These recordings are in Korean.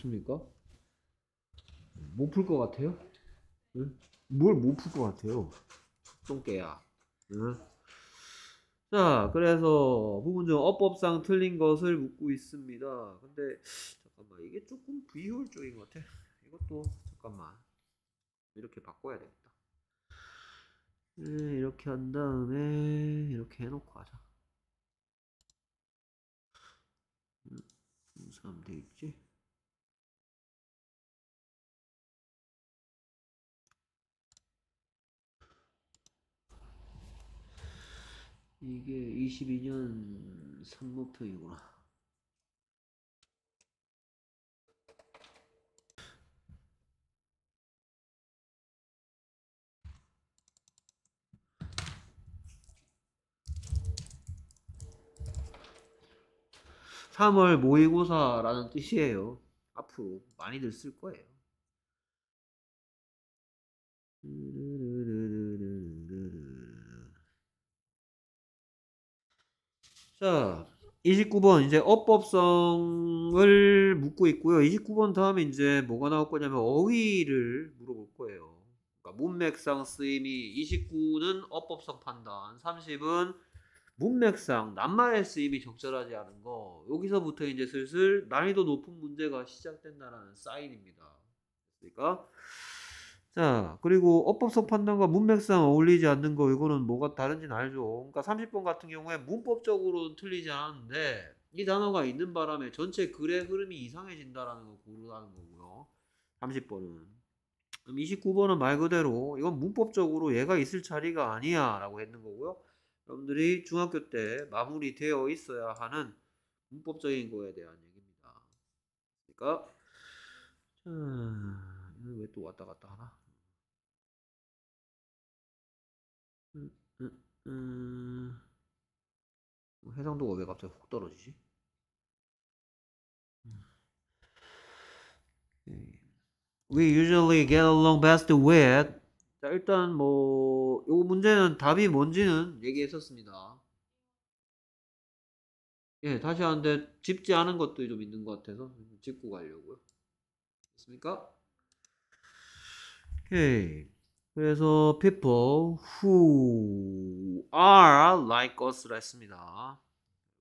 맞습니까? 못 풀 것 같아요? 응? 뭘 못 풀 것 같아요? 똥개야. 응? 자, 그래서 부분중 어법상 틀린 것을 묻고 있습니다. 근데 잠깐만 이게 조금 비효율적인 것 같아. 이것도 잠깐만 이렇게 바꿔야 되겠다. 네, 이렇게 한 다음에 이렇게 해놓고 하자. 음, 하면 되겠지? 이게 22년 산모평이구나. 삼월 모의고사라는 뜻이에요. 앞으로 많이들 쓸 거예요. 자, 29번 이제 어법성을 묻고 있고요. 29번 다음에 이제 뭐가 나올 거냐면 어휘를 물어볼 거예요. 그러니까 문맥상 쓰임이 29는 어법성 판단, 30은 문맥상 낱말의 쓰임이 적절하지 않은 거. 여기서부터 이제 슬슬 난이도 높은 문제가 시작된다는 사인입니다. 그러니까 자, 그리고 어법성 판단과 문맥상 어울리지 않는 거 이거는 뭐가 다른지는 알죠. 그러니까 30번 같은 경우에 문법적으로는 틀리지 않았는데 이 단어가 있는 바람에 전체 글의 흐름이 이상해진다라는 거 고르라는 거고요. 30번은. 그럼 29번은 말 그대로 이건 문법적으로 얘가 있을 자리가 아니야 라고 했는 거고요. 여러분들이 중학교 때 마무리되어 있어야 하는 문법적인 거에 대한 얘기입니다. 그러니까 왜또 왔다 갔다 하나? 음, 음. 해상도가 왜 갑자기 훅 떨어지지? 음. We usually get along best with. 자, 일단 뭐, 요 문제는 답이 뭔지는 얘기했었습니다. 예, 다시 하는데 짚지 않은 것도 좀 있는 것 같아서 짚고 가려고요. 됐습니까? 오케이. 그래서 people who are like us라 했습니다.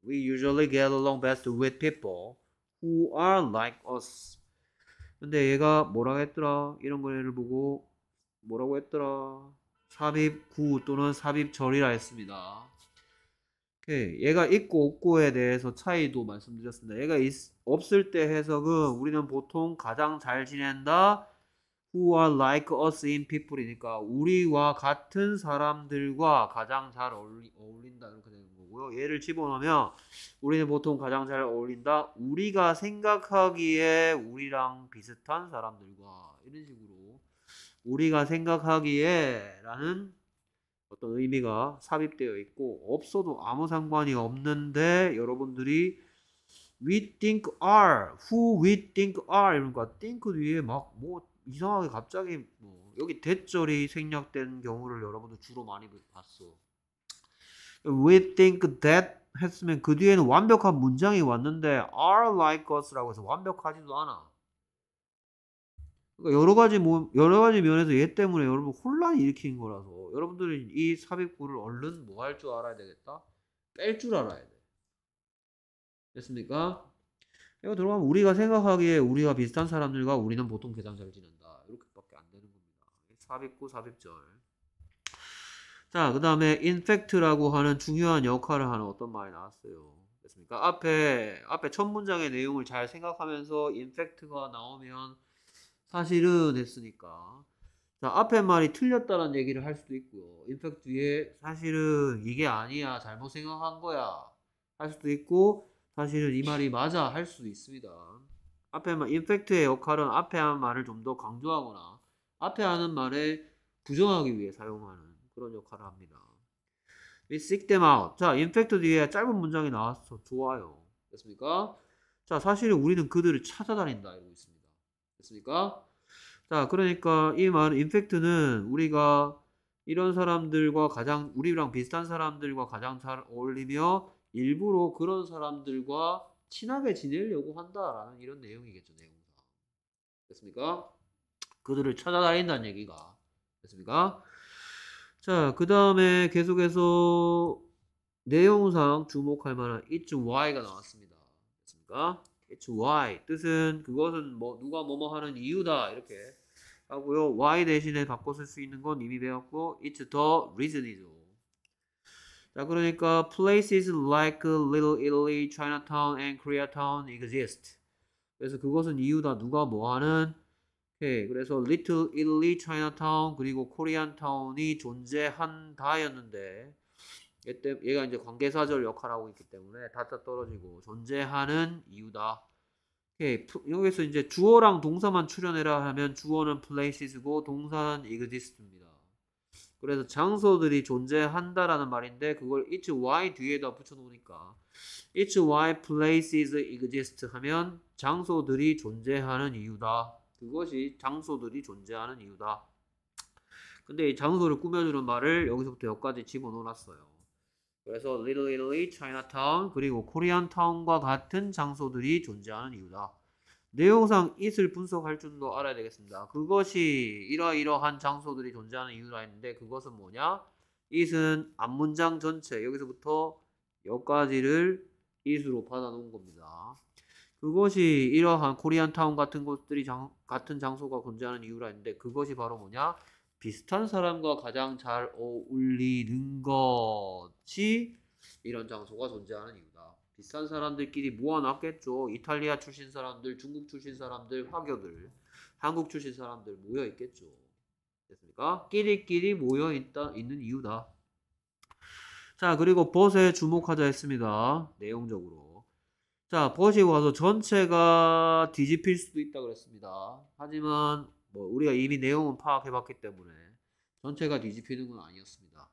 We usually get along best with people who are like us. 근데 얘가 뭐라고 했더라? 이런 거를 보고 뭐라고 했더라? 삽입 구 또는 삽입 절이라 했습니다. 오케이. 얘가 있고 없고에 대해서 차이도 말씀드렸습니다. 얘가 있, 없을 때 해석은 우리는 보통 가장 잘 지낸다. Who are like us in people이니까 우리와 같은 사람들과 가장 잘 어울리, 어울린다 이렇게 되는 거고요. 얘를 집어넣으면 우리는 보통 가장 잘 어울린다. 우리가 생각하기에 우리랑 비슷한 사람들과 이런 식으로 우리가 생각하기에 라는 어떤 의미가 삽입되어 있고 없어도 아무 상관이 없는데 여러분들이 we think are, who we think are 이러니까 think 뒤에 막뭐 이상하게 갑자기 뭐 여기 대절이 생략된 경우를 여러분들 주로 많이 봤어. we think that 했으면 그 뒤에는 완벽한 문장이 왔는데 are like us라고 해서 완벽하지도 않아. 그러니까 여러 가지 뭐 여러 가지 면에서 얘 때문에 여러분 혼란이 일으킨 거라서 여러분들이 이 삽입구를 얼른 뭐 할 줄 알아야 되겠다. 뺄 줄 알아야 돼. 됐습니까? 이거 들어가면 우리가 생각하기에 우리가 비슷한 사람들과 우리는 보통 잘 지낸다. 이렇게밖에 안 되는 겁니다. 삽입구, 삽입절. 자, 그 다음에 infact라고 하는 중요한 역할을 하는 어떤 말이 나왔어요. 됐습니까? 앞에 앞에 첫 문장의 내용을 잘 생각하면서 infact가 나오면 사실은 했으니까. 자, 앞에 말이 틀렸다는 얘기를 할 수도 있고요. 인팩트 뒤에 사실은 이게 아니야. 잘못 생각한 거야. 할 수도 있고, 사실은 이 말이 맞아. 할 수도 있습니다. 앞에 말, 인팩트의 역할은 앞에 하는 말을 좀 더 강조하거나, 앞에 하는 말에 부정하기 위해 사용하는 그런 역할을 합니다. We seek them out. 자, 인팩트 뒤에 짧은 문장이 나왔어. 좋아요. 됐습니까? 자, 사실은 우리는 그들을 찾아다닌다. 이러고 있습니다. 됐습니까? 자, 그러니까 이 말, 인팩트는 우리가 이런 사람들과 가장, 우리랑 비슷한 사람들과 가장 잘 어울리며 일부러 그런 사람들과 친하게 지내려고 한다라는 이런 내용이겠죠, 내용상. 됐습니까? 그들을 찾아다닌다는 얘기가 됐습니까? 자, 그 다음에 계속해서 내용상 주목할 만한 it's why가 나왔습니다. 됐습니까? it's why 뜻은 그것은 뭐 누가 뭐뭐 하는 이유다 이렇게 하고요. why 대신에 바꿔 쓸 수 있는 건 이미 배웠고 it's the reason이죠. 자, 그러니까 places like Little Italy, Chinatown, and Koreatown exist. 그래서 그것은 이유다. 누가 뭐 하는 오케이. 그래서 Little Italy, Chinatown 그리고 코리안타운이 존재한다였는데 얘 때, 얘가 이제 관계사절 역할하고 있기 때문에 다다 떨어지고 존재하는 이유다. 오케이. 여기서 이제 주어랑 동사만 출연해라 하면 주어는 places고 동사는 exist입니다. 그래서 장소들이 존재한다라는 말인데 그걸 it's why 뒤에다 붙여놓으니까 it's why places exist 하면 장소들이 존재하는 이유다. 그것이 장소들이 존재하는 이유다. 근데 이 장소를 꾸며주는 말을 여기서부터 여기까지 집어넣어놨어요. 그래서 Little Italy, Chinatown 그리고 코리안타운과 같은 장소들이 존재하는 이유다. 내용상 it을 분석할 줄도 알아야 되겠습니다. 그것이 이러이러한 장소들이 존재하는 이유라 했는데 그것은 뭐냐? it은 앞문장 전체 여기서부터 여기까지를 it으로 받아놓은 겁니다. 그것이 이러한 코리안타운 같은 곳들이 장, 같은 장소가 존재하는 이유라 했는데 그것이 바로 뭐냐? 비슷한 사람과 가장 잘 어울리는 것이 이런 장소가 존재하는 이유다. 비슷한 사람들끼리 모아놨겠죠. 이탈리아 출신 사람들, 중국 출신 사람들, 화교들, 한국 출신 사람들 모여 있겠죠. 됐습니까? 끼리끼리 모여 있다 있는 이유다. 자, 그리고 벗에 주목하자 했습니다. 내용적으로. 자, 벗이 와서 전체가 뒤집힐 수도 있다 그랬습니다. 하지만 뭐 우리가 이미 내용은 파악해 봤기 때문에 전체가 뒤집히는 건 아니었습니다.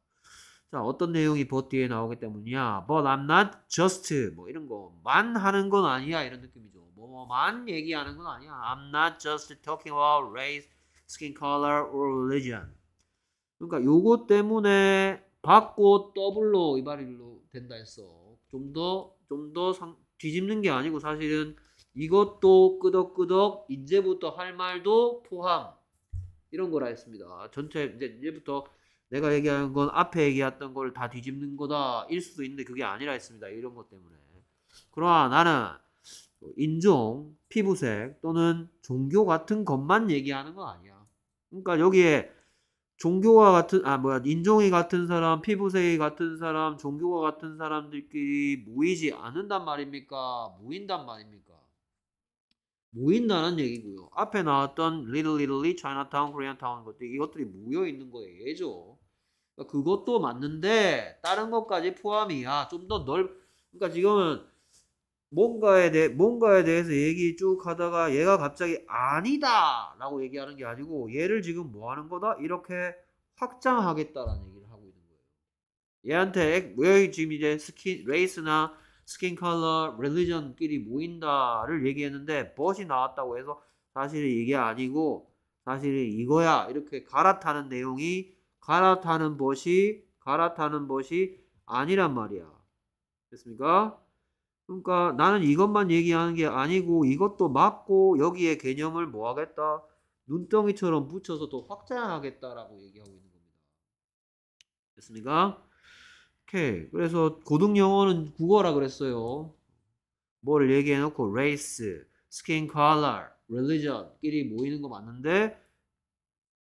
자, 어떤 내용이 뒤에 나오기 때문이야. But I'm not just 뭐 이런 거만 하는 건 아니야 이런 느낌이죠. 뭐만 얘기하는 건 아니야. I'm not just talking about race, skin color or religion. 그러니까 요거 때문에 받고 더블로 이 말로 된다 했어. 좀 더 좀더 뒤집는 게 아니고 사실은 이것도 끄덕끄덕 이제부터 할 말도 포함 이런 거라 했습니다. 전체 이제 이제부터 내가 얘기하는 건 앞에 얘기했던 걸 다 뒤집는 거다 일 수도 있는데 그게 아니라 했습니다. 이런 것 때문에. 그러나 나는 인종, 피부색 또는 종교 같은 것만 얘기하는 건 아니야. 그러니까 여기에 종교와 같은 아 뭐야 인종이 같은 사람, 피부색이 같은 사람, 종교가 같은 사람들끼리 모이지 않는단 말입니까? 모인단 말입니까? 모인다는 얘기고요. 앞에 나왔던 Little Italy, Chinatown, Koreatown 것들 이것들이 모여 있는 거예요. 그것도 맞는데 다른 것까지 포함이야. 좀 더 넓. 그러니까 지금은 뭔가에 대해 뭔가에 대해서 얘기 쭉 하다가 얘가 갑자기 아니다라고 얘기하는 게 아니고 얘를 지금 뭐 하는 거다 이렇게 확장하겠다라는 얘기를 하고 있는 거예요. 얘한테 왜 지금 이제 skin race나 skin color, religion끼리 모인다를 얘기했는데 but이 나왔다고 해서 사실 이게 아니고 사실 이거야 이렇게 갈아타는 내용이 갈아타는 but이 갈아타는 but이 아니란 말이야. 됐습니까? 그러니까 나는 이것만 얘기하는 게 아니고 이것도 맞고 여기에 개념을 뭐 하겠다? 눈덩이처럼 붙여서 더 확장하겠다라고 얘기하고 있는 겁니다. 됐습니까? 오케이. 그래서 고등 영어는 국어라 그랬어요. 뭘 얘기해 놓고 race, skin color, religion끼리 모이는 거 맞는데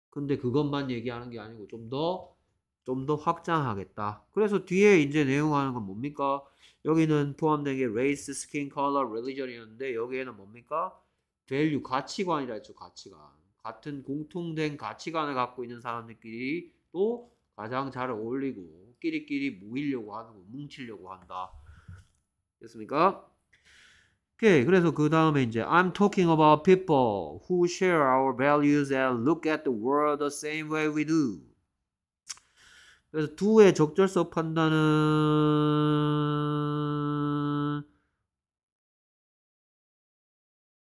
근데 그것만 얘기하는 게 아니고 좀 더 좀더 확장하겠다. 그래서 뒤에 이제 내용하는 건 뭡니까? 여기는 포함된 게 race, skin color, religion이었는데 여기에는 뭡니까? value, 가치관이라 했죠. 가치관. 같은 공통된 가치관을 갖고 있는 사람들끼리 또 가장 잘 어울리고 끼리끼리 모이려고 거, 뭉치려고 한다. 됐습니까? 오케이. 그래서 그 다음에 이제 I'm talking about people who share our values and look at the world the same way we do. 그래서 do의 적절성 판단은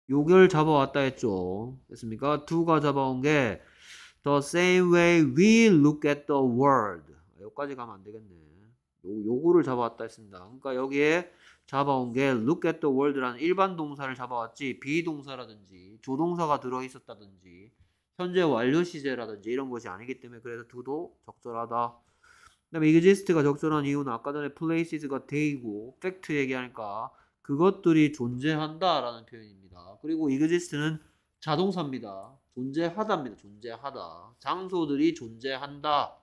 요결 잡아왔다 했죠. 됐습니까? do가 잡아온 게 the same way we look at the world. 여기까지 가면 안 되겠네. 요, 요거를 잡아왔다 했습니다. 그러니까 여기에 잡아온 게 look at the world라는 일반 동사를 잡아왔지 비동사라든지 조동사가 들어있었다든지 현재 완료 시제라든지 이런 것이 아니기 때문에 그래서 두도 적절하다. 그 다음에 exist가 적절한 이유는 아까 전에 places가 데이고 fact 얘기하니까 그것들이 존재한다라는 표현입니다. 그리고 exist는 자동사입니다. 존재하다입니다. 존재하다. 장소들이 존재한다.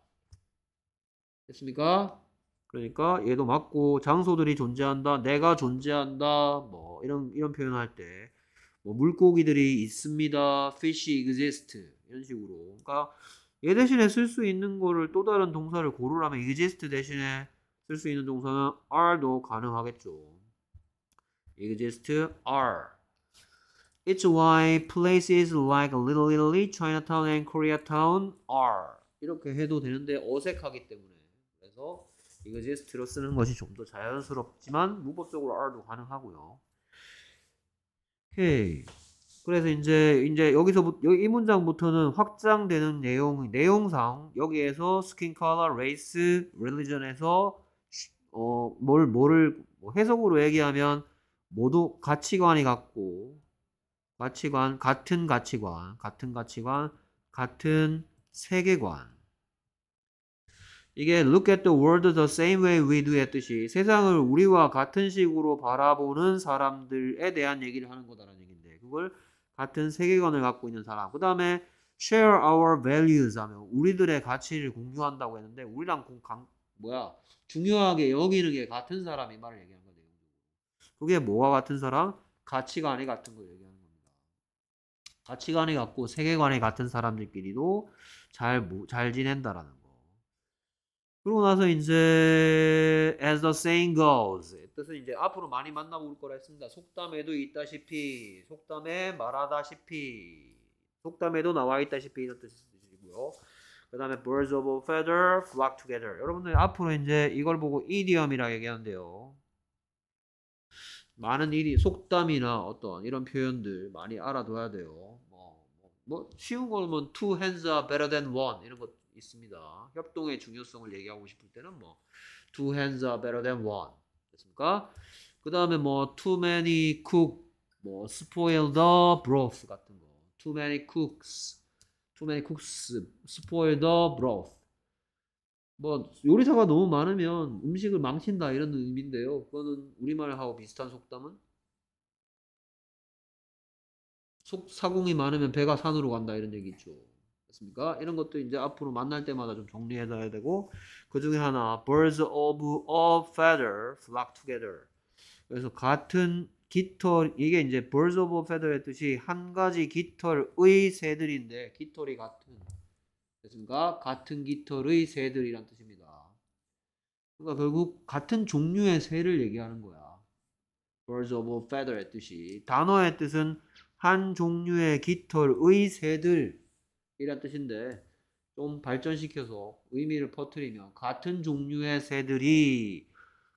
됐습니까? 그러니까 얘도 맞고 장소들이 존재한다. 내가 존재한다. 뭐 이런 이런 표현할 때 뭐 물고기들이 있습니다. fish exist 이런 식으로. 그러니까 얘 대신에 쓸 수 있는 거를 또 다른 동사를 고르라면 exist 대신에 쓸 수 있는 동사는 are도 가능하겠죠. exist are. It's why places like Little Italy, Chinatown, and Koreatown are. 이렇게 해도 되는데 어색하기 때문에. 그래서 exist로 쓰는 것이 좀 더 자연스럽지만 문법적으로 are도 가능하고요. 오케이. 그래서 이제 이제 여기서 이 문장부터는 확장되는 내용 내용상 여기에서 skin color, race, religion에서 어뭘 뭐를 뭐 해석으로 얘기하면 모두 가치관이 같고 가치관 같은 가치관 같은 가치관 같은 세계관 이게 look at the world the same way we do 했듯이 세상을 우리와 같은 식으로 바라보는 사람들에 대한 얘기를 하는 거다라는 얘기인데 그걸 같은 세계관을 갖고 있는 사람. 그 다음에 share our values 하면 우리들의 가치를 공유한다고 했는데 우리랑 공, 강, 뭐야 중요하게 여기는 게 같은 사람이 말을 얘기하는 거예요. 그게 뭐와 같은 사람? 가치관이 같은 걸 얘기하는 겁니다. 가치관이 같고 세계관이 같은 사람들끼리도 잘, 잘 지낸다라는 거. 그러고 나서 이제 as the saying goes 뜻은 이제 앞으로 많이 만나볼 거라 했습니다. 속담에도 있다시피 속담에 말하다시피 속담에도 나와 있다시피 이런 뜻이고요. 그 다음에 birds of a feather flock together 여러분들 앞으로 이제 이걸 보고 idiom이라 얘기하는데요. 많은 일이 속담이나 어떤 이런 표현들 많이 알아둬야 돼요. 뭐, 뭐, 뭐 쉬운 거면 two hands are better than one 이런 것 있습니다. 협동의 중요성을 얘기하고 싶을 때는 뭐 two hands are better than one 됐습니까? 그 다음에 뭐 too many cook 뭐 spoil the broth 같은 거 too many cooks too many cooks spoil the broth 뭐 요리사가 너무 많으면 음식을 망친다 이런 의미인데요. 그거는 우리말하고 비슷한 속담은 속 사공이 많으면 배가 산으로 간다 이런 얘기 있죠. 됐습니까? 이런 것도 이제 앞으로 만날 때마다 좀 정리해둬야 되고 그 중에 하나 birds of a feather flock together 그래서 같은 깃털 이게 이제 birds of a feather의 뜻이 한 가지 깃털의 새들인데 깃털이 같은 됐습니까? 같은 깃털의 새들이란 뜻입니다. 그러니까 결국 같은 종류의 새를 얘기하는 거야. birds of a feather의 뜻이 단어의 뜻은 한 종류의 깃털의 새들 이란 뜻인데 좀 발전시켜서 의미를 퍼뜨리면 같은 종류의 새들이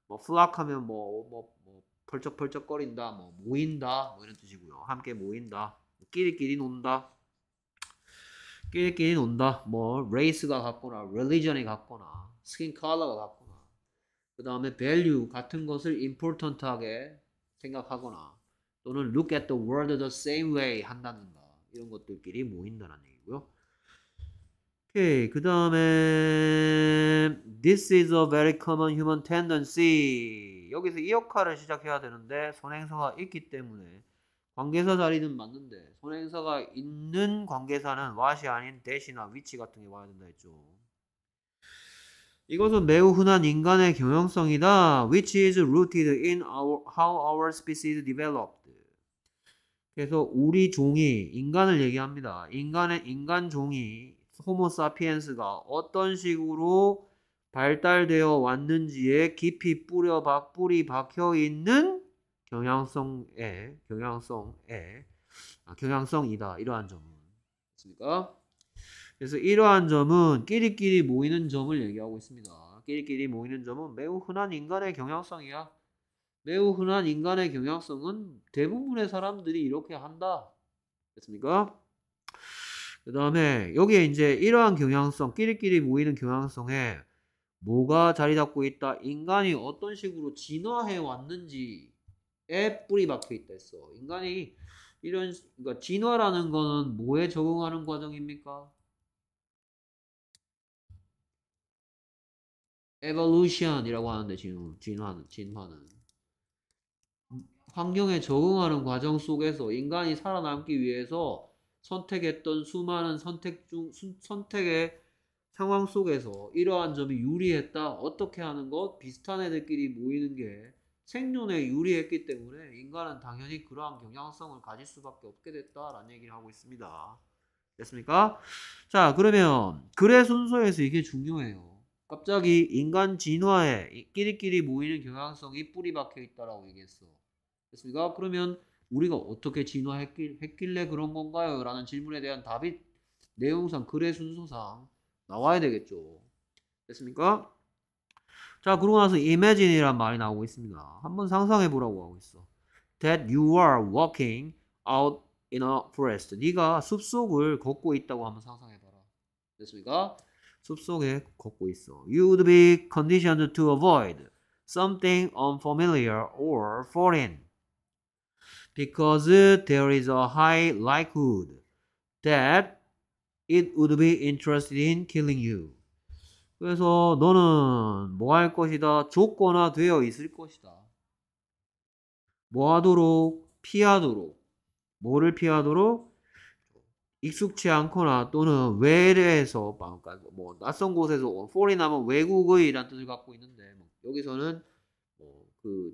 뭐 flock하면 뭐, 뭐, 뭐 펄쩍펄쩍거린다, 뭐 모인다, 뭐 이런 뜻이고요. 함께 모인다, 끼리끼리 논다, 끼리끼리 논다. 뭐 race가 같거나, religion이 같거나, skin color가 같거나, 그 다음에 value 같은 것을 important하게 생각하거나, 또는 look at the world the same way 한다든가 이런 것들끼리 모인다는 얘기 고요. 오케이. 그 다음에 This is a very common human tendency. 여기서 이 역할을 시작해야 되는데 선행사가 있기 때문에 관계사 자리는 맞는데 선행사가 있는 관계사는 what이 아닌 that이나 which 같은 게 와야 된다 했죠. 이것은 매우 흔한 인간의 경영성이다. Which is rooted in our, how our species developed. 그래서 우리 종이 인간을 얘기합니다. 인간의 인간 종이 호모 사피엔스가 어떤 식으로 발달되어 왔는지에 깊이 뿌려 박 뿌리 박혀 있는 경향성에 경향성에 아, 경향성이다 이러한 점은 있습니까? 그래서 이러한 점은 끼리끼리 모이는 점을 얘기하고 있습니다. 끼리끼리 모이는 점은 매우 흔한 인간의 경향성이야. 매우 흔한 인간의 경향성은 대부분의 사람들이 이렇게 한다. 됐습니까? 그 다음에 여기에 이제 이러한 경향성, 끼리끼리 모이는 경향성에 뭐가 자리 잡고 있다? 인간이 어떤 식으로 진화해 왔는지에 뿌리 박혀 있다 했어. 인간이 이런 그러니까 진화라는 거는 뭐에 적응하는 과정입니까? evolution이라고 하는데 진화, 진화는 진화는 환경에 적응하는 과정 속에서 인간이 살아남기 위해서 선택했던 수많은 선택 중 선택의 상황 속에서 이러한 점이 유리했다. 어떻게 하는 것? 비슷한 애들끼리 모이는 게 생존에 유리했기 때문에 인간은 당연히 그러한 경향성을 가질 수밖에 없게 됐다라는 얘기를 하고 있습니다. 됐습니까? 자, 그러면 글의 순서에서 이게 중요해요. 갑자기 인간 진화에 끼리끼리 모이는 경향성이 뿌리 박혀 있다라고 얘기했어. 됐습니까? 그러면 우리가 어떻게 진화했길래 그런 건가요? 라는 질문에 대한 답이 내용상 글의 순서상 나와야 되겠죠. 됐습니까? 자, 그러고 나서 imagine이란 말이 나오고 있습니다. 한번 상상해 보라고 하고 있어. That you are walking out in a forest. 네가 숲속을 걷고 있다고 한번 상상해 봐라. 됐습니까? 숲속에 걷고 있어. You would be conditioned to avoid something unfamiliar or foreign. Because there is a high likelihood that it would be interested in killing you. 그래서 너는 뭐 할 것이다? 조건화 되어 있을 것이다. 뭐 하도록? 피하도록. 뭐를 피하도록? 익숙치 않거나 또는 외래에서 그러니까 뭐 낯선 곳에서 foreign 하면 외국의라는 뜻을 갖고 있는데 뭐 여기서는 뭐그뭐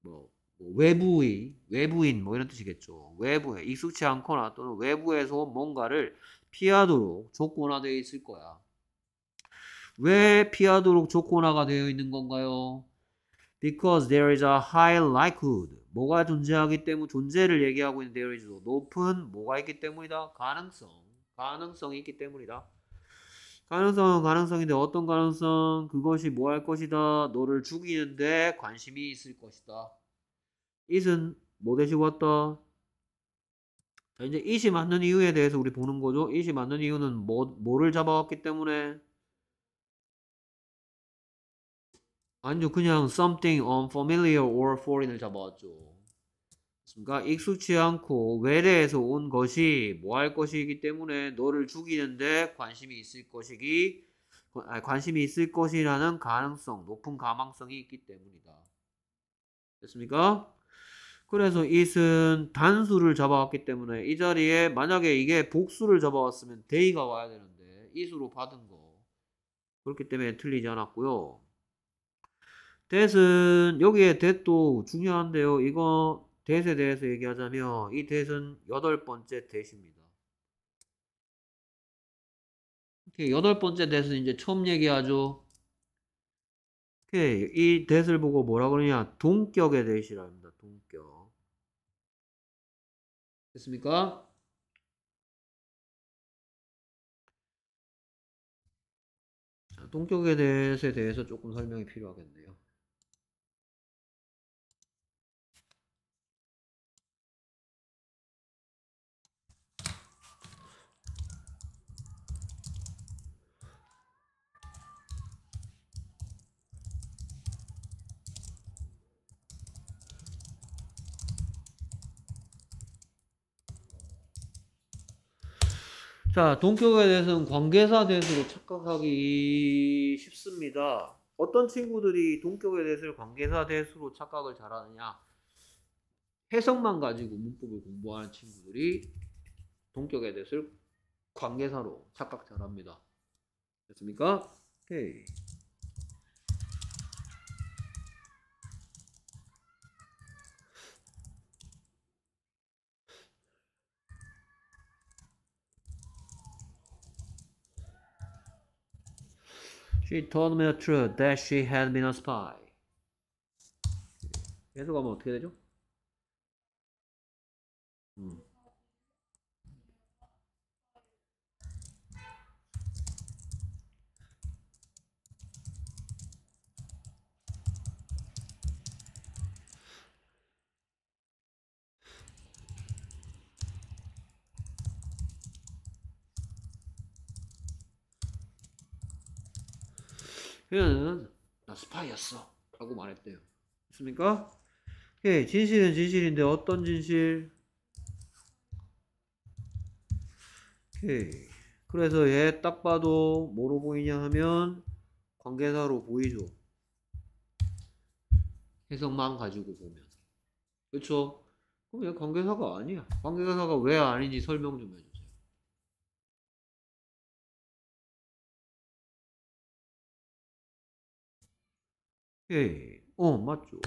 뭐 외부의, 외부인 뭐 이런 뜻이겠죠. 외부에 익숙치 않거나 또는 외부에서 뭔가를 피하도록 조건화되어 있을 거야. 왜 피하도록 조건화가 되어 있는 건가요? Because there is a high likelihood. 뭐가 존재하기 때문에 존재를 얘기하고 있는 there is 높은 뭐가 있기 때문이다. 가능성. 가능성이 있기 때문이다. 가능성은 가능성인데 어떤 가능성? 그것이 뭐 할 것이다. 너를 죽이는데 관심이 있을 것이다. It은 뭐 대시고 왔다? 자, 이제 it이 맞는 이유에 대해서 우리 보는 거죠. it이 맞는 이유는 뭐, 뭐를 잡아왔기 때문에 아니죠. 그냥 something unfamiliar or foreign을 잡아왔죠. 그러니까 익숙치 않고 외래에서 온 것이 뭐 할 것이기 때문에 너를 죽이는데 관심이 있을 것이기 아니, 관심이 있을 것이라는 가능성, 높은 가망성이 있기 때문이다. 됐습니까? 그래서 it은 단수를 잡아왔기 때문에 이 자리에 만약에 이게 복수를 잡아왔으면 day가 와야 되는데 it으로 받은 거 그렇기 때문에 틀리지 않았고요. that은 여기에 that도 중요한데요. 이거 that에 대해서 얘기하자면 이 that은 여덟 번째 that입니다. 여덟 번째 that은 이제 처음 얘기하죠. 오케이. 이 that을 보고 뭐라 그러냐 동격의 that이라 합니다. 동격. 됐습니까? 자, 동격에 대해서, 대해서 조금 설명이 필요하겠네요. 자, 동격에 대해서는 관계사 대수로 착각하기 쉽습니다. 어떤 친구들이 동격에 대해서 관계사 대수로 착각을 잘하느냐? 해석만 가지고 문법을 공부하는 친구들이 동격에 대해서 관계사로 착각 잘합니다. 됐습니까? 오케이. She told me the truth that she had been a spy. 해석하면 어떻게 되죠? 됐습니까? 오케이 진실은 진실인데 어떤 진실? 오케이 그래서 얘 딱 봐도 뭐로 보이냐 하면 관계사로 보이죠 해석만 가지고 보면 그렇죠? 그럼 얘 관계사가 아니야 관계사가 왜 아닌지 설명 좀 해주세요 오케이 어 맞죠.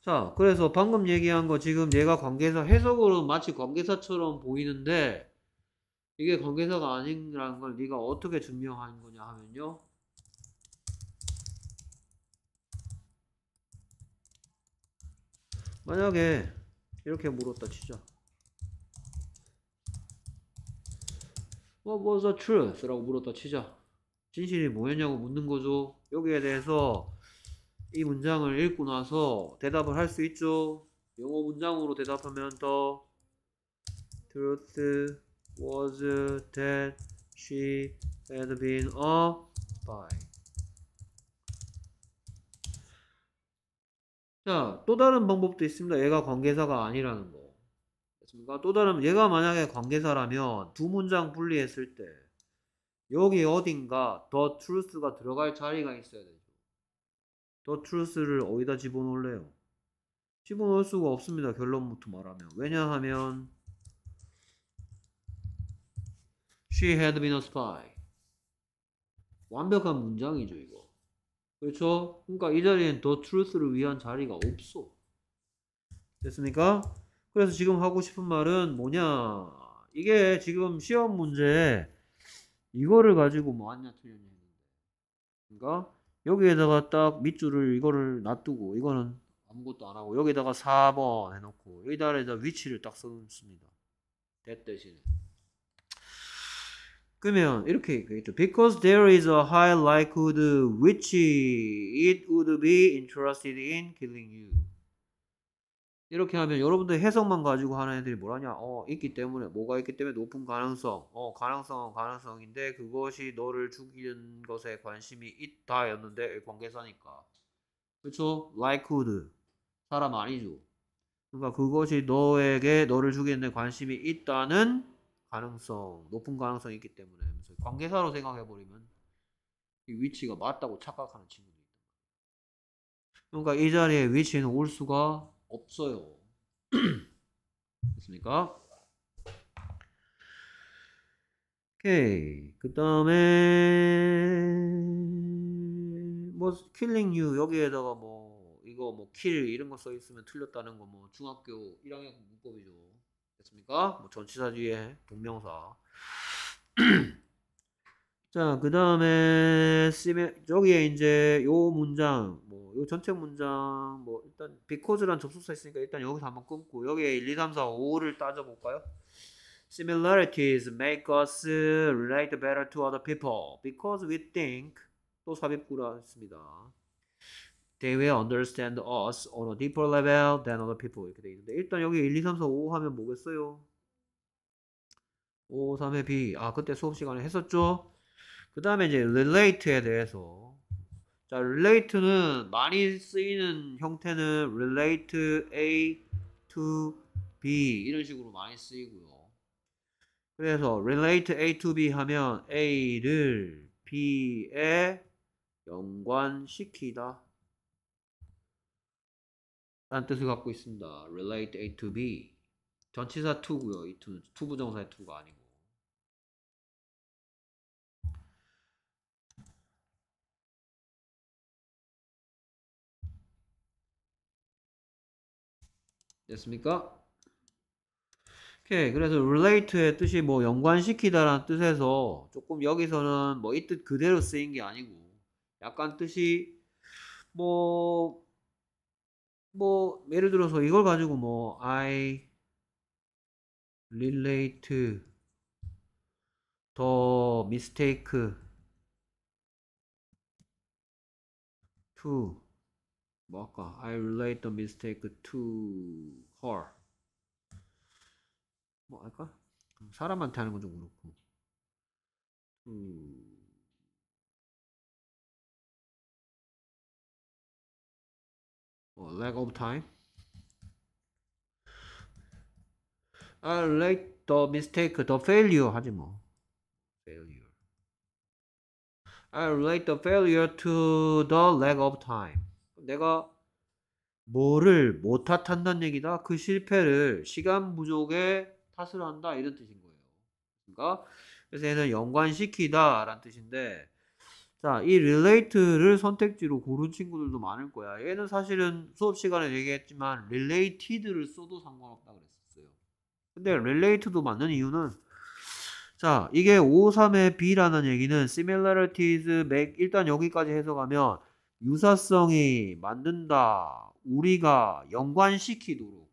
자 그래서 방금 얘기한 거 지금 얘가 관계사 해석으로 마치 관계사처럼 보이는데 이게 관계사가 아니라는 걸 네가 어떻게 증명하는 거냐 하면요. 만약에 이렇게 물었다 치자. What was the truth? 라고 물었다 치자. 진실이 뭐였냐고 묻는 거죠. 여기에 대해서 이 문장을 읽고 나서 대답을 할 수 있죠 영어 문장으로 대답하면 더 Truth was that she had been a spy 자, 또 다른 방법도 있습니다. 얘가 관계사가 아니라는 거. 됐습니까? 또 다른, 얘가 만약에 관계사라면 두 문장 분리했을 때 여기 어딘가 더 truth가 들어갈 자리가 있어야 더 truth를 어디다 집어넣을래요? 집어넣을 수가 없습니다. 결론부터 말하면. 왜냐하면 She had been a spy. 완벽한 문장이죠, 이거. 그렇죠? 그러니까 이 자리엔 더 truth를 위한 자리가 없어. 됐습니까? 그래서 지금 하고 싶은 말은 뭐냐? 이게 지금 시험 문제 이거를 가지고 뭐 왔냐 틀렸냐 했는데. 그러니까 여기에다가 딱 밑줄을 이거를 놔두고 이거는 아무것도 안 하고 여기다가 4번 해놓고 여기다가 위치를 딱 써놓습니다. that 대신에. 그러면 이렇게 얘기했죠. Because there is a high likelihood which it would be interested in killing you. 이렇게 하면 여러분들 해석만 가지고 하는 애들이 뭐라냐? 어, 있기 때문에 뭐가 있기 때문에 높은 가능성. 어, 가능성은 가능성인데 그것이 너를 죽이는 것에 관심이 있다 였는데 관계사니까. 그렇죠? likelihood. 사람 아니죠. 그러니까 그것이 너에게 너를 죽이는 데 관심이 있다는 가능성, 높은 가능성이 있기 때문에 관계사로 생각해 버리면 이 위치가 맞다고 착각하는 친구도 있다. 그러니까 이 자리에 위치는 올 수가 없어요. 됐습니까? 오케이. 그 다음에 뭐 killing you 여기에다가 뭐 이거 뭐 kill 이런 거 써 있으면 틀렸다는 거 뭐 중학교 1학년 문법이죠. 됐습니까? 뭐 전치사 뒤에 동명사. 자, 그 다음에 저기에 이제 요 문장, 뭐 요 전체 문장, 뭐 일단 because란 접속사 있으니까 일단 여기서 한번 끊고 여기에 1, 2, 3, 4, 5를 따져볼까요? Similarities make us relate better to other people because we think 또 삽입구라 했습니다. They will understand us on a deeper level than other people 이렇게 돼 있는데 일단 여기 1, 2, 3, 4, 5 하면 뭐겠어요? 5, 3의 B 아 그때 수업 시간에 했었죠? 그 다음에 이제 relate에 대해서 자 relate는 많이 쓰이는 형태는 relate A to B 이런 식으로 많이 쓰이고요. 그래서 relate A to B 하면 A를 B에 연관시키다 라는 뜻을 갖고 있습니다. relate A to B 전치사 to고요. 이 to는 투부정사의 to가 아니고 됐습니까? 오케이. 그래서 relate의 뜻이 뭐 연관시키다라는 뜻에서 조금 여기서는 뭐 이 뜻 그대로 쓰인 게 아니고 약간 뜻이 뭐, 뭐, 예를 들어서 이걸 가지고 뭐, I relate the mistake to Baka. I relate the mistake to her. 뭐 할까? 사람한테 하는 건 좀 그렇고. 음. 어, lack of time. I relate the mistake, the failure 하지 뭐. failure. I relate the failure to the lack of time. 내가 뭐를 못 탓한다는 얘기다. 그 실패를 시간 부족에 탓을 한다 이런 뜻인 거예요. 그러니까 그래서 얘는 연관시키다 라는 뜻인데 자, 이 relate를 선택지로 고른 친구들도 많을 거야. 얘는 사실은 수업 시간에 얘기했지만 related를 써도 상관없다 그랬었어요. 근데 relate도 맞는 이유는 자, 이게 5.3의 B라는 얘기는 similarities make 일단 여기까지 해석하면 유사성이 만든다. 우리가 연관시키도록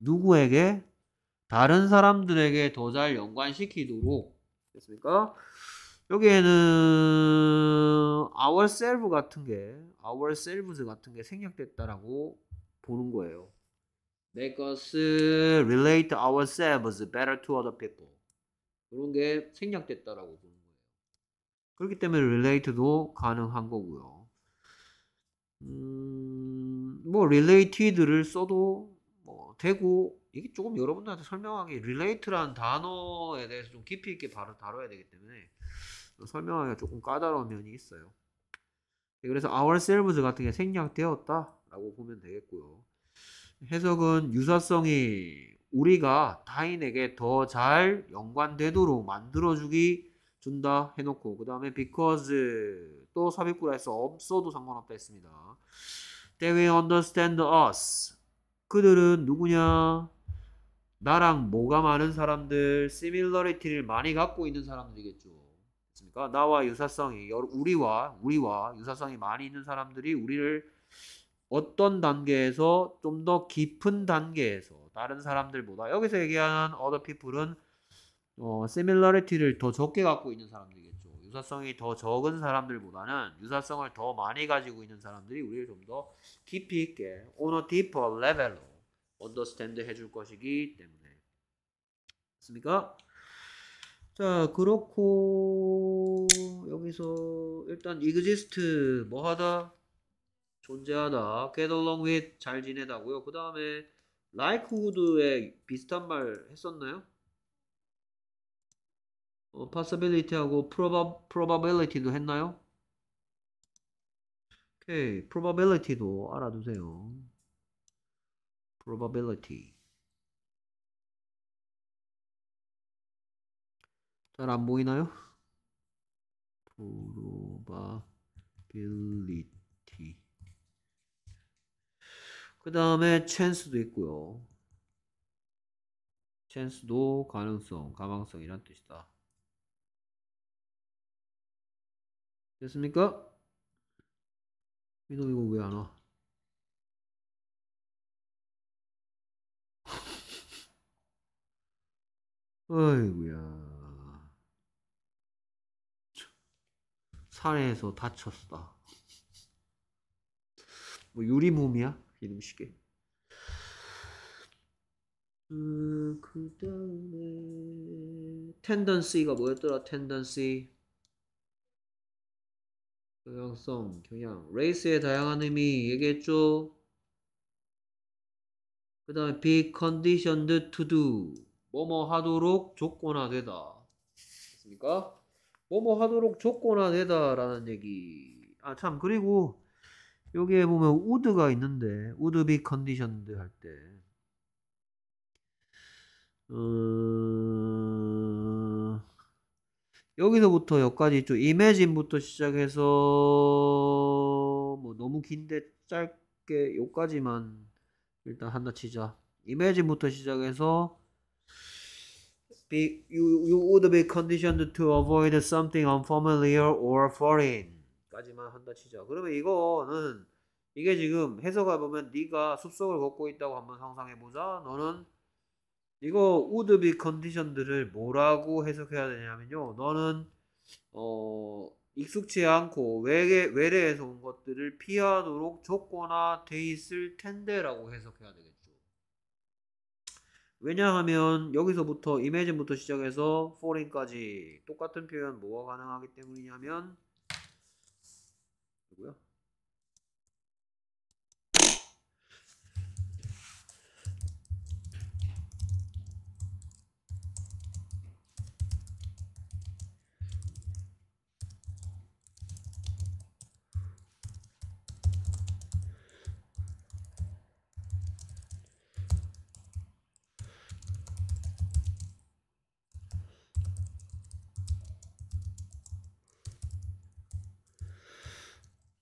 누구에게 다른 사람들에게 더 잘 연관시키도록 됐습니까? 여기에는 ourself 같은 게 ourselves 같은 게 생략됐다라고 보는 거예요. Make us relate ourselves better to other people. 그런 게 생략됐다라고 보는 거예요. 그렇기 때문에 relate도 가능한 거고요. 음, 뭐 related를 써도 뭐 되고 이게 조금 여러분들한테 설명하기 relate라는 단어에 대해서 좀 깊이 있게 바로 다뤄야 되기 때문에 설명하기가 조금 까다로운 면이 있어요. 네, 그래서 ourselves 같은 게 생략되었다라고 보면 되겠고요. 해석은 유사성이 우리가 타인에게 더 잘 연관되도록 만들어주기 준다 해놓고 그 다음에 because 또 삽입구라해서 없어도 상관없다 했습니다. They will understand us. 그들은 누구냐? 나랑 뭐가 많은 사람들, similarity를 많이 갖고 있는 사람들이겠죠. 그렇습니까? 나와 유사성이 우리와 우리와 유사성이 많이 있는 사람들이 우리를 어떤 단계에서 좀 더 깊은 단계에서 다른 사람들보다 여기서 얘기하는 other people은 어, similarity를 더 적게 갖고 있는 사람들이겠죠. 유사성이 더 적은 사람들보다는 유사성을 더 많이 가지고 있는 사람들이 우리를 좀 더 깊이 있게 on a deeper level로 understand 해줄 것이기 때문에 맞습니까? 자 그렇고 여기서 일단 exist 뭐 하다 존재하다 get along with 잘 지내다고요 그 다음에 likewood에 비슷한 말 했었나요? 어, possibility하고 proba, probability도 했나요? 오케이 probability도 알아두세요 probability 잘 안 보이나요? probability 그 다음에 chance도 있고요. chance도 가능성, 가망성 이란 뜻이다. 됐습니까? 이놈 이거 왜 안 와? 어이구야. 산에서 다쳤다. 뭐 유리몸이야? 이름식에. 음, 그 다음에 tendency가 뭐였더라? tendency 경향성, 경향. race의 다양한 의미 얘기했죠? 그 다음에 be conditioned to do. 뭐뭐 하도록 조건화되다. 됐습니까? 뭐뭐 하도록 조건화되다 라는 얘기. 아 참 그리고 여기에 보면 would가 있는데 would be conditioned 할 때. 어... 여기서부터 여기까지 좀 imagine부터 시작해서 뭐 너무 긴데 짧게 여기까지만 일단 한다 치자 imagine부터 시작해서 be, you, you would be conditioned to avoid something unfamiliar or foreign 까지만 한다 치자. 그러면 이거는 이게 지금 해석해 보면 네가 숲속을 걷고 있다고 한번 상상해 보자. 너는 이거 be conditioned를 뭐라고 해석해야 되냐면요. 너는 어 익숙치 않고 외래 외래에서 온 것들을 피하도록 조건화 돼 있을 텐데라고 해석해야 되겠죠. 왜냐하면 여기서부터 이미지부터 시작해서 foreign까지 똑같은 표현 뭐가 가능하기 때문이냐면 누구야?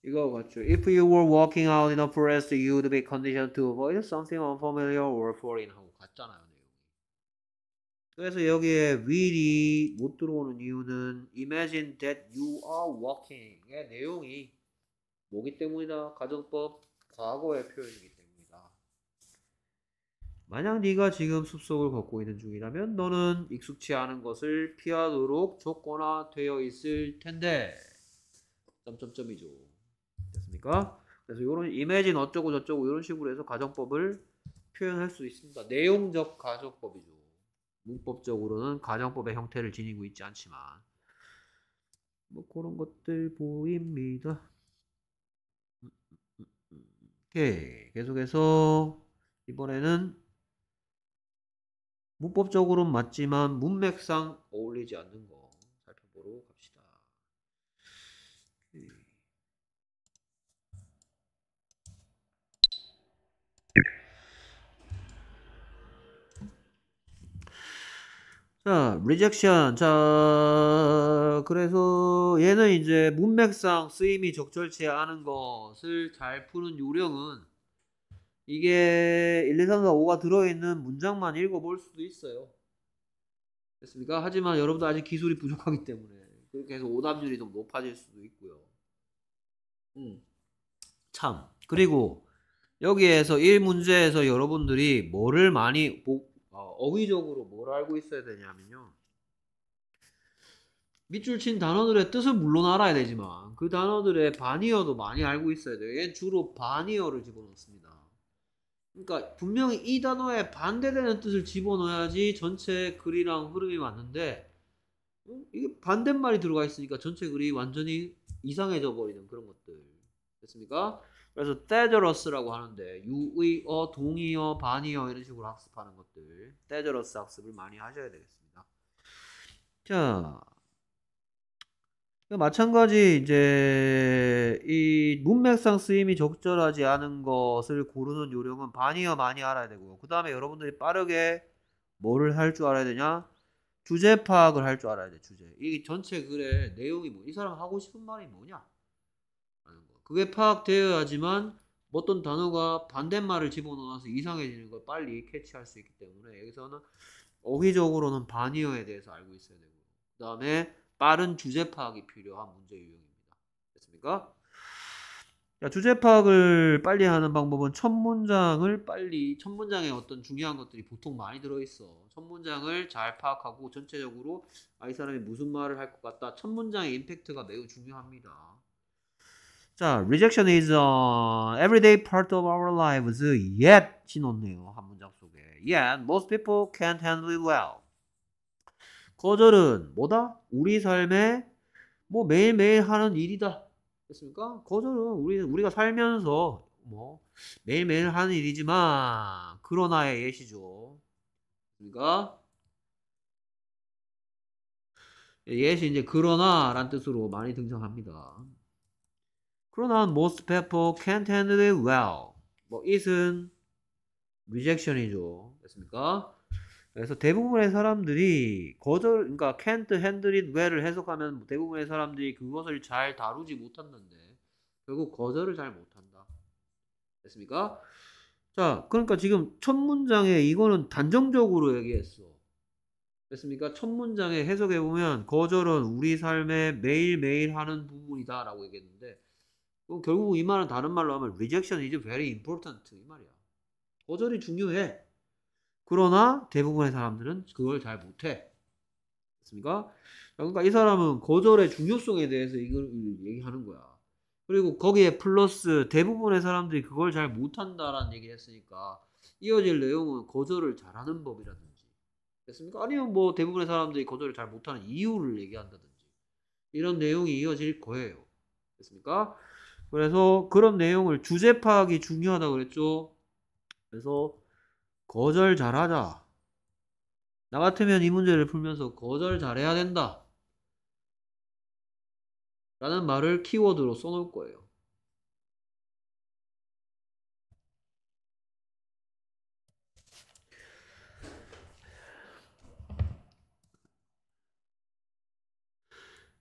이거 같죠. If you were walking out in a forest, you'd be conditioned to avoid something unfamiliar or foreign 하고 같잖아요. 내용이. 그래서 여기에 will이 못 들어오는 이유는 imagine that you are walking의 내용이 뭐기 때문이다. 가정법 과거의 표현이기 때문이다. 만약 네가 지금 숲속을 걷고 있는 중이라면 너는 익숙치 않은 것을 피하도록 조건화되어 있을 텐데 점점점이죠. 됐습니까? 그래서 이런 이미진 어쩌고 저쩌고 이런 식으로 해서 가정법을 표현할 수 있습니다. 내용적 가정법이죠. 문법적으로는 가정법의 형태를 지니고 있지 않지만 뭐 그런 것들 보입니다. 오케이 계속해서 이번에는 문법적으로는 맞지만 문맥상 어울리지 않는 거 살펴보러 갑시다. 오케이. 자, rejection. 자, 그래서 얘는 이제 문맥상 쓰임이 적절치 않은 것을 잘 푸는 요령은 이게 1, 2, 3, 4, 5가 들어있는 문장만 읽어볼 수도 있어요. 됐습니까? 하지만 여러분도 아직 기술이 부족하기 때문에 그렇게 해서 오답률이 좀 높아질 수도 있고요. 음. 참. 그리고 여기에서 1문제에서 여러분들이 뭐를 많이 보, 어, 어휘적으로 뭘 알고 있어야 되냐면요. 밑줄 친 단어들의 뜻을 물론 알아야 되지만 그 단어들의 반이어도 많이 알고 있어야 돼요. 얘는 주로 반이어를 집어넣습니다. 그러니까 분명히 이 단어에 반대되는 뜻을 집어넣어야지 전체 글이랑 흐름이 맞는데 어? 이게 반대말이 들어가 있으니까 전체 글이 완전히 이상해져 버리는 그런 것들 됐습니까? 그래서 dangerous라고 하는데 유의어, 동의어, 반의어 이런 식으로 학습하는 것들 dangerous 학습을 많이 하셔야 되겠습니다. 자, 마찬가지 이제 이 문맥상 쓰임이 적절하지 않은 것을 고르는 요령은 반의어 많이 알아야 되고요. 그 다음에 여러분들이 빠르게 뭐를 할 줄 알아야 되냐? 주제 파악을 할 줄 알아야 돼. 주제. 이 전체 글의 내용이 뭐, 이 사람 하고 싶은 말이 뭐냐? 그게 파악되어야지만 어떤 단어가 반대말을 집어넣어서 이상해지는 걸 빨리 캐치할 수 있기 때문에 여기서는 어휘적으로는 반의어에 대해서 알고 있어야 되고 그 다음에 빠른 주제 파악이 필요한 문제 유형입니다. 됐습니까? 자, 주제 파악을 빨리 하는 방법은 첫 문장을 빨리 첫 문장에 어떤 중요한 것들이 보통 많이 들어있어. 첫 문장을 잘 파악하고 전체적으로 아, 이 사람이 무슨 말을 할 것 같다. 첫 문장의 임팩트가 매우 중요합니다. 자, rejection is an everyday part of our lives. Yet 신었네요. 한 문장 속에. Yet most people can't handle it well. 거절은 뭐다? 우리 삶의 뭐 매일매일 하는 일이다. 됐습니까? 거절은 우리 우리가 살면서 뭐 매일매일 하는 일이지만 그러나의 예시죠. 그러니까 예시 이제 그러나란 뜻으로 많이 등장합니다. 그러나 most people can't handle it well. 뭐 it은 rejection이죠. 됐습니까? 그래서 대부분의 사람들이 거절, 그러니까 can't handle it well을 해석하면 대부분의 사람들이 그것을 잘 다루지 못한다는데 결국 거절을 잘 못한다. 됐습니까? 자, 그러니까 지금 첫 문장에 이거는 단정적으로 얘기했어. 됐습니까? 첫 문장에 해석해 보면 거절은 우리 삶에 매일매일 하는 부분이다 라고 얘기했는데 그럼 결국 이 말은 다른 말로 하면 rejection is very important 이 말이야. 거절이 중요해. 그러나 대부분의 사람들은 그걸 잘 못해. 됐습니까? 그러니까 이 사람은 거절의 중요성에 대해서 이걸 얘기하는 거야. 그리고 거기에 플러스 대부분의 사람들이 그걸 잘 못한다라는 얘기를 했으니까 이어질 내용은 거절을 잘하는 법이라든지 됐습니까? 아니면 뭐 대부분의 사람들이 거절을 잘 못하는 이유를 얘기한다든지 이런 내용이 이어질 거예요. 됐습니까? 그래서 그런 내용을 주제 파악이 중요하다고 그랬죠. 그래서 거절 잘하자. 나 같으면 이 문제를 풀면서 거절 잘해야 된다. 라는 말을 키워드로 써놓을 거예요.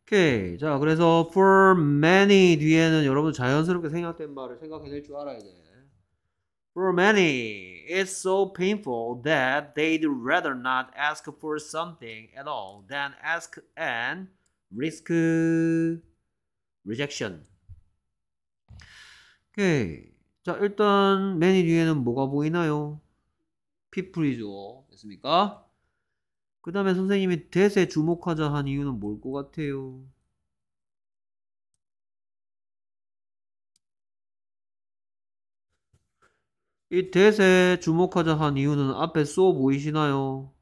오케이. 자, 그래서 for many 뒤에는 여러분 자연스럽게 생각된 말을 생각해낼 줄 알아야 돼. For many, it's so painful that they'd rather not ask for something at all than ask and risk rejection. 오케이. 자, 일단 many 뒤에는 뭐가 보이나요? people이죠. 됐습니까? 그 다음에 선생님이 대세 주목하자 한 이유는 뭘 것 같아요? 이 대세 주목하자 한 이유는 앞에 쏘 보이시나요?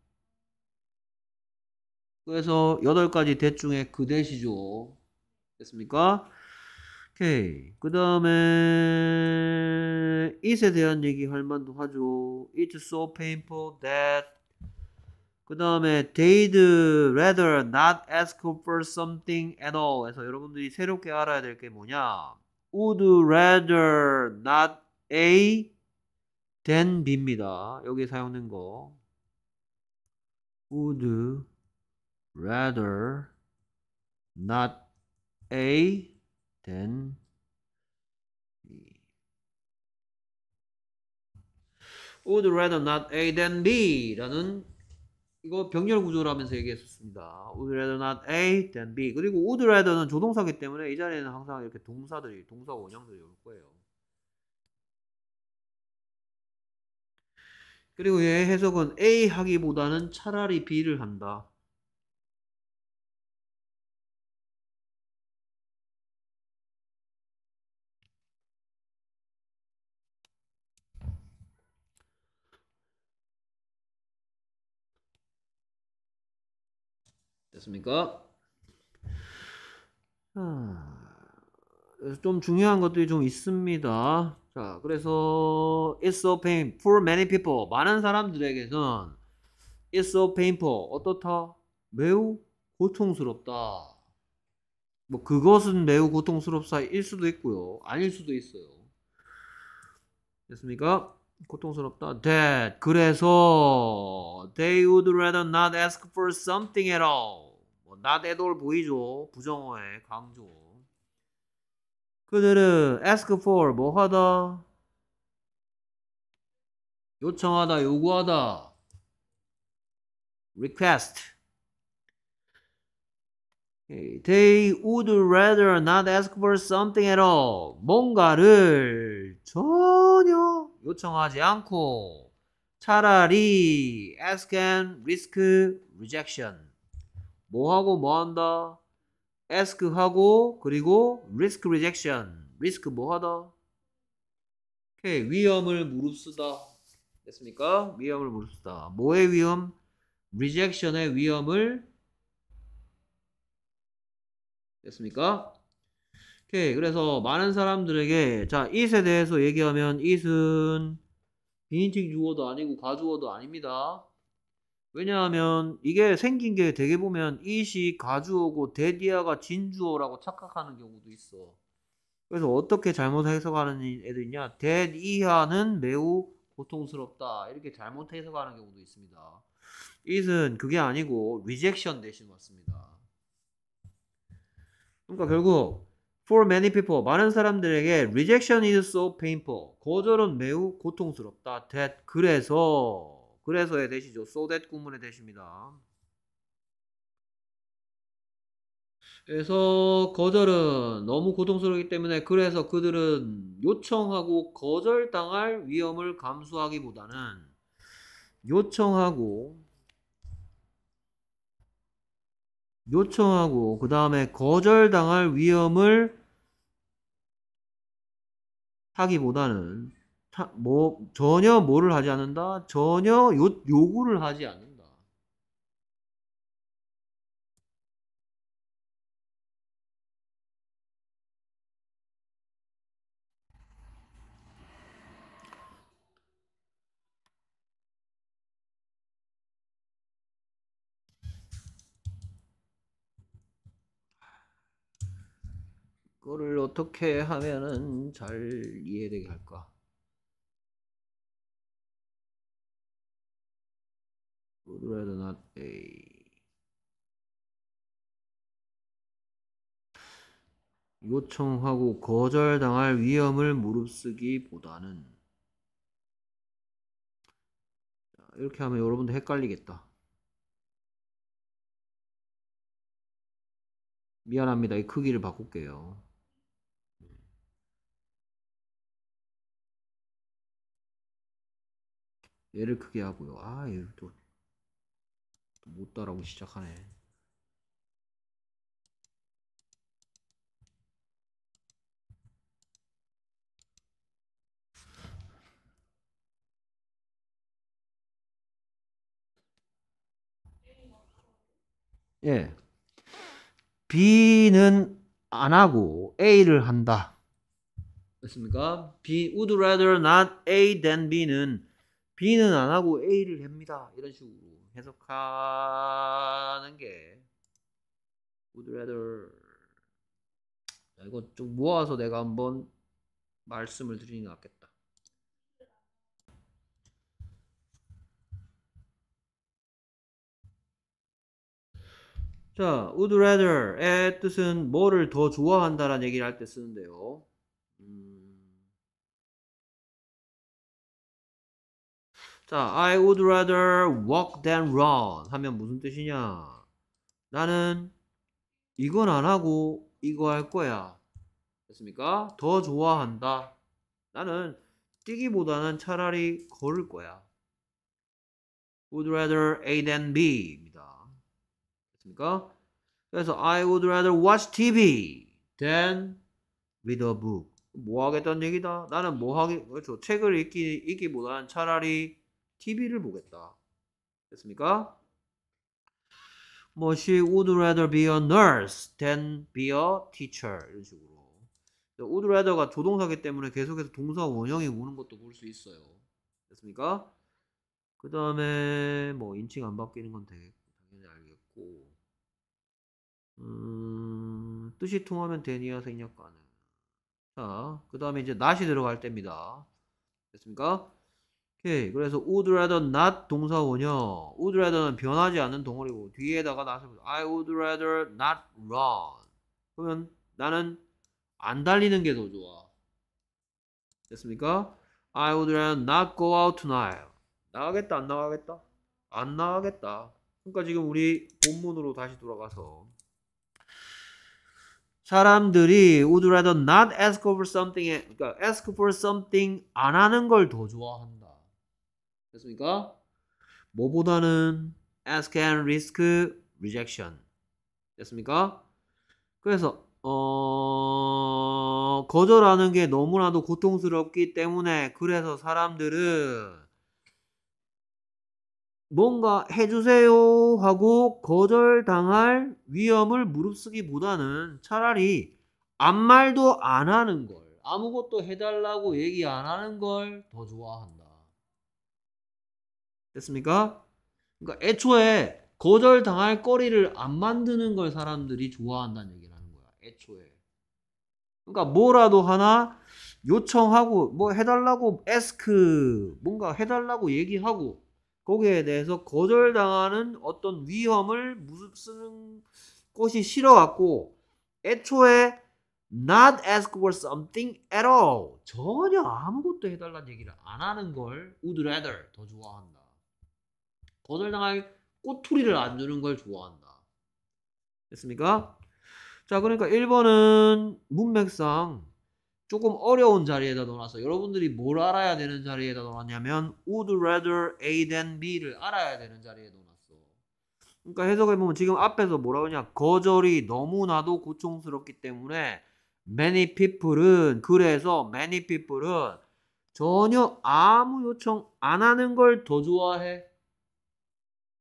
그래서 여덟 가지 대 중에 그 대시죠. 됐습니까? 오케이. 그 다음에 it에 대한 얘기 할 만도 하죠. It's so painful that 그 다음에 they'd rather not ask for something at all 해서 여러분들이 새롭게 알아야 될 게 뭐냐 would rather not A than B입니다. 여기 사용된 거 would rather not A than B would rather not A than B 라는 이거 병렬 구조라면서 얘기했었습니다. would rather not A than B. 그리고 would rather는 조동사기 때문에 이 자리에는 항상 이렇게 동사들이, 동사 원형들이 올 거예요. 그리고 얘 해석은 A 하기보다는 차라리 B를 한다. 됐습니까? 좀 중요한 것들이 좀 있습니다. 자, 그래서 it's so painful for many people. 많은 사람들에게는 it's so painful. 어떻다? 매우 고통스럽다. 뭐 그것은 매우 고통스럽사일 수도 있고요. 아닐 수도 있어요. 됐습니까? 고통스럽다. That 그래서 they would rather not ask for something at all. 뭐 not at all 보이죠? 부정어의 강조. 그들은 ask for 뭐 하다? 요청하다, 요구하다. request. They would rather not ask for something at all. 뭔가를 전혀 요청하지 않고 차라리 ask and risk rejection. 뭐 하고 뭐 한다? ask 하고 그리고 risk rejection. risk 뭐 하다? 오케이. 위험을 무릅쓰다. 됐습니까? 위험을 무릅쓰다. 뭐의 위험? rejection의 위험을 됐습니까? 오케이. 그래서 많은 사람들에게 자, it에 대해서 얘기하면 it은 비인칭 주어도 아니고 가주어도 아닙니다. 왜냐하면 이게 생긴 게 되게 보면 it이 가주어고 데디아가 진주어라고 착각하는 경우도 있어. 그래서 어떻게 잘못 해석하는 애들 있냐? 데디아는 매우 고통스럽다. 이렇게 잘못 해석하는 경우도 있습니다. it은 그게 아니고 rejection 대신 왔습니다. 그러니까 결국 for many people 많은 사람들에게 rejection is so painful 거절은 매우 고통스럽다. that 그래서 그래서의 대시죠. so that 구문의 대시입니다. 그래서 거절은 너무 고통스럽기 때문에 그래서 그들은 요청하고 거절당할 위험을 감수하기보다는 요청하고 요청하고 그 다음에 거절당할 위험을 하기보다는 뭐 전혀 뭐를 하지 않는다? 전혀 요, 요구를 하지 않는다. 그거를 어떻게 하면은 잘 이해되게 할까? Would rather not A 요청하고 거절당할 위험을 무릅쓰기보다는 자, 이렇게 하면 여러분들 헷갈리겠다. 미안합니다. 이 크기를 바꿀게요. 얘를 크게 하고요. 아, 얘또 못 따라오고 시작하네. 예. B는 안 하고 A를 한다. 됐습니까? B would rather not A than B는 B는 안 하고 A를 합니다. 이런 식으로 해석하는 게 would rather 자, 이거 좀 모아서 내가 한번 말씀을 드리는 게 낫겠다. 자, would rather의 뜻은 뭐를 더 좋아한다라는 얘기를 할 때 쓰는데요. 음. 자, I would rather walk than run 하면 무슨 뜻이냐? 나는 이건 안 하고 이거 할 거야. 됐습니까? 더 좋아한다. 나는 뛰기보다는 차라리 걸을 거야. would rather A than B입니다. 됐습니까? 그래서 I would rather watch TV than read a book. 뭐 하겠다는 얘기다. 나는 뭐 하기 그렇죠. 책을 읽기 읽기보다는 차라리 TV를 보겠다. 됐습니까? 뭐 she would rather be a nurse than be a teacher 이런 식으로. would rather가 조동사기 때문에 계속해서 동사 원형이 오는 것도 볼 수 있어요. 됐습니까? 그 다음에 뭐 인칭 안 바뀌는 건 되겠고 당연히 알겠고 음, 뜻이 통하면 되니야 생략 가능. 자, 그 다음에 이제 not이 들어갈 때입니다. 됐습니까? 오케이. 그래서 would rather not 동사 원형. would rather는 변하지 않는 덩어리고 뒤에다가 not을 I would rather not run. 그러면 나는 안 달리는 게 더 좋아. 됐습니까? I would rather not go out tonight. 나가겠다 안 나가겠다? 안 나가겠다. 그러니까 지금 우리 본문으로 다시 돌아가서 사람들이 would rather not ask for something 그러니까 ask for something 안 하는 걸 더 좋아한다. 됐습니까? 뭐보다는 ask and risk rejection. 됐습니까? 그래서 어 거절하는 게 너무나도 고통스럽기 때문에 그래서 사람들은 뭔가 해주세요 하고 거절당할 위험을 무릅쓰기보다는 차라리 아무 말도 안 하는 걸 아무것도 해달라고 얘기 안 하는 걸 더 좋아한다. 됐습니까? 그러니까 애초에 거절당할 거리를 안 만드는 걸 사람들이 좋아한다는 얘기를 하는 거야. 애초에. 그러니까 뭐라도 하나 요청하고 뭐 해달라고 에스크 뭔가 해달라고 얘기하고 거기에 대해서 거절당하는 어떤 위험을 무릅쓰는 것이 싫어갖고 애초에 not ask for something at all 전혀 아무것도 해달라는 얘기를 안 하는 걸 would rather 더 좋아한다. 거절당할 꼬투리를 안 주는 걸 좋아한다. 됐습니까? 자 그러니까 1번은 문맥상 조금 어려운 자리에다 넣어놨어. 여러분들이 뭘 알아야 되는 자리에다 넣어놨냐면 would rather A than B를 알아야 되는 자리에 넣어놨어. 그러니까 해석해보면 지금 앞에서 뭐라고 하냐 거절이 너무나도 고통스럽기 때문에 many people은 그래서 many people은 전혀 아무 요청 안 하는 걸 더 좋아해.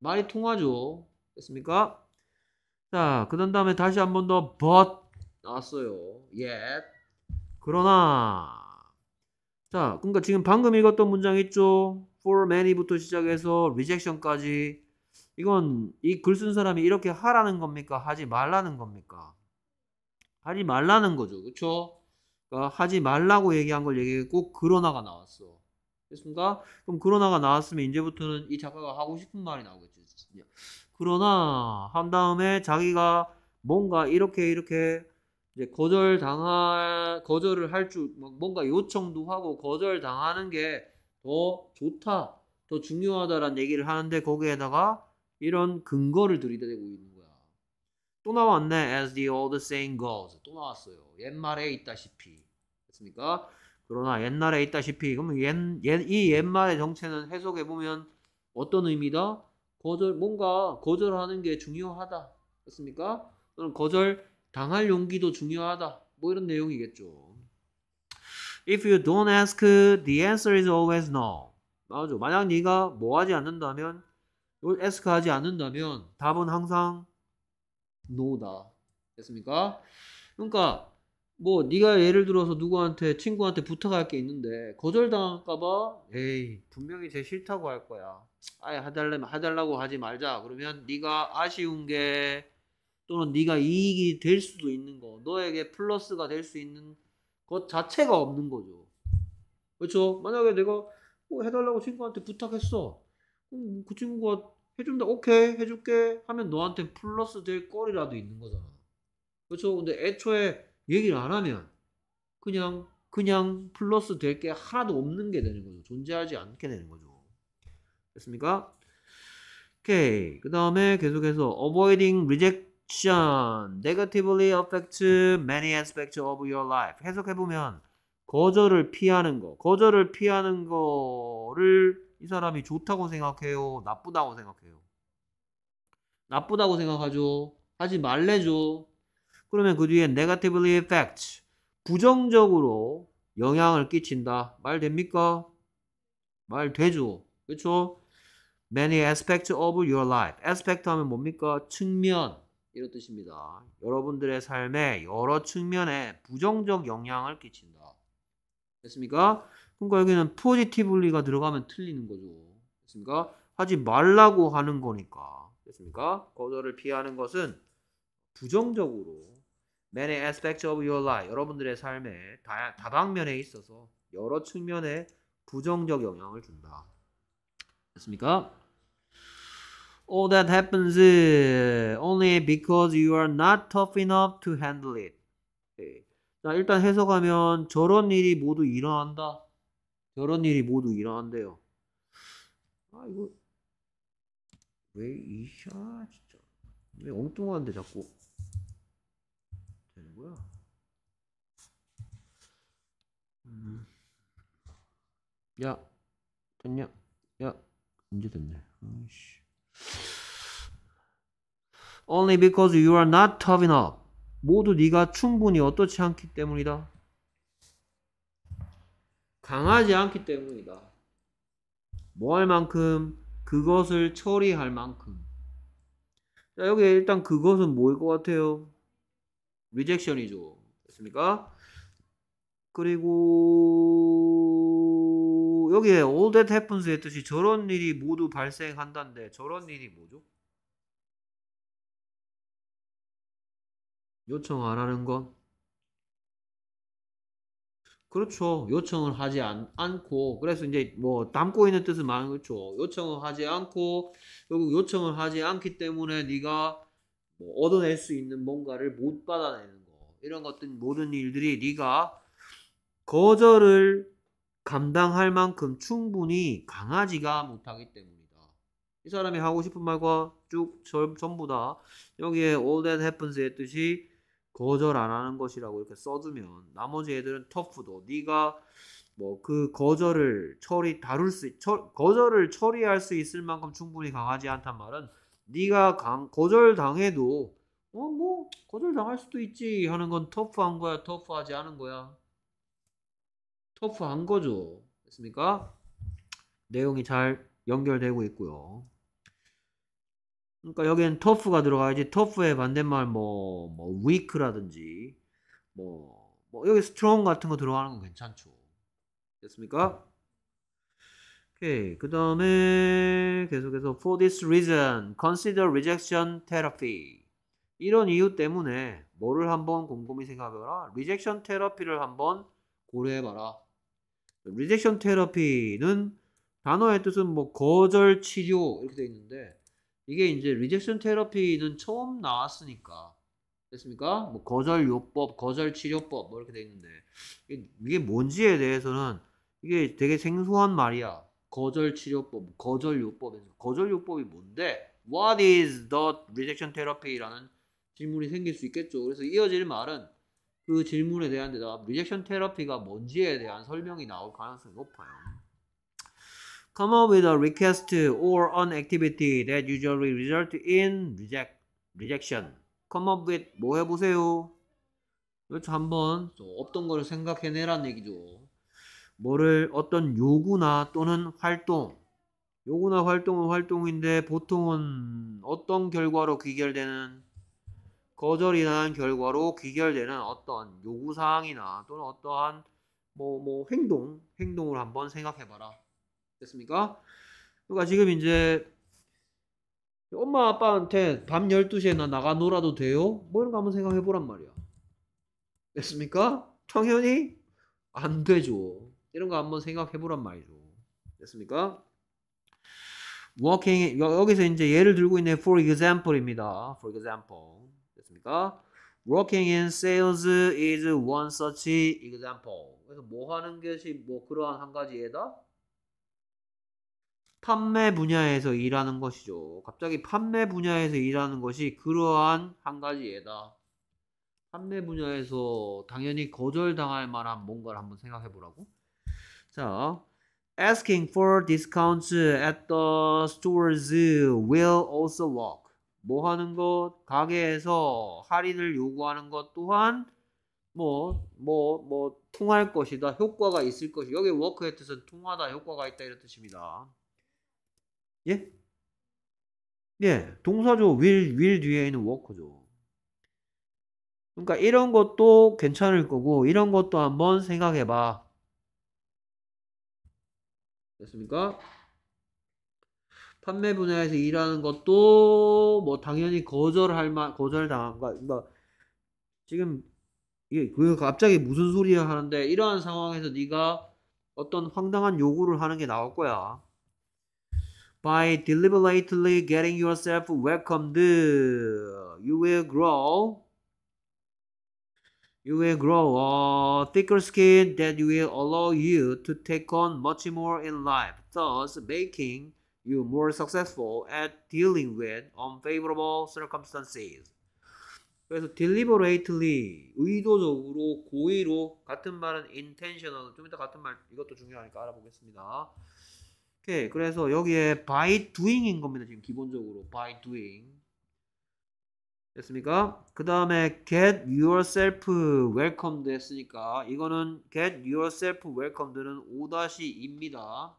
말이 통하죠. 됐습니까? 자, 그 다음에 다시 한 번 더 but 나왔어요. yet. 그러나 자, 그러니까 지금 방금 읽었던 문장 있죠? for many부터 시작해서 rejection까지 이건 이 글 쓴 사람이 이렇게 하라는 겁니까? 하지 말라는 겁니까? 하지 말라는 거죠. 그쵸? 그러니까 하지 말라고 얘기한 걸 얘기했고 그러나가 나왔어. 됐습니까? 그럼 그러나가 나왔으면 이제부터는 이 작가가 하고 싶은 말이 나오겠죠. 그러나 한 다음에 자기가 뭔가 이렇게 이렇게 이제 거절 당할 거절을 할 줄 뭔가 요청도 하고 거절 당하는 게 더 좋다, 더 중요하다라는 얘기를 하는데 거기에다가 이런 근거를 들이대고 있는 거야. 또 나왔네. As the old saying goes. 또 나왔어요. 옛말에 있다시피. 됐습니까? 그러나 옛날에 있다시피 그러면 옛, 옛, 이 옛말의 정체는 해석해 보면 어떤 의미다? 거절 뭔가 거절하는 게 중요하다. 됐습니까? 또는 거절 당할 용기도 중요하다. 뭐 이런 내용이겠죠. If you don't ask, the answer is always no. 맞아. 만약 네가 뭐 하지 않는다면, ask 하지 않는다면 답은 항상 no다. 됐습니까? 그러니까 뭐 네가 예를 들어서 누구한테 친구한테 부탁할 게 있는데 거절당할까 봐 에이 분명히 제 싫다고 할 거야. 아예 해달라면 해달라고 하지 말자. 그러면 네가 아쉬운 게 또는 네가 이익이 될 수도 있는 거, 너에게 플러스가 될 수 있는 것 자체가 없는 거죠. 그렇죠? 만약에 내가 뭐 해달라고 친구한테 부탁했어. 그럼 그 친구가 해준다. 오케이 해줄게 하면 너한테 플러스 될 거리라도 있는 거잖아. 그렇죠? 근데 애초에 얘기를 안 하면 그냥 그냥 플러스 될 게 하나도 없는 게 되는 거죠. 존재하지 않게 되는 거죠. 됐습니까? 오케이. 그 다음에 계속해서 avoiding rejection negatively affects many aspects of your life. 해석해보면 거절을 피하는 거. 거절을 피하는 거를 이 사람이 좋다고 생각해요? 나쁘다고 생각해요? 나쁘다고 생각하죠? 하지 말래죠? 그러면 그 뒤에 negatively affect 부정적으로 영향을 끼친다. 말 됩니까? 말 되죠. 그렇죠? Many aspects of your life. aspect 하면 뭡니까? 측면 이런 뜻입니다. 여러분들의 삶에 여러 측면에 부정적 영향을 끼친다. 됐습니까? 그러니까 여기는 positively가 들어가면 틀리는 거죠. 됐습니까? 하지 말라고 하는 거니까. 됐습니까? 거절을 피하는 것은 부정적으로 many aspects of your life 여러분들의 삶에 다, 다방면에 있어서 여러 측면에 부정적 영향을 준다. 됐습니까? All that happens only because you are not tough enough to handle it. 네. 자, 일단 해석하면 저런 일이 모두 일어난다. 저런 일이 모두 일어난대요. 아, 이거 왜 이샤 진짜 왜 엉뚱한데 자꾸 되는 거야? 음. 야, 됐냐? 야, 이제 됐네. 아이씨. Only because you are not tough enough. 모두 네가 충분히 어떻지 않기 때문이다. 강하지 않기 때문이다. 뭐 할 만큼 그것을 처리할 만큼. 자, 여기 일단 그것은 뭐일 것 같아요? 리젝션이죠. 됐습니까? 그리고 여기에 all that happens의 뜻이 저런 일이 모두 발생한다는데 저런 일이 뭐죠? 요청 안 하는 건 그렇죠. 요청을 하지 않, 않고 그래서 이제 뭐 담고 있는 뜻은 많은 거죠. 요청을 하지 않고 결국 요청을 하지 않기 때문에 네가 뭐 얻어낼 수 있는 뭔가를 못 받아내는 거 이런 것들 모든 일들이 네가 거절을 감당할 만큼 충분히 강하지가 못하기 때문이다. 이 사람이 하고 싶은 말과 쭉 전부 다 여기에 all that happens의 뜻이 거절 안 하는 것이라고 이렇게 써두면 나머지 애들은 터프도 네가 뭐 그 거절을 처리 다룰 수 처, 거절을 처리할 수 있을 만큼 충분히 강하지 않단 말은 네가 강, 거절 당해도 어 뭐 거절 당할 수도 있지 하는 건 터프한 거야 터프하지 않은 거야 터프한 거죠 됐습니까? 내용이 잘 연결되고 있고요 그러니까 여기엔 터프가 들어가야지 터프의 반대말 뭐, 뭐 weak라든지 뭐, 뭐 여기 strong 같은 거 들어가는 건 괜찮죠 됐습니까? 오케이. 그 다음에 계속해서 for this reason, consider rejection therapy. 이런 이유 때문에 뭐를 한번 곰곰이 생각해봐라. rejection therapy를 한번 고려해봐라. Rejection therapy는 단어의 뜻은 뭐 거절 치료 이렇게 돼 있는데 이게 이제 rejection therapy는 처음 나왔으니까 됐습니까? 뭐 거절 요법, 거절 치료법 뭐 이렇게 돼 있는데 이게, 뭔지에 대해서는 이게 되게 생소한 말이야. 거절 치료법, 거절 요법에서 거절 요법이 뭔데? What is the rejection therapy라는 질문이 생길 수 있겠죠. 그래서 이어질 말은 그 질문에 대한 대답, rejection therapy가 뭔지에 대한 설명이 나올 가능성이 높아요. Come up with a request or an activity that usually result in reject, rejection. Come up with 뭐 해보세요. 그렇죠. 한번 없던 거를 생각해내란 얘기죠. 뭐를 어떤 요구나 또는 활동 요구나 활동은 활동인데 보통은 어떤 결과로 귀결되는 거절이라는 결과로 귀결되는 어떤 요구사항이나 또는 어떠한 뭐, 뭐 행동, 행동을 한번 생각해봐라. 됐습니까? 그러니까 지금 이제 엄마 아빠한테 밤 12시에 나 나가 놀아도 돼요? 뭐 이런 거 한번 생각해보란 말이야. 됐습니까? 당연히 안 되죠. 이런 거 한번 생각해보란 말이죠. 됐습니까? working 여기서 이제 예를 들고 있는 for example입니다. for example 됐습니까? working in sales is one such example. 그래서 뭐 하는 것이 뭐 그러한 한 가지 예다? 판매 분야에서 일하는 것이죠. 갑자기 판매 분야에서 일하는 것이 그러한 한 가지 예다. 판매 분야에서 당연히 거절당할 만한 뭔가를 한번 생각해 보라고. 자, asking for discounts at the stores will also work. 뭐 하는 것? 가게에서 할인을 요구하는 것 또한 뭐, 뭐, 뭐, 통할 것이다. 효과가 있을 것이. 여기 work의 뜻은 통하다, 효과가 있다. 이런 뜻입니다. 예? 예, 동사죠. will, will 뒤에 있는 work죠. 그러니까 이런 것도 괜찮을 거고, 이런 것도 한번 생각해 봐. 됐습니까? 판매 분야에서 일하는 것도 뭐 당연히 거절할 만 거절당한 거 그러니까 지금 이게 그 갑자기 무슨 소리야 하는데 이러한 상황에서 네가 어떤 황당한 요구를 하는 게 나올 거야. By deliberately getting yourself welcomed, you will grow You will grow a thicker skin that will allow you to take on much more in life, thus making you more successful at dealing with unfavorable circumstances. 그래서 deliberately 의도적으로 고의로 같은 말은 intentional 좀 이따 같은 말 이것도 중요하니까 알아보겠습니다. 오케이 그래서 여기에 by doing인 겁니다 지금 기본적으로 by doing 됐습니까? 그 다음에 get yourself welcomed 했으니까 이거는 get yourself welcomed는 5-2입니다.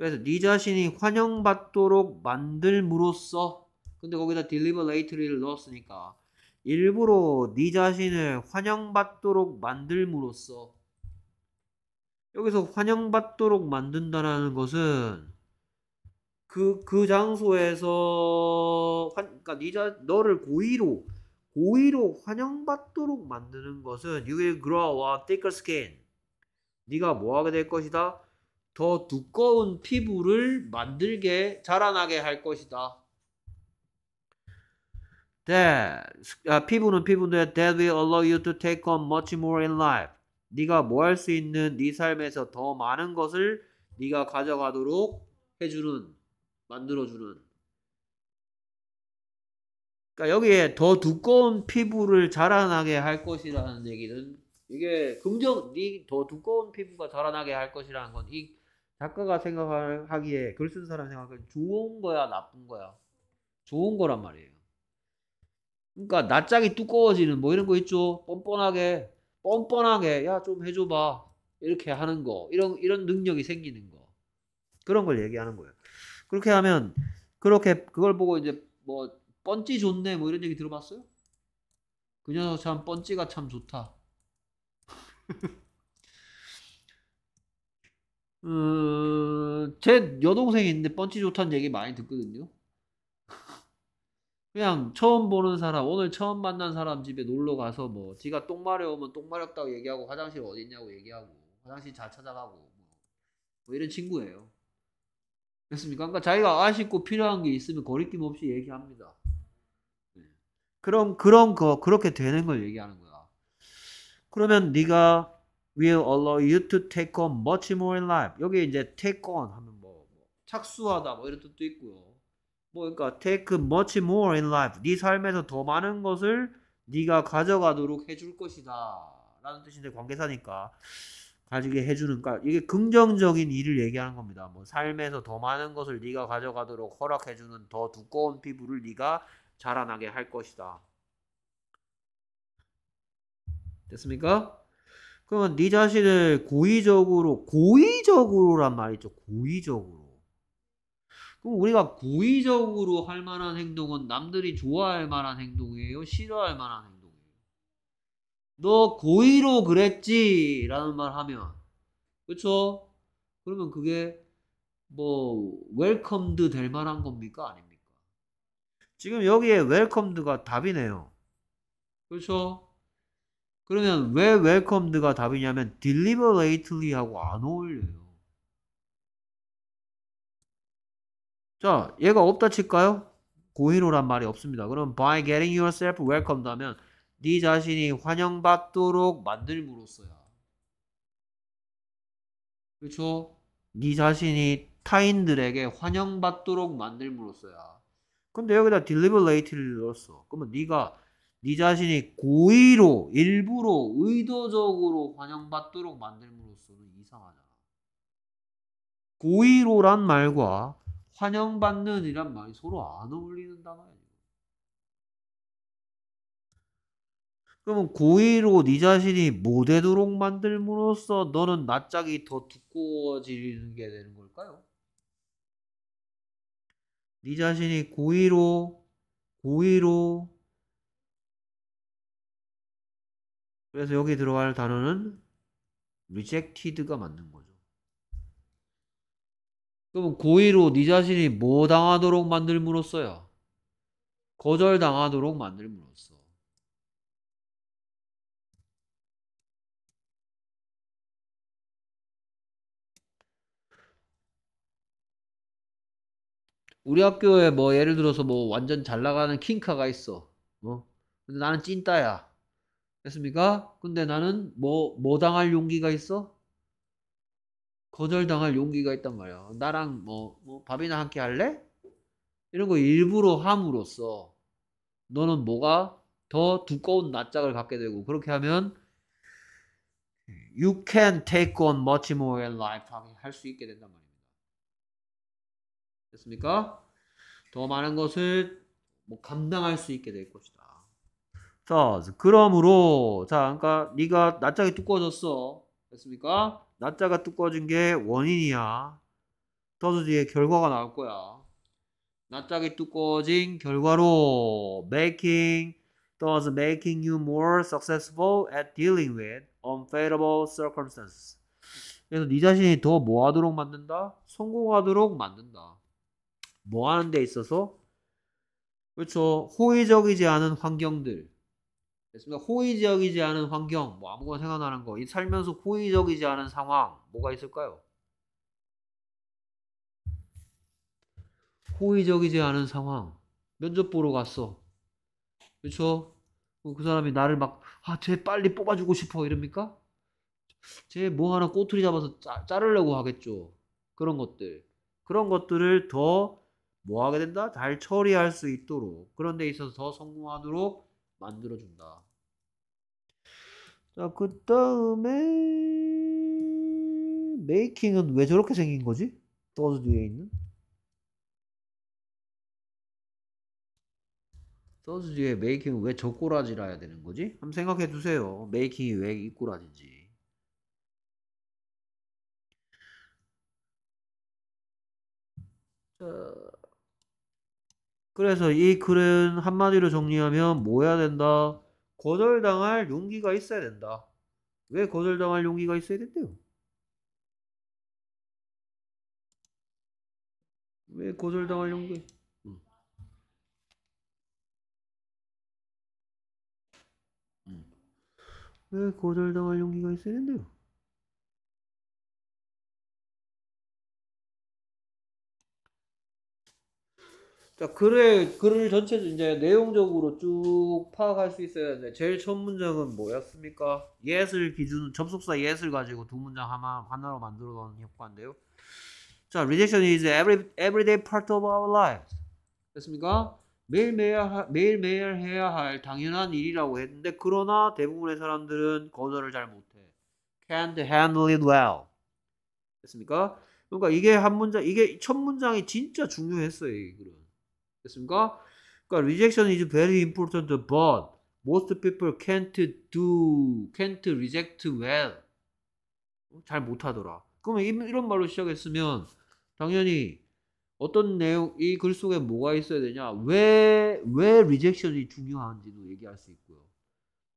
그래서 네 자신이 환영받도록 만들므로써 근데 거기다 deliberate를 넣었으니까 일부러 네 자신을 환영받도록 만들므로써 여기서 환영받도록 만든다는 것은 그, 그 장소에서, 환, 그니까, 니자, 너를 고의로, 고의로 환영받도록 만드는 것은, you will grow a thicker skin. 네가 뭐 하게 될 것이다? 더 두꺼운 피부를 만들게, 자라나게 할 것이다. That, 아, 피부는 피부인데, that will allow you to take on much more in life. 네가 뭐 할 수 있는 네 삶에서 더 많은 것을 네가 가져가도록 해주는 만들어주는 그러니까 여기에 더 두꺼운 피부를 자라나게 할 것이라는 얘기는 이게 긍정 더 두꺼운 피부가 자라나게 할 것이라는 건 이 작가가 생각하기에 글 쓴 사람 생각하기에 좋은 거야 나쁜 거야? 좋은 거란 말이에요. 그러니까 낯짝이 두꺼워지는 뭐 이런 거 있죠? 뻔뻔하게 뻔뻔하게 야 좀 해줘봐. 이렇게 하는 거 이런 이런 능력이 생기는 거. 그런 걸 얘기하는 거예요. 그렇게 하면 그렇게 그걸 보고 이제 뭐 뻔찌 좋네. 뭐 이런 얘기 들어봤어요? 그 녀석 참 뻔찌가 참 좋다. 음, 제 여동생이 있는데 뻔찌 좋다는 얘기 많이 듣거든요. 그냥 처음 보는 사람, 오늘 처음 만난 사람 집에 놀러 가서 뭐 지가 똥 마려우면 똥 마렵다고 얘기하고 화장실 어디 있냐고 얘기하고 화장실 잘 찾아가고 뭐, 뭐 이런 친구예요. 됐습니까? 그러니까 자기가 아쉽고 필요한 게 있으면 거리낌 없이 얘기합니다. 네. 그런 그런 거 그렇게 되는 걸 얘기하는 거야. 그러면 네가 will allow you to take on much more in life. 여기 이제 take on 하면 뭐, 뭐 착수하다 뭐 이런 뜻도 있고요. 뭐 그러니까 take much more in life. 네 삶에서 더 많은 것을 네가 가져가도록 해줄 것이다. 라는 뜻인데 관계사니까 가지게 해주는 까 이게 긍정적인 일을 얘기하는 겁니다. 뭐 삶에서 더 많은 것을 네가 가져가도록 허락해주는 더 두꺼운 피부를 네가 자라나게 할 것이다. 됐습니까? 그러면 네 자신을 고의적으로 고의적으로란 말이죠. 고의적으로. 그럼 우리가 고의적으로 할 만한 행동은 남들이 좋아할 만한 행동이에요? 싫어할 만한 행동이에요? 너 고의로 그랬지? 라는 말 하면 그쵸? 그러면 그게 뭐 welcomed 될 만한 겁니까? 아닙니까? 지금 여기에 welcomed가 답이네요. 그렇죠? 그러면 왜 welcomed가 답이냐면 deliberately 하고 안 어울려요. 자, 얘가 없다 칠까요? 고의로란 말이 없습니다. 그럼 by getting yourself welcomed 하면 네 자신이 환영받도록 만들므로써야. 그렇죠? 네 자신이 타인들에게 환영받도록 만들므로써야. 근데 여기다 deliberate를 넣었어. 그러면 네가 네 자신이 고의로 일부러 의도적으로 환영받도록 만들므로써는 이상하잖아. 고의로란 말과 환영받는 이란 말이 서로 안 어울리는 단어야. 그러면 고의로 네 자신이 못 되도록 만들므로써 너는 낯짝이 더 두꺼워지는 게 되는 걸까요? 네 자신이 고의로 고의로 그래서 여기 들어갈 단어는 rejected가 맞는 거죠. 그러면 고의로 네 자신이 뭐 당하도록 만들므로써요? 거절당하도록 만들므로써. 우리 학교에 뭐 예를 들어서 뭐 완전 잘 나가는 킹카가 있어. 어? 근데 나는 찐따야. 됐습니까? 근데 나는 뭐, 뭐 당할 용기가 있어? 거절당할 용기가 있단 말이야. 나랑 뭐, 뭐 밥이나 함께 할래? 이런 거 일부러 함으로써 너는 뭐가 더 두꺼운 낯짝을 갖게 되고 그렇게 하면 you can take on much more in life 할 수 있게 된단 말입니다. 됐습니까? 더 많은 것을 뭐 감당할 수 있게 될 것이다. 자, 그러므로 자, 그러니까 네가 낯짝이 두꺼워졌어. 됐습니까? 낯짝가 두꺼워진 게 원인이야. 더즈 뒤에 결과가 나올 거야. 낯짝이 두꺼워진 결과로 making does making you more successful at dealing with unfavorable circumstances. 그래서 네 자신이 더 뭐 하도록 만든다? 성공하도록 만든다. 뭐 하는 데 있어서 그렇죠. 호의적이지 않은 환경들. 됐습니다. 호의적이지 않은 환경, 뭐 아무거나 생각나는 거. 이 살면서 호의적이지 않은 상황, 뭐가 있을까요? 호의적이지 않은 상황. 면접 보러 갔어. 그렇죠? 그 사람이 나를 막, 아, 쟤 빨리 뽑아주고 싶어. 이럽니까? 쟤 뭐 하나 꼬투리 잡아서 짜, 자르려고 하겠죠. 그런 것들. 그런 것들을 더 뭐 하게 된다? 잘 처리할 수 있도록. 그런 데 있어서 더 성공하도록 만들어준다. 자, 그 다음에 메이킹은 왜 저렇게 생긴 거지? 더즈 뒤에 있는? 더즈 뒤에 메이킹은 왜 저 꼬라지라 해야 되는 거지? 한번 생각해 두세요. 메이킹이 왜 이 꼬라지인지. 자, 그래서 이 글은 한마디로 정리하면 뭐 해야 된다? 거절당할 용기가 있어야 된다. 왜 거절당할 용기가 있어야 된대요? 왜 거절당할 용기? 응. 응. 왜 거절당할 용기가 있어야 된대요? 자, 글을, 글을 전체도 이제 내용적으로 쭉 파악할 수 있어야 되는데, 제일 첫 문장은 뭐였습니까? 예술 기준, 접속사 예술 가지고 두 문장 하나, 하나로 만들어 놓은 효과인데요. 자, rejection is every, everyday part of our lives. 됐습니까? 매일매일, 하, 매일매일 해야 할 당연한 일이라고 했는데, 그러나 대부분의 사람들은 거절을 잘 못해. can't handle it well. 됐습니까? 그러니까 이게 한 문장, 이게 첫 문장이 진짜 중요했어요, 이 글은. 됐습니까? 그러니까 rejection is very important, but most people can't do, can't reject well. 잘 못하더라. 그러면 이런 말로 시작했으면 당연히 어떤 내용, 이 글 속에 뭐가 있어야 되냐? 왜, 왜 rejection이 중요한지도 얘기할 수 있고요.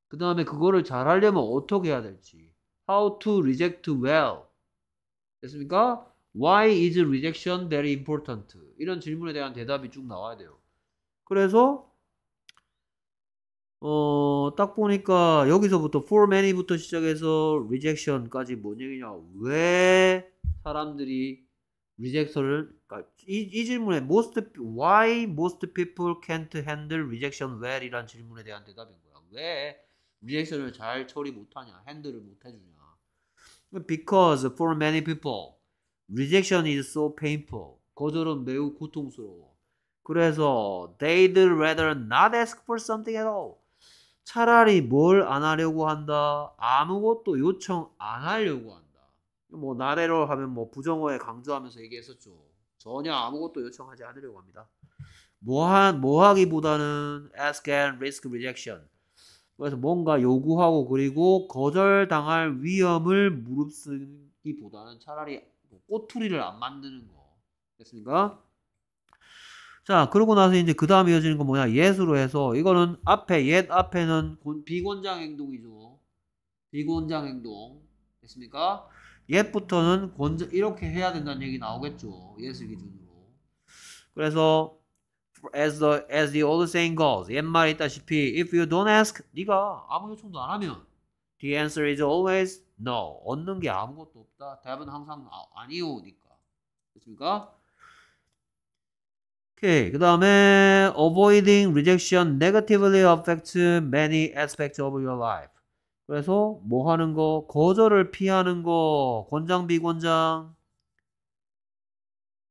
그 다음에 그거를 잘 하려면 어떻게 해야 될지. How to reject well. 됐습니까? Why is rejection very important? 이런 질문에 대한 대답이 쭉 나와야 돼요. 그래서 어, 딱 보니까 여기서부터 for many부터 시작해서 rejection까지 뭔 얘기냐? 왜 사람들이 rejection을 그러니까 이, 이 질문에 most why most people can't handle rejection well 이란 질문에 대한 대답인 거야. 왜 rejection을 잘 처리 못하냐? 핸들을 못해주냐? Because for many people rejection is so painful. 거절은 매우 고통스러워. 그래서 they'd rather not ask for something at all. 차라리 뭘 안 하려고 한다. 아무것도 요청 안 하려고 한다. 뭐 나래로 하면 뭐 부정어에 강조하면서 얘기했었죠. 전혀 아무것도 요청하지 않으려고 합니다. 뭐한 뭐 하기보다는 ask and risk rejection. 그래서 뭔가 요구하고 그리고 거절당할 위험을 무릅쓰기보다는 차라리 꼬투리를 안 만드는 거. 됐습니까? 자, 그러고 나서 이제 그 다음에 이어지는 건 뭐냐? 예수로 해서 이거는 앞에 옛 앞에는 비권장 행동이죠. 비권장 행동. 됐습니까? 옛부터는 권장 이렇게 해야 된다는 얘기 나오겠죠. 예수 기준으로. 그래서 as the as the old saying goes 옛말에 있다시피 if you don't ask 네가 아무 요청도 안 하면 the answer is always no 얻는 게 아무것도 없다 답은 항상 아, 아니오니까 됐습니까? 오케이 그 다음에 avoiding rejection negatively affects many aspects of your life 그래서 뭐 하는 거 거절을 피하는 거 권장 비권장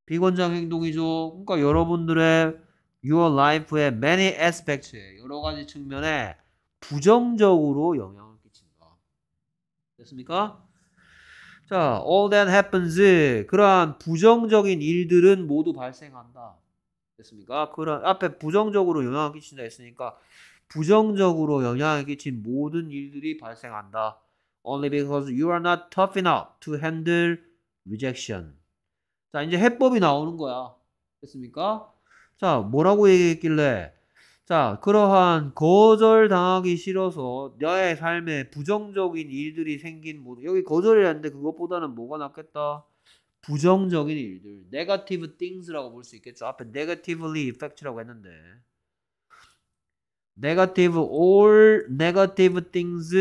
비권장 행동이죠 그러니까 여러분들의 your life의 many aspects에 여러 가지 측면에 부정적으로 영향을. 됐습니까? 자, all that happens 그러한 부정적인 일들은 모두 발생한다. 됐습니까? 그런 앞에 부정적으로 영향을 끼친다 했으니까 부정적으로 영향을 끼친 모든 일들이 발생한다. Only because you are not tough enough to handle rejection. 자, 이제 해법이 나오는 거야. 됐습니까? 자, 뭐라고 얘기했길래? 자, 그러한 거절당하기 싫어서 너의 삶에 부정적인 일들이 생긴 모든 여기 거절이라는데 그것보다는 뭐가 낫겠다? 부정적인 일들, negative things라고 볼 수 있겠죠. 앞에 negatively effect라고 했는데 negative all negative things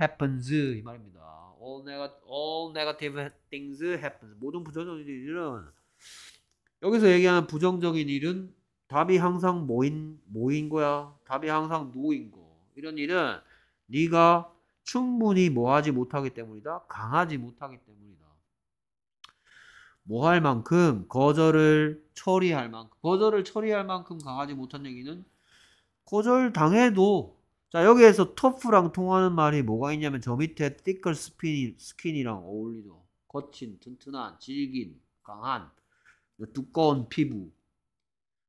happens 이 말입니다. all, neg all negative things happens 모든 부정적인 일은 여기서 얘기하는 부정적인 일은 답이 항상 뭐인 뭐인 거야? 답이 항상 노인 거. 이런 일은 네가 충분히 뭐하지 못하기 때문이다. 강하지 못하기 때문이다. 뭐 할 만큼 거절을 처리할 만큼 거절을 처리할 만큼 강하지 못한 얘기는 거절 당해도 자 여기에서 터프랑 통하는 말이 뭐가 있냐면 저 밑에 thicker skin, skin이랑 어울리죠. 거친, 튼튼한, 질긴, 강한, 두꺼운 피부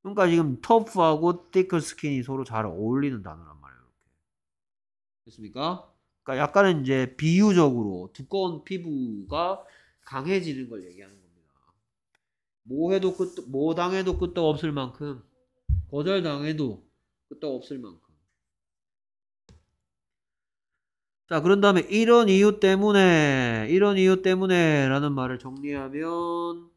그러니까 지금 터프하고 skin이 서로 잘 어울리는 단어란 말이에요. 이렇게. 됐습니까? 그러니까 약간은 이제 비유적으로 두꺼운 피부가 강해지는 걸 얘기하는 겁니다. 뭐 해도 끝, 뭐 당해도 끄떡 없을 만큼, 거절 당해도 끄떡 없을 만큼. 자, 그런 다음에 이런 이유 때문에, 이런 이유 때문에 라는 말을 정리하면,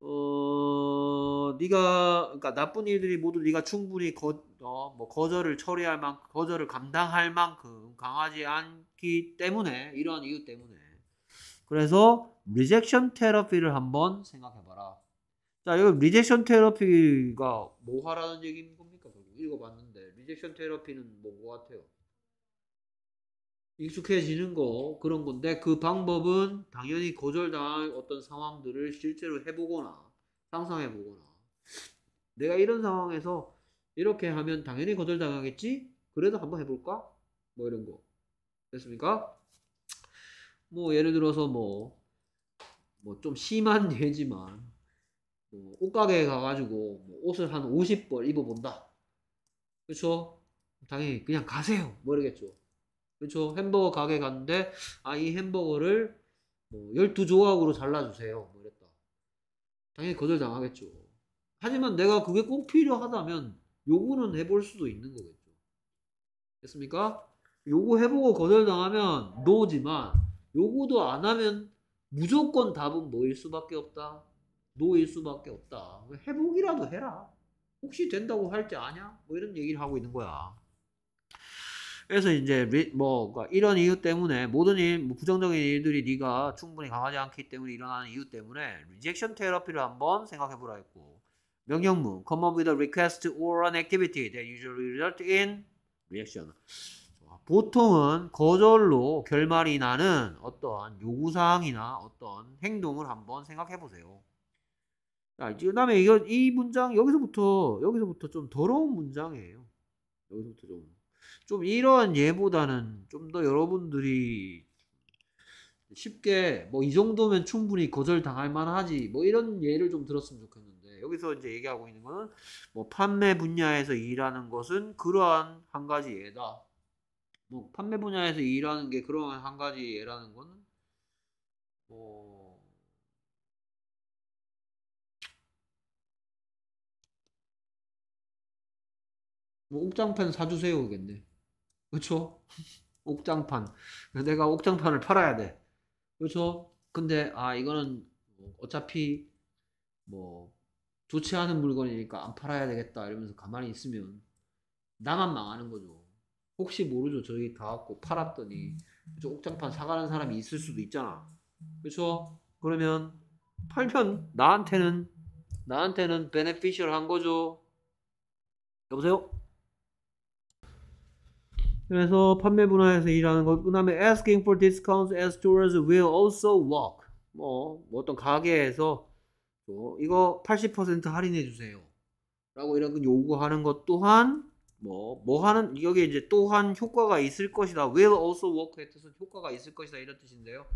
어, 네가 그러니까 나쁜 일들이 모두 네가 충분히 거, 어, 뭐 거절을 처리할 만큼 거절을 감당할 만큼 강하지 않기 때문에 이러한 이유 때문에 그래서 rejection therapy를 한번 생각해 봐라. 자, 이거 rejection therapy가 뭐 하라는 얘기인 겁니까? 결국 읽어봤는데 rejection therapy는 뭐, 뭐 같아요? 익숙해지는 거 그런 건데 그 방법은 당연히 거절당할 어떤 상황들을 실제로 해보거나 상상해보거나 내가 이런 상황에서 이렇게 하면 당연히 거절당하겠지? 그래도 한번 해볼까? 뭐 이런 거 됐습니까? 뭐 예를 들어서 뭐 뭐 좀 심한 예지만 뭐 옷가게에 가가지고 뭐 옷을 한 50벌 입어본다 그렇죠? 당연히 그냥 가세요 뭐 이러겠죠 그렇죠? 햄버거 가게 갔는데 아 이 햄버거를 뭐 12조각으로 잘라주세요. 뭐 이랬다. 당연히 거절당하겠죠. 하지만 내가 그게 꼭 필요하다면 요구는 해볼 수도 있는 거겠죠. 됐습니까? 요구해보고 거절당하면 no지만 요구도 안 하면 무조건 답은 뭐일 수밖에 없다? no일 수밖에 없다. 해보기라도 해라. 혹시 된다고 할때 아냐? 뭐 이런 얘기를 하고 있는 거야 그래서 이제 뭐 그러니까 이런 이유 때문에 모든 일, 뭐 부정적인 일들이 네가 충분히 강하지 않기 때문에 일어나는 이유 때문에 rejection therapy를 한번 생각해 보라 했고 명령문 come up with a request or an activity that usually result in reaction 보통은 거절로 결말이 나는 어떤 요구사항이나 어떤 행동을 한번 생각해 보세요. 자, 그 다음에 이 문장, 여기서부터, 여기서부터 좀 더러운 문장이에요. 여기서부터 좀. 좀 이런 예보다는 좀 더 여러분들이 쉽게 뭐 이 정도면 충분히 거절당할 만하지 뭐 이런 예를 좀 들었으면 좋겠는데 여기서 이제 얘기하고 있는 거는 뭐 판매 분야에서 일하는 것은 그러한 한 가지 예다. 뭐 판매 분야에서 일하는 게 그러한 한 가지 예라는 거는 뭐뭐 옥장판 사주세요 그겠네 그렇죠? 옥장판. 내가 옥장판을 팔아야 돼. 그렇죠? 근데 아 이거는 뭐 어차피 뭐 좋지 않은 물건이니까 안 팔아야 되겠다 이러면서 가만히 있으면 나만 망하는 거죠. 혹시 모르죠. 저희 다 갖고 팔았더니 그렇죠? 옥장판 사가는 사람이 있을 수도 있잖아. 그렇죠? 그러면 팔면 나한테는 나한테는 베네피셜 한 거죠. 여보세요? 그래서 판매 분야에서 일하는 것, 그 다음에 asking for discounts as stores will also work. 뭐, 뭐 어떤 가게에서 뭐 이거 80% 할인해 주세요. 라고 이런 요구하는 것 또한 뭐, 뭐 하는, 여기 이제 또한 효과가 있을 것이다. will also work의 뜻은 효과가 있을 것이다. 이런 뜻인데요.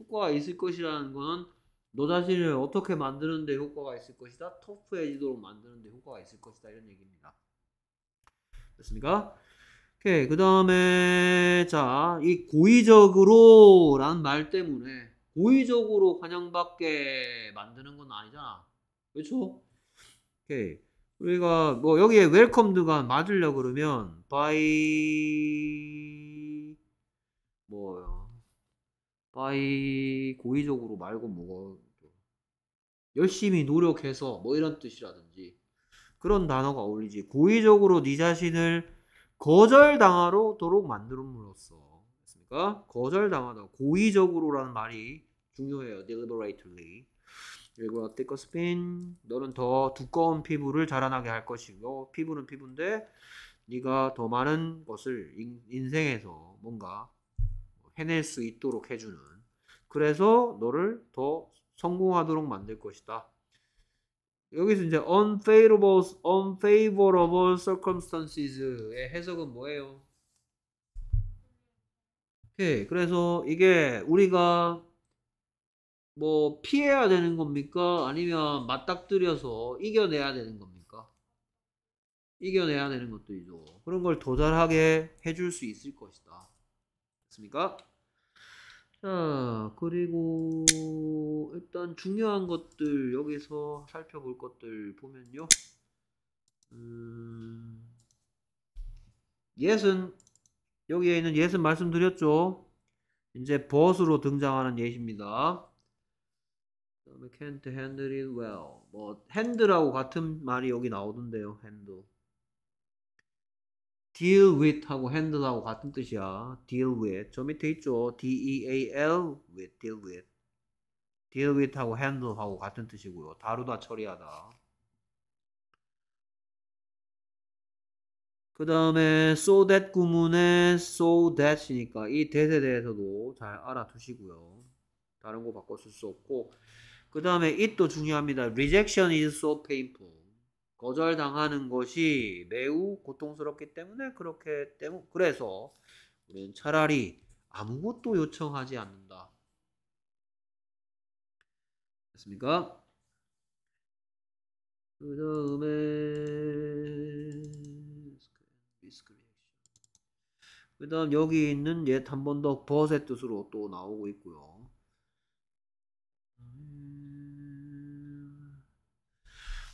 효과가 있을 것이라는 거는 너 자신을 어떻게 만드는데 효과가 있을 것이다. 터프해지도록 만드는데 효과가 있을 것이다. 이런 얘기입니다. 됐습니까? 오케이. 그 다음에, 자, 이 고의적으로 라는 말 때문에 고의적으로 환영받게 만드는 건 아니잖아. 그렇죠? 오케이. 우리가 뭐 여기에 웰컴드가 맞으려 그러면 by 뭐요? by 고의적으로 말고 뭐 열심히 노력해서 뭐 이런 뜻이라든지 그런 단어가 어울리지. 고의적으로 네 자신을 거절당하도록 만들음으로써 됐습니까? 거절당하다 고의적으로라는 말이 중요해요. deliberately 그리고 thicker skin 너는 더 두꺼운 피부를 자라나게 할 것이고 피부는 피부인데 네가 더 많은 것을 인, 생에서 뭔가 해낼 수 있도록 해주는 그래서 너를 더 성공하도록 만들 것이다. 여기서 이제 unfavorable, unfavorable circumstances의 해석은 뭐예요? 오케이. 그래서 이게 우리가 뭐 피해야 되는 겁니까? 아니면 맞닥뜨려서 이겨내야 되는 겁니까? 이겨내야 되는 것들이죠. 그런 걸 더 잘하게 해줄 수 있을 것이다. 됐습니까? 자, 그리고 일단 중요한 것들 여기서 살펴볼 것들 보면요. 음, 예은 여기에 있는 예은 말씀드렸죠. 이제 벗으로 등장하는 예입니다. 그다음에 can't handle it well. 뭐 hand라고 같은 말이 여기 나오던데요. hand. Deal with 하고 handle하고 같은 뜻이야. deal with. 저 밑에 있죠. D-E-A-L with, deal with. deal with하고 handle하고 같은 뜻이고요. 다루다, 처리하다. 그 다음에 so that 구문에 so that이니까 이 that에 대해서도 잘 알아두시고요. 다른 거 바꿔 쓸 수 없고 그 다음에 it도 중요합니다. rejection is so painful. 거절당하는 것이 매우 고통스럽기 때문에 그렇게 때문 그래서 우리는 차라리 아무것도 요청하지 않는다. 됐습니까? 그 다음에 그 다음 여기 있는 옛 한 번더 버의 뜻으로 또 나오고 있고요.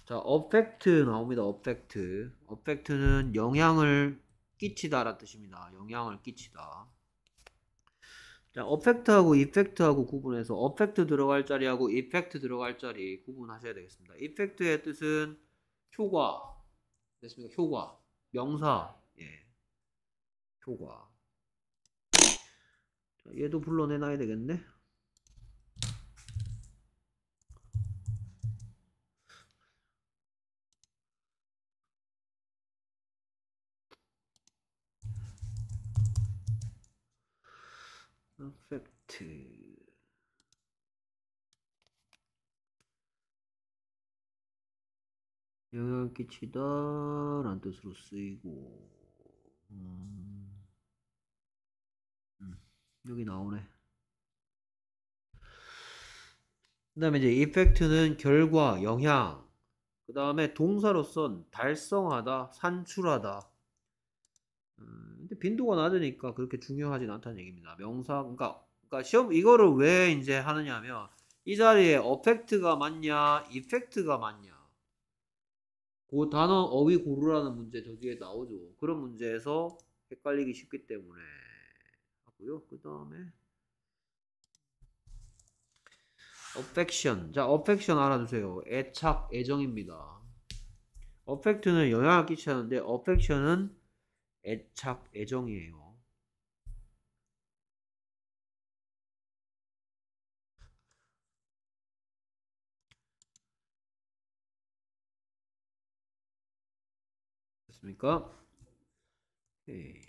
자, affect 나옵니다. affect. affect는 영향을 끼치다라는 뜻입니다. 영향을 끼치다. 자, affect하고 effect하고 구분해서 affect 들어갈 자리하고 effect 들어갈 자리 구분하셔야 되겠습니다. effect의 뜻은 효과. 됐습니까? 효과. 명사. 예. 효과. 자, 얘도 불러내놔야 되겠네. affect. 영향을 끼치다 라는 뜻으로 쓰이고. 음, 음, 여기 나오네. 그 다음에 이제 effect는 결과, 영향. 그 다음에 동사로선 달성하다, 산출하다. 음, 근데 빈도가 낮으니까 그렇게 중요하진 않다는 얘기입니다. 명사, 그러니까, 그러니까 시험 이거를 왜 이제 하느냐면 이 자리에 affect가 맞냐, effect가 맞냐 그 단어 어휘 고르라는 문제 저 뒤에 나오죠. 그런 문제에서 헷갈리기 쉽기 때문에 하고요. 그 다음에 affection. 자, affection 알아두세요. 애착, 애정입니다. affect는 영향을 끼치는데 affection은 애착, 애정이에요. 됐습니까? 오케이.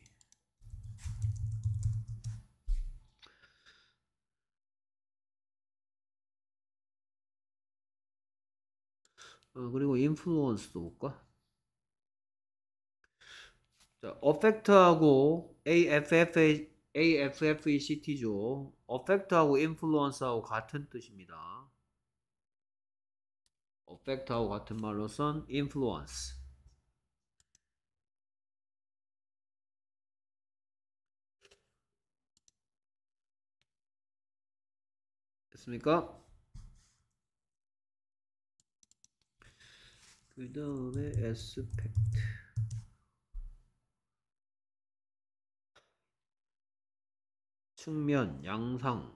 어, 그리고 인플루언스도 볼까? 자, affect하고 AFFA, AFFECT죠. affect하고 influence하고 같은 뜻입니다. affect하고 같은 말로선 influence. 됐습니까? 그 다음에 에스펙트 측면, 양상.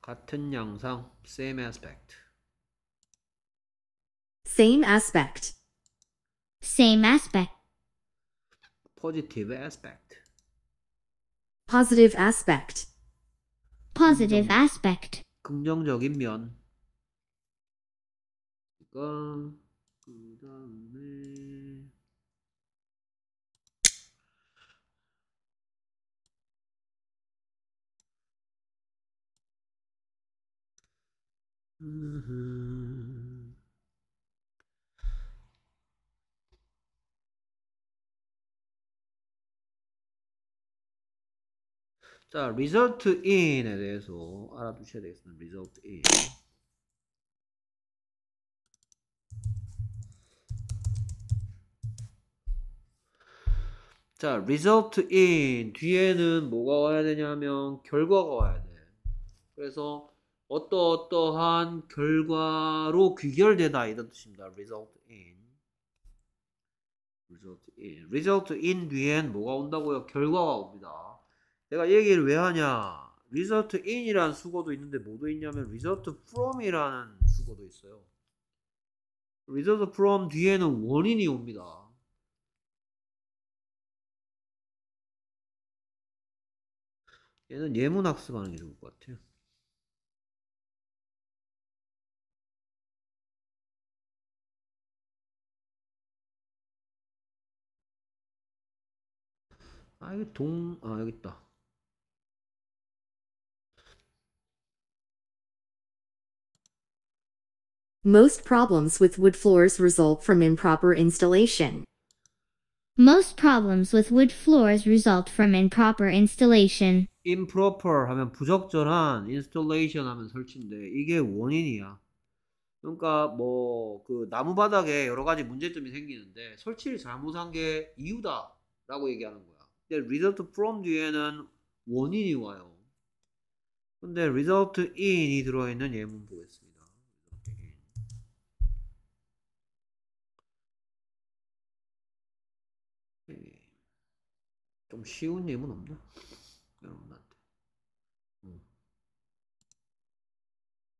같은 양상 same aspect Same aspect. Same aspect. positive aspect Positive aspect. Positive aspect. 긍정적인 면 그러니까 그 다음에 음 자, result in에 대해서 알아두셔야 되겠습니다. result in. 자, result in 뒤에는 뭐가 와야 되냐면 결과가 와야 돼. 그래서 어떠어떠한 결과로 귀결되다 이런 뜻입니다. result in. result in. result in 뒤엔 뭐가 온다고요? 결과가 옵니다. 내가 얘기를 왜 하냐? result in이라는 수거도 있는데 뭐도 있냐면 result from이라는 수거도 있어요. result from 뒤에는 원인이 옵니다. 얘는 예문 학습하는 게 좋을 것 같아요. 아, 이거 동, 아, 여기 있다. Most problems with wood floors result from improper installation. Most problems with wood floors result from improper installation. improper 하면 부적절한 installation 하면 설치인데 이게 원인이야. 그러니까 뭐 그 나무 바닥에 여러 가지 문제점이 생기는데 설치를 잘못한 게 이유다라고 얘기하는 거야. 근데 result from 뒤에는 원인이 와요. 근데 result in이 들어있는 예문 보겠습니다. 좀 쉬운 예문 없나? 여러분한테.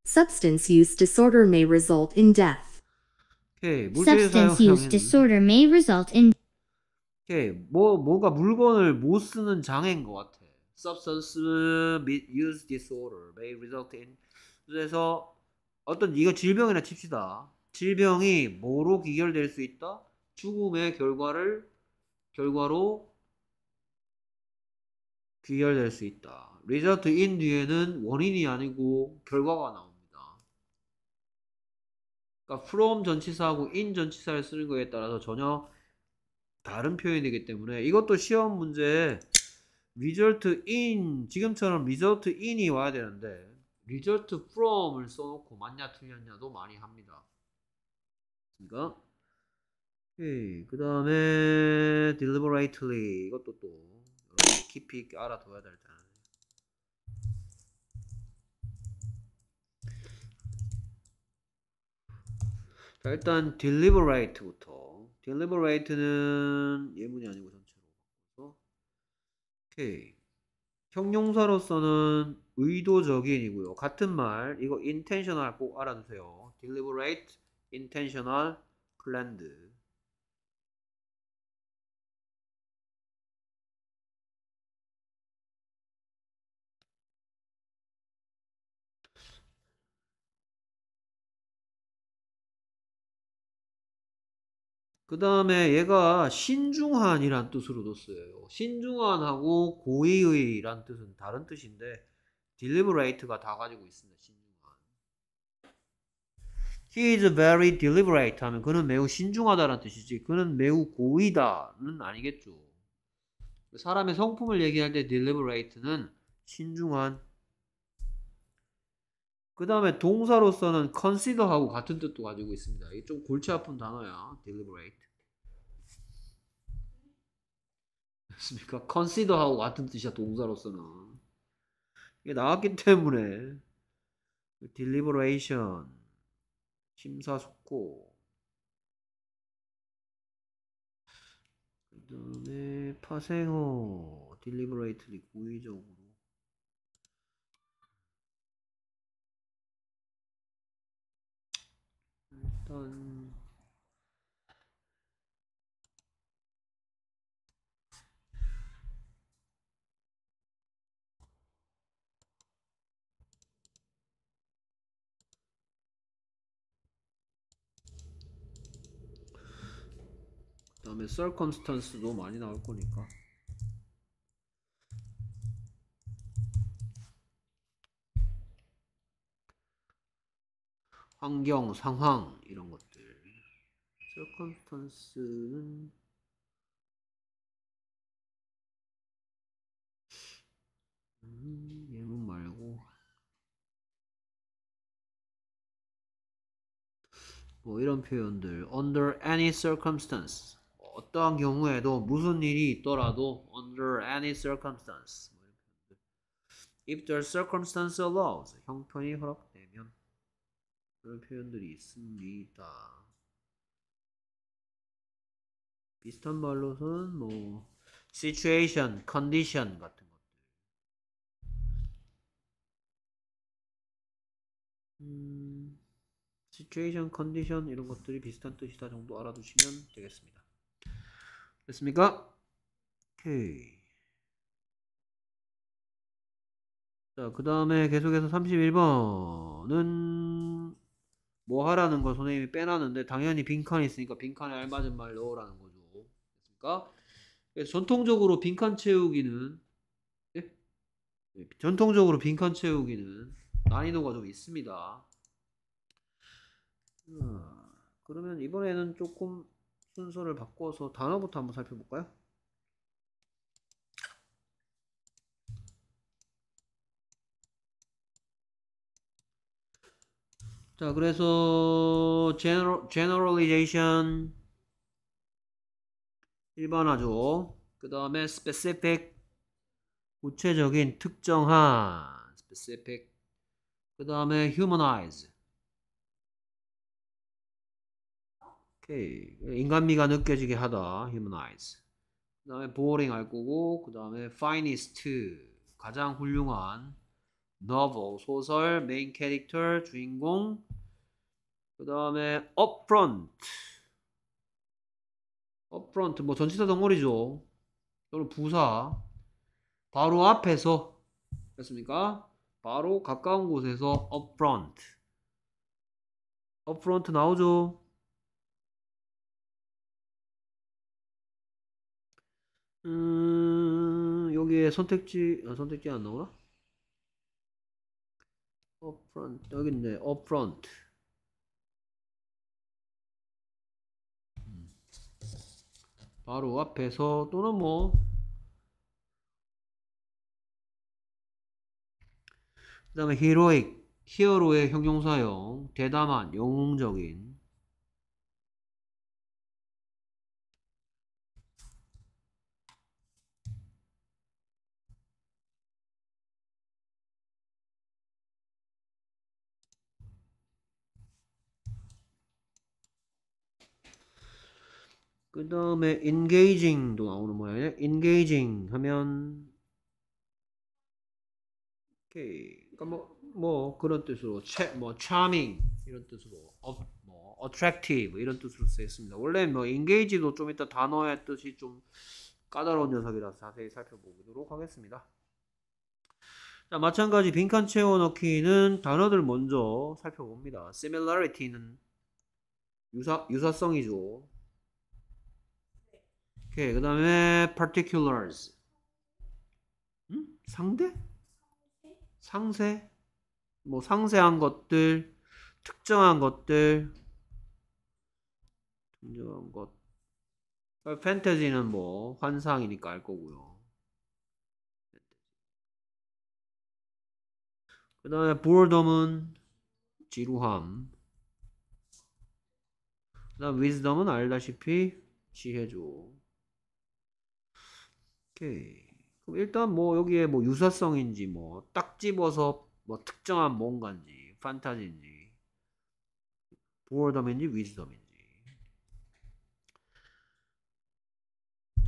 Substance use disorder may result in death. 오케이. Substance use disorder may result in 오케이. 뭐 뭔가 물건을 못 쓰는 장애인 것 같아. Substance use disorder may result in 그래서 어떤 이거 질병이나 칩시다. 질병이 뭐로 귀결될 수 있다? 죽음의 결과를 결과로 귀결될 수 있다. result in 뒤에는 원인이 아니고 결과가 나옵니다. 그러니까 from 전치사하고 in 전치사를 쓰는 거에 따라서 전혀 다른 표현이기 때문에 이것도 시험 문제에 result in 지금처럼 result in이 와야 되는데 result from을 써놓고 맞냐 틀렸냐도 많이 합니다. 그러니까 그 다음에 deliberately 이것도 또 깊이 있게 알아둬야 될 단어. 자 일단 deliberate부터 deliberate는 예문이 아니고 전체로 바꿔서 오케이 형용사로서는 의도적인이고요 같은 말 이거 intentional 꼭 알아두세요 deliberate, intentional, planned 그 다음에 얘가 신중한이란 뜻으로도 쓰여요. 신중한하고 고의의란 뜻은 다른 뜻인데 deliberate가 다 가지고 있습니다. 신중한. He is very deliberate 하면 그는 매우 신중하다는 뜻이지 그는 매우 고의다는 아니겠죠. 사람의 성품을 얘기할 때 deliberate는 신중한 그 다음에 동사로서는 consider하고 같은 뜻도 가지고 있습니다. 이게 좀 골치 아픈 단어야. deliberate. 됐습니까? consider하고 같은 뜻이야. 동사로서는. 이게 나왔기 때문에 deliberation 심사숙고 그 다음에 파생어 deliberately 고의적으로 일단 그다음에 circumstance도 많이 나올 거니까 환경, 상황 이런 것들. circumstance는 음, 예문 말고 뭐 이런 표현들 under any circumstance 어떠한 경우에도 무슨 일이 있더라도 under any circumstance 뭐 if the circumstance allows 형편이 허락되면 그런 표현들이 있습니다. 비슷한 말로서는 뭐 situation, condition 같은 것들. 음, situation, condition 이런 것들이 비슷한 뜻이다 정도 알아두시면 되겠습니다. 됐습니까? 오케이. 자, 그 다음에 계속해서 31번은 뭐 하라는 걸 선생님이 빼놨는데 당연히 빈칸이 있으니까 빈칸에 알맞은 말 넣으라는 거죠. 됐습니까? 전통적으로 빈칸 채우기는 예? 네, 전통적으로 빈칸 채우기는 난이도가 좀 있습니다. 음, 그러면 이번에는 조금 순서를 바꿔서 단어부터 한번 살펴볼까요? 자, 그래서 general, generalization 일반화죠. 그 다음에 specific 구체적인 특정한 specific 그 다음에 humanize 오케이 인간미가 느껴지게 하다 humanize 그 다음에 boring 알 거고 그 다음에 finest 가장 훌륭한 novel 소설 메인 캐릭터 주인공 그 다음에 upfront. upfront 뭐 전치사 덩어리죠. 또는 부사. 바로 앞에서 됐습니까? 바로 가까운 곳에서 upfront. upfront 나오죠. 음, 여기에 선택지 아, 선택지 안 나오나? Upfront. 여기 있네. Upfront. 음. 바로 앞에서 또는 뭐 그 다음에 heroic 히어로의 형용사형 대담한 영웅적인 그 다음에 engaging도 나오는 모양이네. engaging 하면 오케이. 그러니까 뭐, 뭐 그런 뜻으로 채, 뭐 charming 이런 뜻으로 어, 뭐 attractive 이런 뜻으로 쓰였습니다. 원래 뭐 engage도 좀 이따 단어의 뜻이 좀 까다로운 녀석이라서 자세히 살펴보도록 하겠습니다. 자, 마찬가지 빈칸 채워 넣기는 단어들 먼저 살펴봅니다. similarity는 유사 유사성이죠. 오케이, 그 다음에 particulars. 음? 상대? 상세? 뭐 상세한 것들, 특정한 것들, 특정한 것. 판타지는 뭐 환상이니까 알 거고요. 그 다음에 boredom은 지루함. 그 다음 wisdom은 알다시피 지혜죠. 오케이. 그럼 일단 뭐 여기에 뭐 유사성인지 뭐 딱 집어서 뭐 특정한 뭔가인지 판타지인지 보어덤인지 위즈덤인지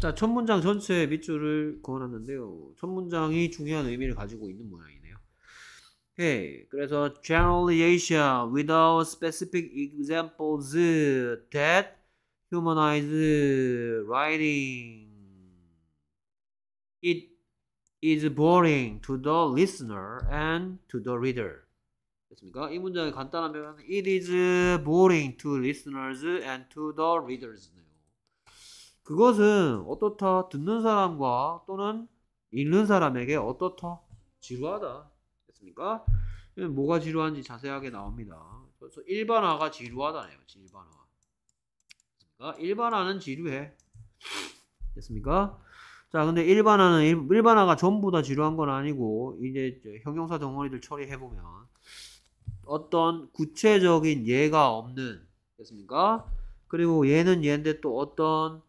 자, 첫 문장 전체 밑줄을 그어놨는데요. 첫 문장이 중요한 의미를 가지고 있는 모양이네요. 오케이. 그래서 generalization without specific examples that humanize writing it is boring to the listener and to the reader. 됐습니까? 이 문장의 간단한 표현은 it is boring to listeners and to the readers네요. 그것은 어떻다 듣는 사람과 또는 읽는 사람에게 어떻다 지루하다. 됐습니까? 뭐가 지루한지 자세하게 나옵니다. 그래서 일반화가 지루하다네요. 일반화. 됐습니까? 일반화는 지루해. 됐습니까? 자, 근데 일반화는 일, 일반화가 전부 다 지루한 건 아니고 이제 형용사 덩어리들 처리해 보면 어떤 구체적인 예가 없는 됐습니까? 그리고 얘는 얘인데 또 어떤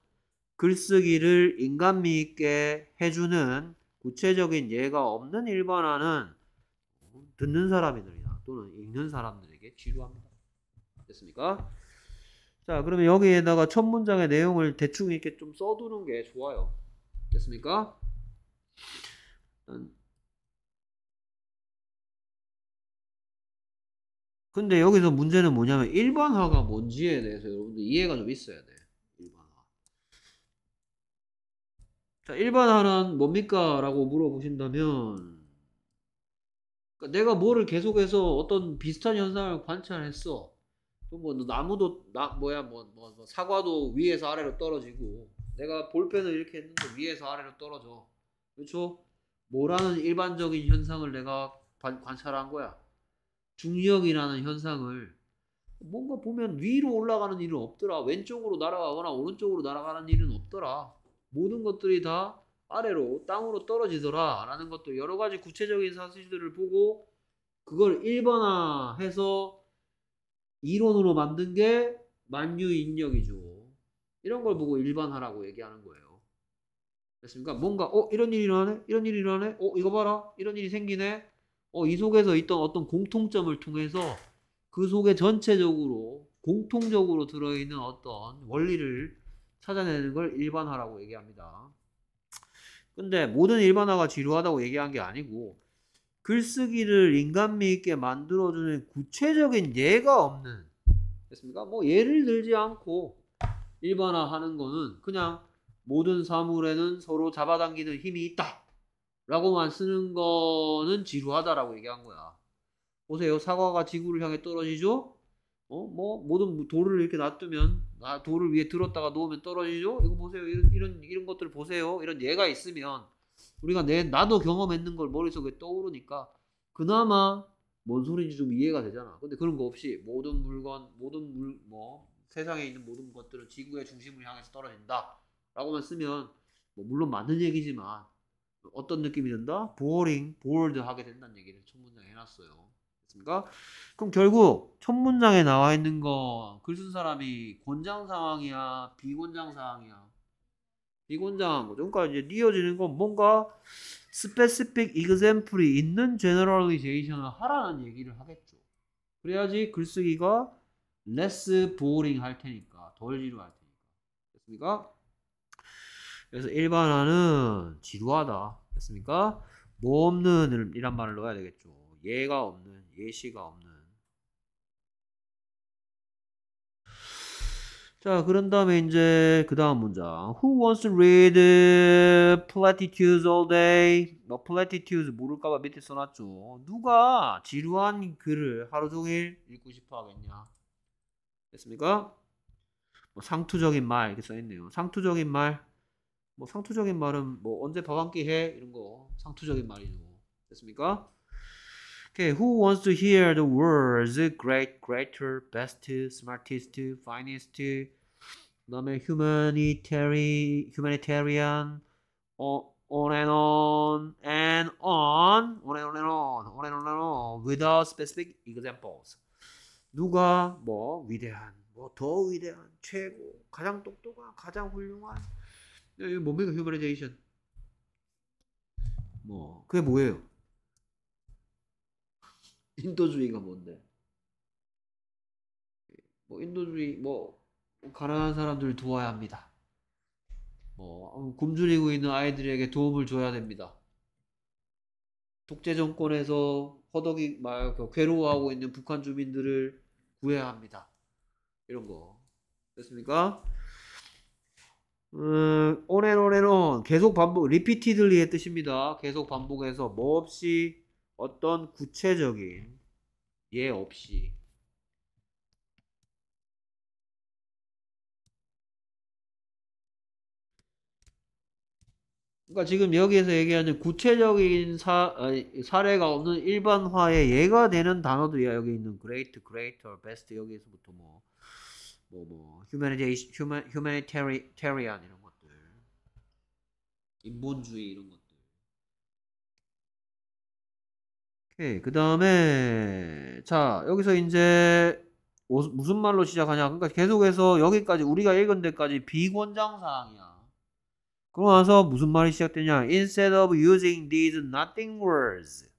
글쓰기를 인간미 있게 해주는 구체적인 예가 없는 일반화는 듣는 사람이들이나 또는 읽는 사람들에게 지루합니다. 됐습니까? 자, 그러면 여기에다가 첫 문장의 내용을 대충 이렇게 좀 써두는 게 좋아요. 됐습니까? 근데 여기서 문제는 뭐냐면 일반화가 뭔지에 대해서 여러분들 이해가 좀 있어야 돼. 일반화. 자, 일반화는 뭡니까? 라고 물어보신다면 그러니까 내가 뭐를 계속해서 어떤 비슷한 현상을 관찰했어. 뭐 나무도 나 뭐야 뭐, 뭐, 뭐 사과도 위에서 아래로 떨어지고 내가 볼펜을 이렇게 했는데 위에서 아래로 떨어져. 그렇죠? 뭐라는 일반적인 현상을 내가 관, 관찰한 거야. 중력이라는 현상을 뭔가 보면 위로 올라가는 일은 없더라. 왼쪽으로 날아가거나 오른쪽으로 날아가는 일은 없더라. 모든 것들이 다 아래로 땅으로 떨어지더라. 라는 것들 여러 가지 구체적인 사실들을 보고 그걸 1번화해서 이론으로 만든 게 만유인력이죠. 이런 걸 보고 일반화라고 얘기하는 거예요. 됐습니까? 뭔가 어 이런 일이 일어나네? 이런 일이 일어나네? 어 이거 봐라 이런 일이 생기네? 어이 속에서 있던 어떤 공통점을 통해서 그 속에 전체적으로 공통적으로 들어있는 어떤 원리를 찾아내는 걸 일반화라고 얘기합니다. 근데 모든 일반화가 지루하다고 얘기한 게 아니고 글쓰기를 인간미 있게 만들어주는 구체적인 예가 없는 됐습니까? 뭐 예를 들지 않고 일반화하는 거는 그냥 모든 사물에는 서로 잡아당기는 힘이 있다 라고만 쓰는 거는 지루하다라고 얘기한 거야 보세요 사과가 지구를 향해 떨어지죠 어, 뭐, 모든 돌을 이렇게 놔두면, 아, 돌을 위에 들었다가 놓으면 떨어지죠? 이거 보세요. 이런, 이런, 이런 것들 보세요. 이런 예가 있으면, 우리가 내, 나도 경험했는 걸 머릿속에 떠오르니까, 그나마 뭔 소리인지 좀 이해가 되잖아. 근데 그런 거 없이, 모든 물건, 모든 물, 뭐, 세상에 있는 모든 것들은 지구의 중심을 향해서 떨어진다. 라고만 쓰면, 뭐, 물론 맞는 얘기지만, 어떤 느낌이 든다? boring, bored 하게 된다는 얘기를 첫 문장에 해놨어요. 됐습니까? 그럼 결국 첫 문장에 나와 있는 거 글 쓴 사람이 권장 상황이야, 비권장 상황이야. 비권장한 거죠. 그러니까 이제 이어지는 건 뭔가 specific example이 있는 generalization을 하라는 얘기를 하겠죠. 그래야지 글쓰기가 less boring 할 테니까, 덜 지루할 테니까. 됐습니까? 그래서 일반화는 지루하다. 됐습니까? 뭐 없는 이란 말을 넣어야 되겠죠. 예가 없는, 예시가 없는. 자, 그런 다음에 이제 그 다음 문장. Who wants to read platitudes all day? 뭐 platitudes 모를까봐 밑에 써놨죠. 누가 지루한 글을 하루 종일 읽고 싶어 하겠냐? 됐습니까? 뭐 상투적인 말 이렇게 써있네요. 상투적인 말. 뭐 상투적인 말은 뭐 언제 밥 한 끼 해? 이런 거 상투적인 말이죠. 됐습니까? Okay, who wants to hear the words great, greater, best, smartest, finest, 그다음에 humanitarian, humanitarian, 어, on and on and on, on and on and on, on and on and on, without specific examples. 누가 뭐 위대한, 뭐 더 위대한, 최고, 가장 똑똑한, 가장 훌륭한. 뭡니까 humanization? 뭐 그게 뭐예요? 인도주의가 뭔데? 뭐 인도주의 뭐 가난한 사람들을 도와야 합니다. 뭐 굶주리고 있는 아이들에게 도움을 줘야 됩니다. 독재 정권에서 허덕이 막 괴로워하고 있는 북한 주민들을 구해야 합니다. 이런 거 됐습니까? 음, 오랜 오랜 온 계속 반복 repeatedly의 뜻입니다. 계속 반복해서 뭐 없이 어떤 구체적인 예 없이 그러니까 지금 여기에서 얘기하는 구체적인 사, 사례가 없는 일반화의 예가 되는 단어들이야 여기 있는 great, greater, best 여기에서부터 뭐 뭐뭐 humanitarian, humanitarian 이런 것들 인본주의 이런 것들 오케이. 그 다음에, 자, 여기서 이제, 오- 무슨 말로 시작하냐. 그러니까 계속해서 여기까지, 우리가 읽은 데까지 비권장 사항이야. 그러고 나서 무슨 말이 시작되냐. Instead of using these nothing words,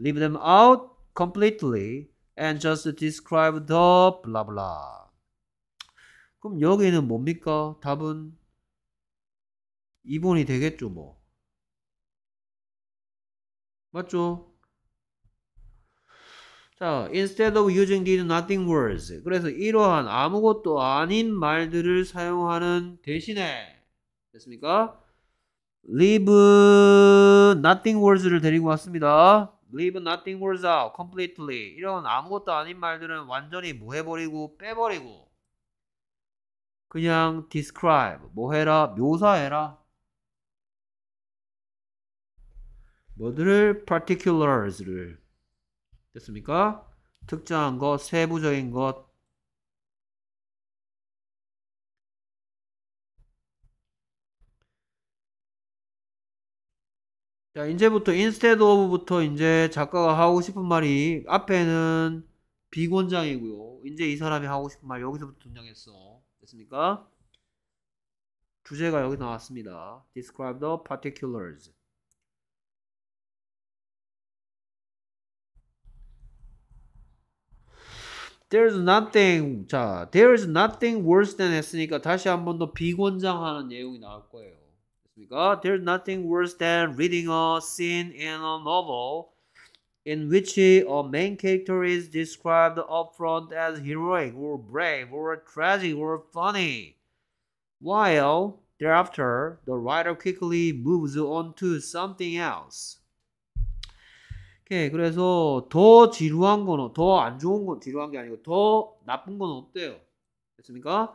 leave them out completely and just describe the blah blah. 그럼 여기는 뭡니까? 답은 2번이 되겠죠, 뭐. 맞죠? 자, instead of using did nothing words. 그래서 이러한 아무것도 아닌 말들을 사용하는 대신에 됐습니까? leave nothing words를 데리고 왔습니다. leave nothing words out completely. 이런 아무것도 아닌 말들은 완전히 뭐 해버리고 빼버리고 그냥 describe 뭐 해라 묘사해라 뭐들을 particulars를 됐습니까? 특정한 것, 세부적인 것. 자, 이제부터 instead of부터 이제 작가가 하고 싶은 말이 앞에는 비권장이고요. 이제 이 사람이 하고 싶은 말 여기서부터 등장했어. 됐습니까? 주제가 여기 나왔습니다. Describe the particulars. There's nothing 자 There's nothing worse than 했으니까 다시 한 번 더 비권장하는 내용이 나올 거예요. 됐습니까? There's nothing worse than reading a scene in a novel in which a main character is described upfront as heroic or brave or tragic or funny, while thereafter the writer quickly moves on to something else. 오케이 그래서 더 지루한 거는 더 안 좋은 건 지루한 게 아니고 더 나쁜 건 없대요 됐습니까?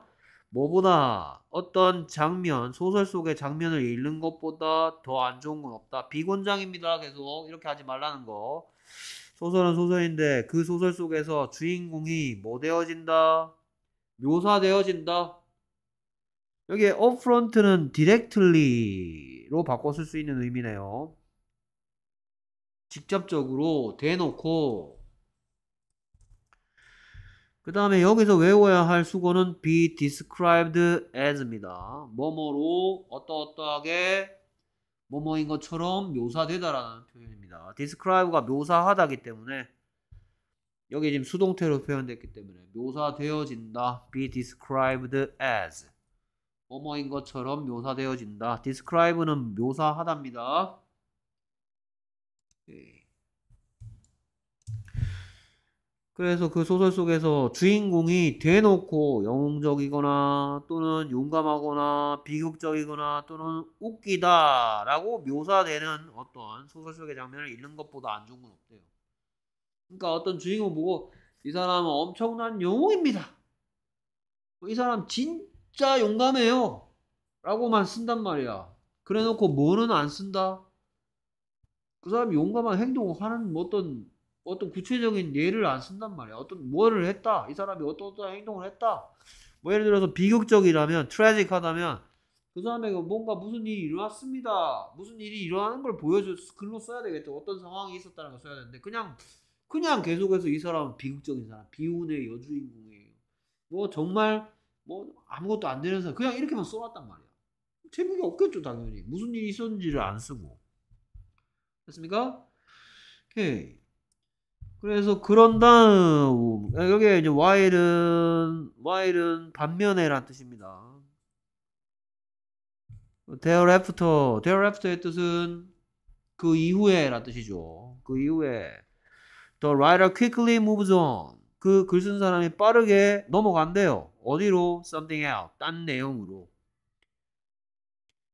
뭐보다 어떤 장면 소설 속의 장면을 읽는 것보다 더 안 좋은 건 없다. 비권장입니다 계속. 이렇게 하지 말라는 거. 소설은 소설인데 그 소설 속에서 주인공이 뭐 되어진다? 묘사되어진다? 여기에 upfront는 directly로 바꿔 쓸 수 있는 의미네요. 직접적으로 대놓고 그 다음에 여기서 외워야 할 수거는 be described as입니다. 뭐뭐로 어떠어떠하게 뭐뭐인 것처럼 묘사되다라는 표현입니다. describe가 묘사하다기 때문에 여기 지금 수동태로 표현됐기 때문에 묘사되어진다. be described as 뭐뭐인 것처럼 묘사되어진다. describe는 묘사하답니다. 예. 그래서 그 소설 속에서 주인공이 대놓고 영웅적이거나 또는 용감하거나 비극적이거나 또는 웃기다 라고 묘사되는 어떤 소설 속의 장면을 읽는 것보다 안 좋은 건 없대요. 그러니까 어떤 주인공 보고 이 사람은 엄청난 영웅입니다. 이 사람 진짜 용감해요. 라고만 쓴단 말이야. 그래 놓고 뭐는 안 쓴다? 그 사람이 용감한 행동을 하는 뭐 어떤 어떤 구체적인 예를 안 쓴단 말이야. 어떤 뭐를 했다. 이 사람이 어떤 어떤 행동을 했다. 뭐 예를 들어서 비극적이라면 트래직하다면 그 사람에게 뭔가 무슨 일이 일어났습니다. 무슨 일이 일어나는 걸 보여줘 글로 써야 되겠죠. 어떤 상황이 있었다는 걸 써야 되는데 그냥 그냥 계속해서 이 사람은 비극적인 사람, 비운의 여주인공이에요. 뭐 정말 뭐 아무것도 안 되는 사람 그냥 이렇게만 써놨단 말이야. 재미가 없겠죠 당연히. 무슨 일이 있었는지를 안 쓰고. 됐습니까? 오케이. 그래서 그런 다음 여기에 이제 while은 while은 반면에란 뜻입니다. thereafter, thereafter의 뜻은 그 이후에란 뜻이죠. 그 이후에 the writer quickly moves on. 그 글 쓴 사람이 빠르게 넘어간대요. 어디로? something else. 딴 내용으로.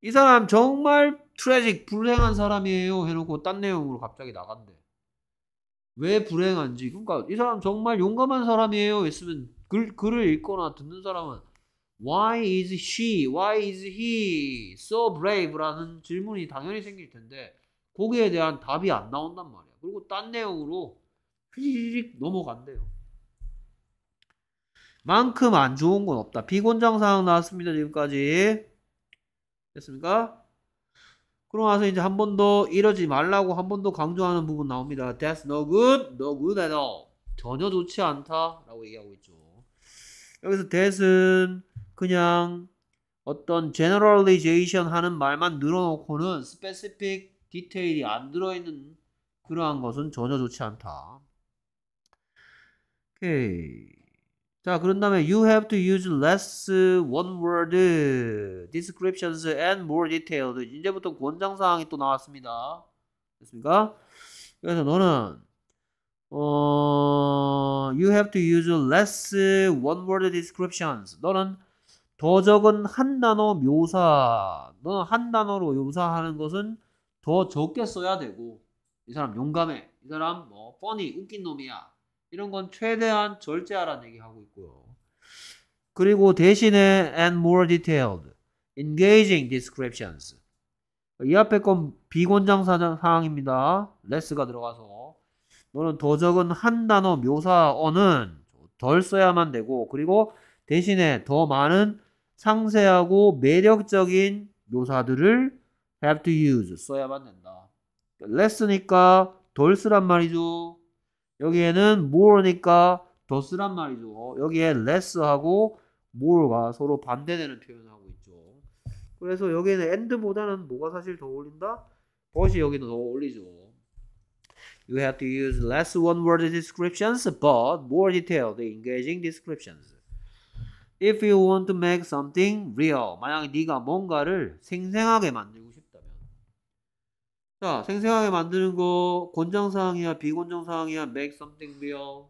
이 사람 정말 트래직 불행한 사람이에요 해놓고 딴 내용으로 갑자기 나간대. 왜 불행한지 그러니까 이 사람 정말 용감한 사람이에요 했으면 글, 글을 읽거나 듣는 사람은 Why is she? Why is he so brave? 라는 질문이 당연히 생길 텐데 거기에 대한 답이 안 나온단 말이야. 그리고 딴 내용으로 휘리릭 넘어간대요. 만큼 안 좋은 건 없다. 비권장 사항 나왔습니다. 지금까지. 됐습니까? 그러고 나서 이제 한 번 더 이러지 말라고 한 번 더 강조하는 부분 나옵니다. That's no good, no good at all. 전혀 좋지 않다. 라고 얘기하고 있죠. 여기서 that은 그냥 어떤 generalization 하는 말만 늘어놓고는 specific 디테일이 안 들어있는 그러한 것은 전혀 좋지 않다. 오케이. 자, 그런 다음에 you have to use less one word descriptions and more detailed. 이제부터 권장 사항이 또 나왔습니다. 됐습니까? 그래서 너는 어, you have to use less one-word descriptions. 너는 더 적은 한 단어 묘사. 너는 한 단어로 묘사하는 것은 더 적게 써야 되고, 이 사람 용감해. 이 사람 뭐 뻔히 웃긴 놈이야. 이런 건 최대한 절제하라는 얘기하고 있고요. 그리고 대신에 and more detailed, engaging descriptions. 이 앞에 건 비권장 사항입니다. 레스가 들어가서 너는 더 적은 한 단어 묘사어는 덜 써야만 되고 그리고 대신에 더 많은 상세하고 매력적인 묘사들을 have to use 써야만 된다. less니까 덜 쓰란 말이죠. 여기에는 more니까 더 쓰란 말이죠. 여기에 less하고 more가 서로 반대되는 표현을 하고 있죠. 그래서 여기에는 and보다는 뭐가 사실 더 어울린다? but이 여기는 더 어울리죠. You have to use less one-word descriptions, but more detailed, engaging descriptions. If you want to make something real, 만약에 네가 뭔가를 생생하게 만들고 자, 생생하게 만드는 거 권장사항이야, 비권장사항이야, make something real.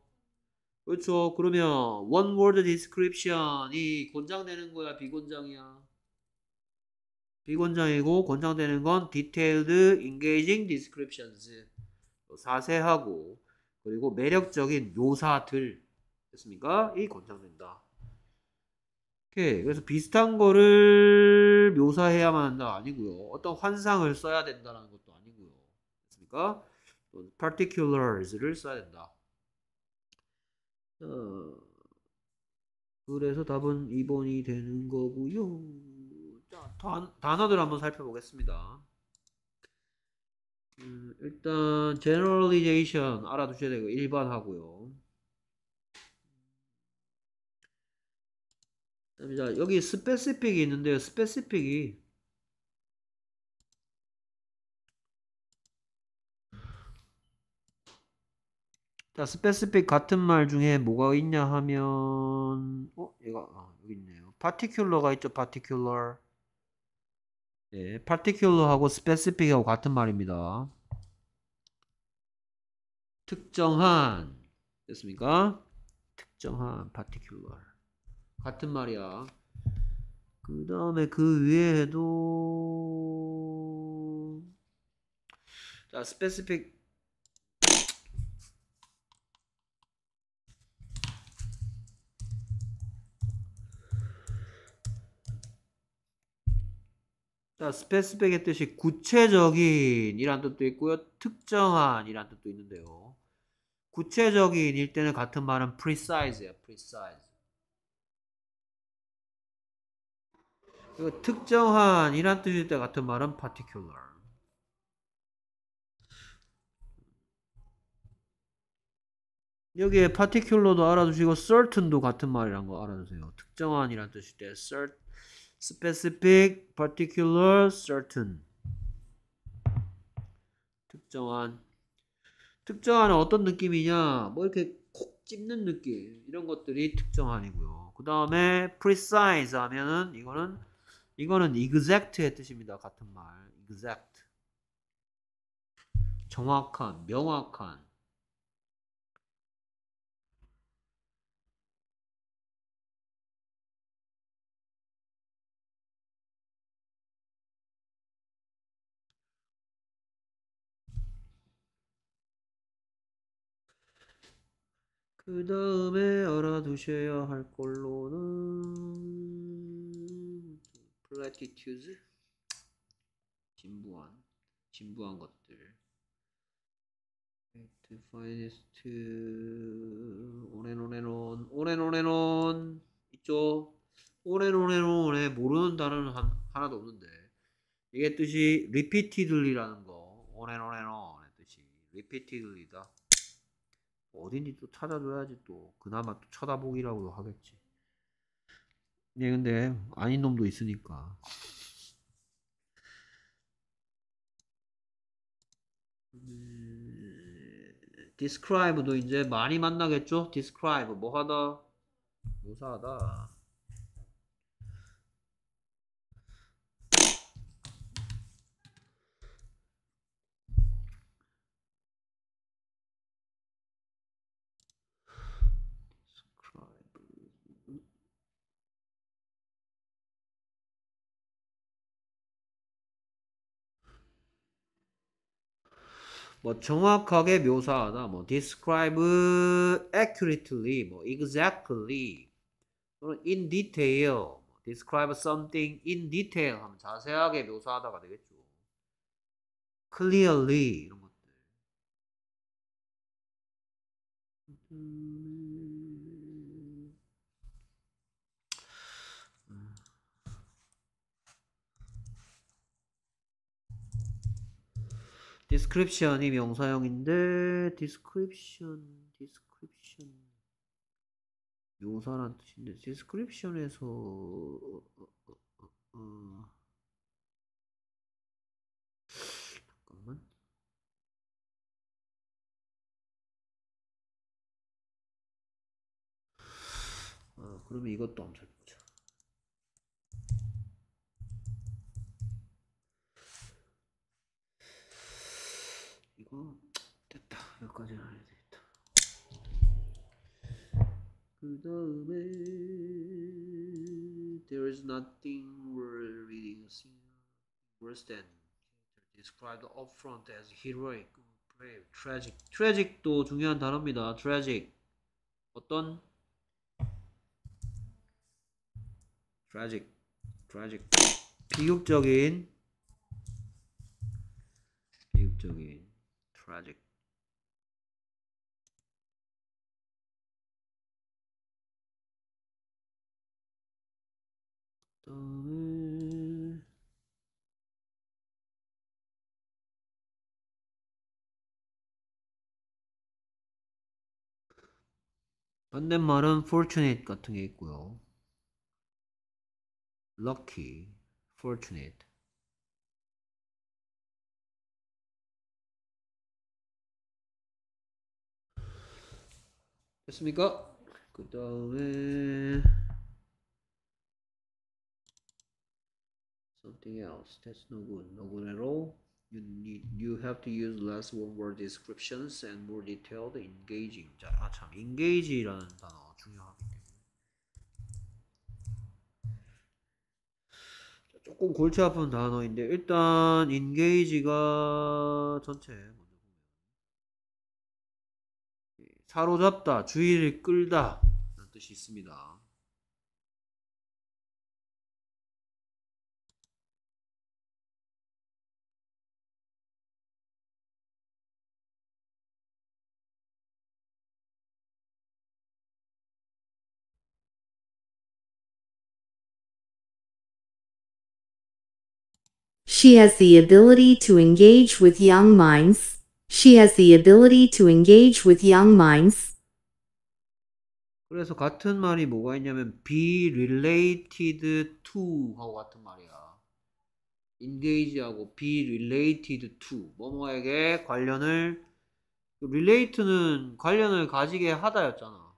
그렇죠. 그러면 one-word description이 권장되는 거야, 비권장이야. 비권장이고 권장되는 건 detailed, engaging descriptions. 사세하고 그리고 매력적인 묘사들 됐습니까? 이 권장된다. 오케이. 그래서 비슷한 거를 묘사해야만 한다 아니고요. 어떤 환상을 써야 된다는 아니고요. 됐습니까? 또 particulars를 써야 된다. 어, 그래서 답은 2번이 되는 거고요. 자, 단, 단어들 한번 살펴보겠습니다. 음, 일단 generalization 알아두셔야 되고 1번 하고요. 그다음에 자, 여기 specific이 있는데요. specific이 자, specific 같은 말 중에 뭐가 있냐 하면 어, 얘가 아, 여기 있네요. particular가 있죠. particular. 네, particular하고 specific하고 같은 말입니다. 특정한 됐습니까? 특정한 particular 같은 말이야. 그 다음에 그 위에도 자 specific 스페시픽의 뜻이 구체적인 이란 뜻도 있고요. 특정한 이란 뜻도 있는데요. 구체적인일 때는 같은 말은 precise예요. precise. 그리고 특정한 이란 뜻일 때 같은 말은 particular. 여기에 particular도 알아두시고 certain도 같은 말이란 거 알아두세요. 특정한이란 뜻일 때 certain specific, particular, certain. 특정한. 특정한 어떤 느낌이냐? 뭐 이렇게 콕 찝는 느낌. 이런 것들이 특정한이고요. 그 다음에 precise 하면은 이거는 이거는 exact의 뜻입니다. 같은 말. exact. 정확한, 명확한. 그 다음에 알아두셔야 할 걸로는 platitudes 진부한 진부한 것들. To finest 오네노네논 오네노네논 있죠? 오네노네논에 모르는 단어는 한, 하나도 없는데. 이게 뜻이 repeatedly라는 거. 오네노네논의 뜻이 repeatedly다 어딘지 또 찾아줘야지 또 그나마 또 쳐다보기라고 하겠지. 네, 근데 아닌 놈도 있으니까. 음, describe도 이제 많이 만나겠죠? describe 뭐 하다 묘사하다. 뭐 정확하게 묘사하다, 뭐 describe accurately, 뭐 exactly, 또는 in detail, 뭐 describe something in detail 하면 자세하게 묘사하다가 되겠죠. clearly 이런 것들. 음, description이 명사형인데 description, description 묘사란 뜻인데 description에서 어, 어, 어, 어. 잠깐만 아 그러면 이것도 한번 이거 됐다 여기까지는 해야 되겠다 그 다음에 there is nothing worth reading worse than described up front as heroic, brave, tragic. tragic도 중요한 단어입니다. tragic 어떤 tragic, tragic 비극적인 비극적인 tragic 그다음에 반대말은 fortunate 같은 게 있고요. lucky, fortunate. 됐습니까? 그 다음에 something else. That's no good. No good at all. You need you have to use less one-word descriptions and more detailed, engaging. 자, 아 참, engage라는 단어 중요하기 때문에. 자, 조금 골치 아픈 단어인데 일단 engage가 전체 사로잡다, 주의를 끌다 라는 뜻이 있습니다. She has the ability to engage with young minds. She has the ability to engage with young minds. 그래서 같은 말이 뭐가 있냐면 be related to 하고 같은 말이야. engage하고 be related to 뭐뭐에게 관련을 relate는 관련을 가지게 하다였잖아.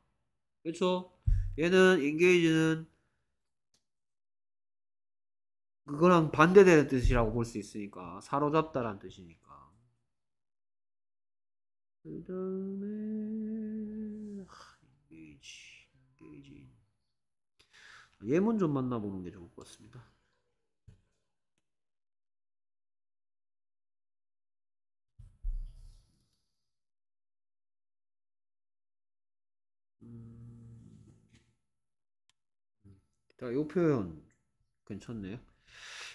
그렇죠? 얘는 engage는 그거랑 반대되는 뜻이라고 볼 수 있으니까 사로잡다라는 뜻이니까. 그 다음에 engage, engage. 예문 좀 만나보는 게 좋을 것 같습니다. 음, 자, 이 표현 괜찮네요.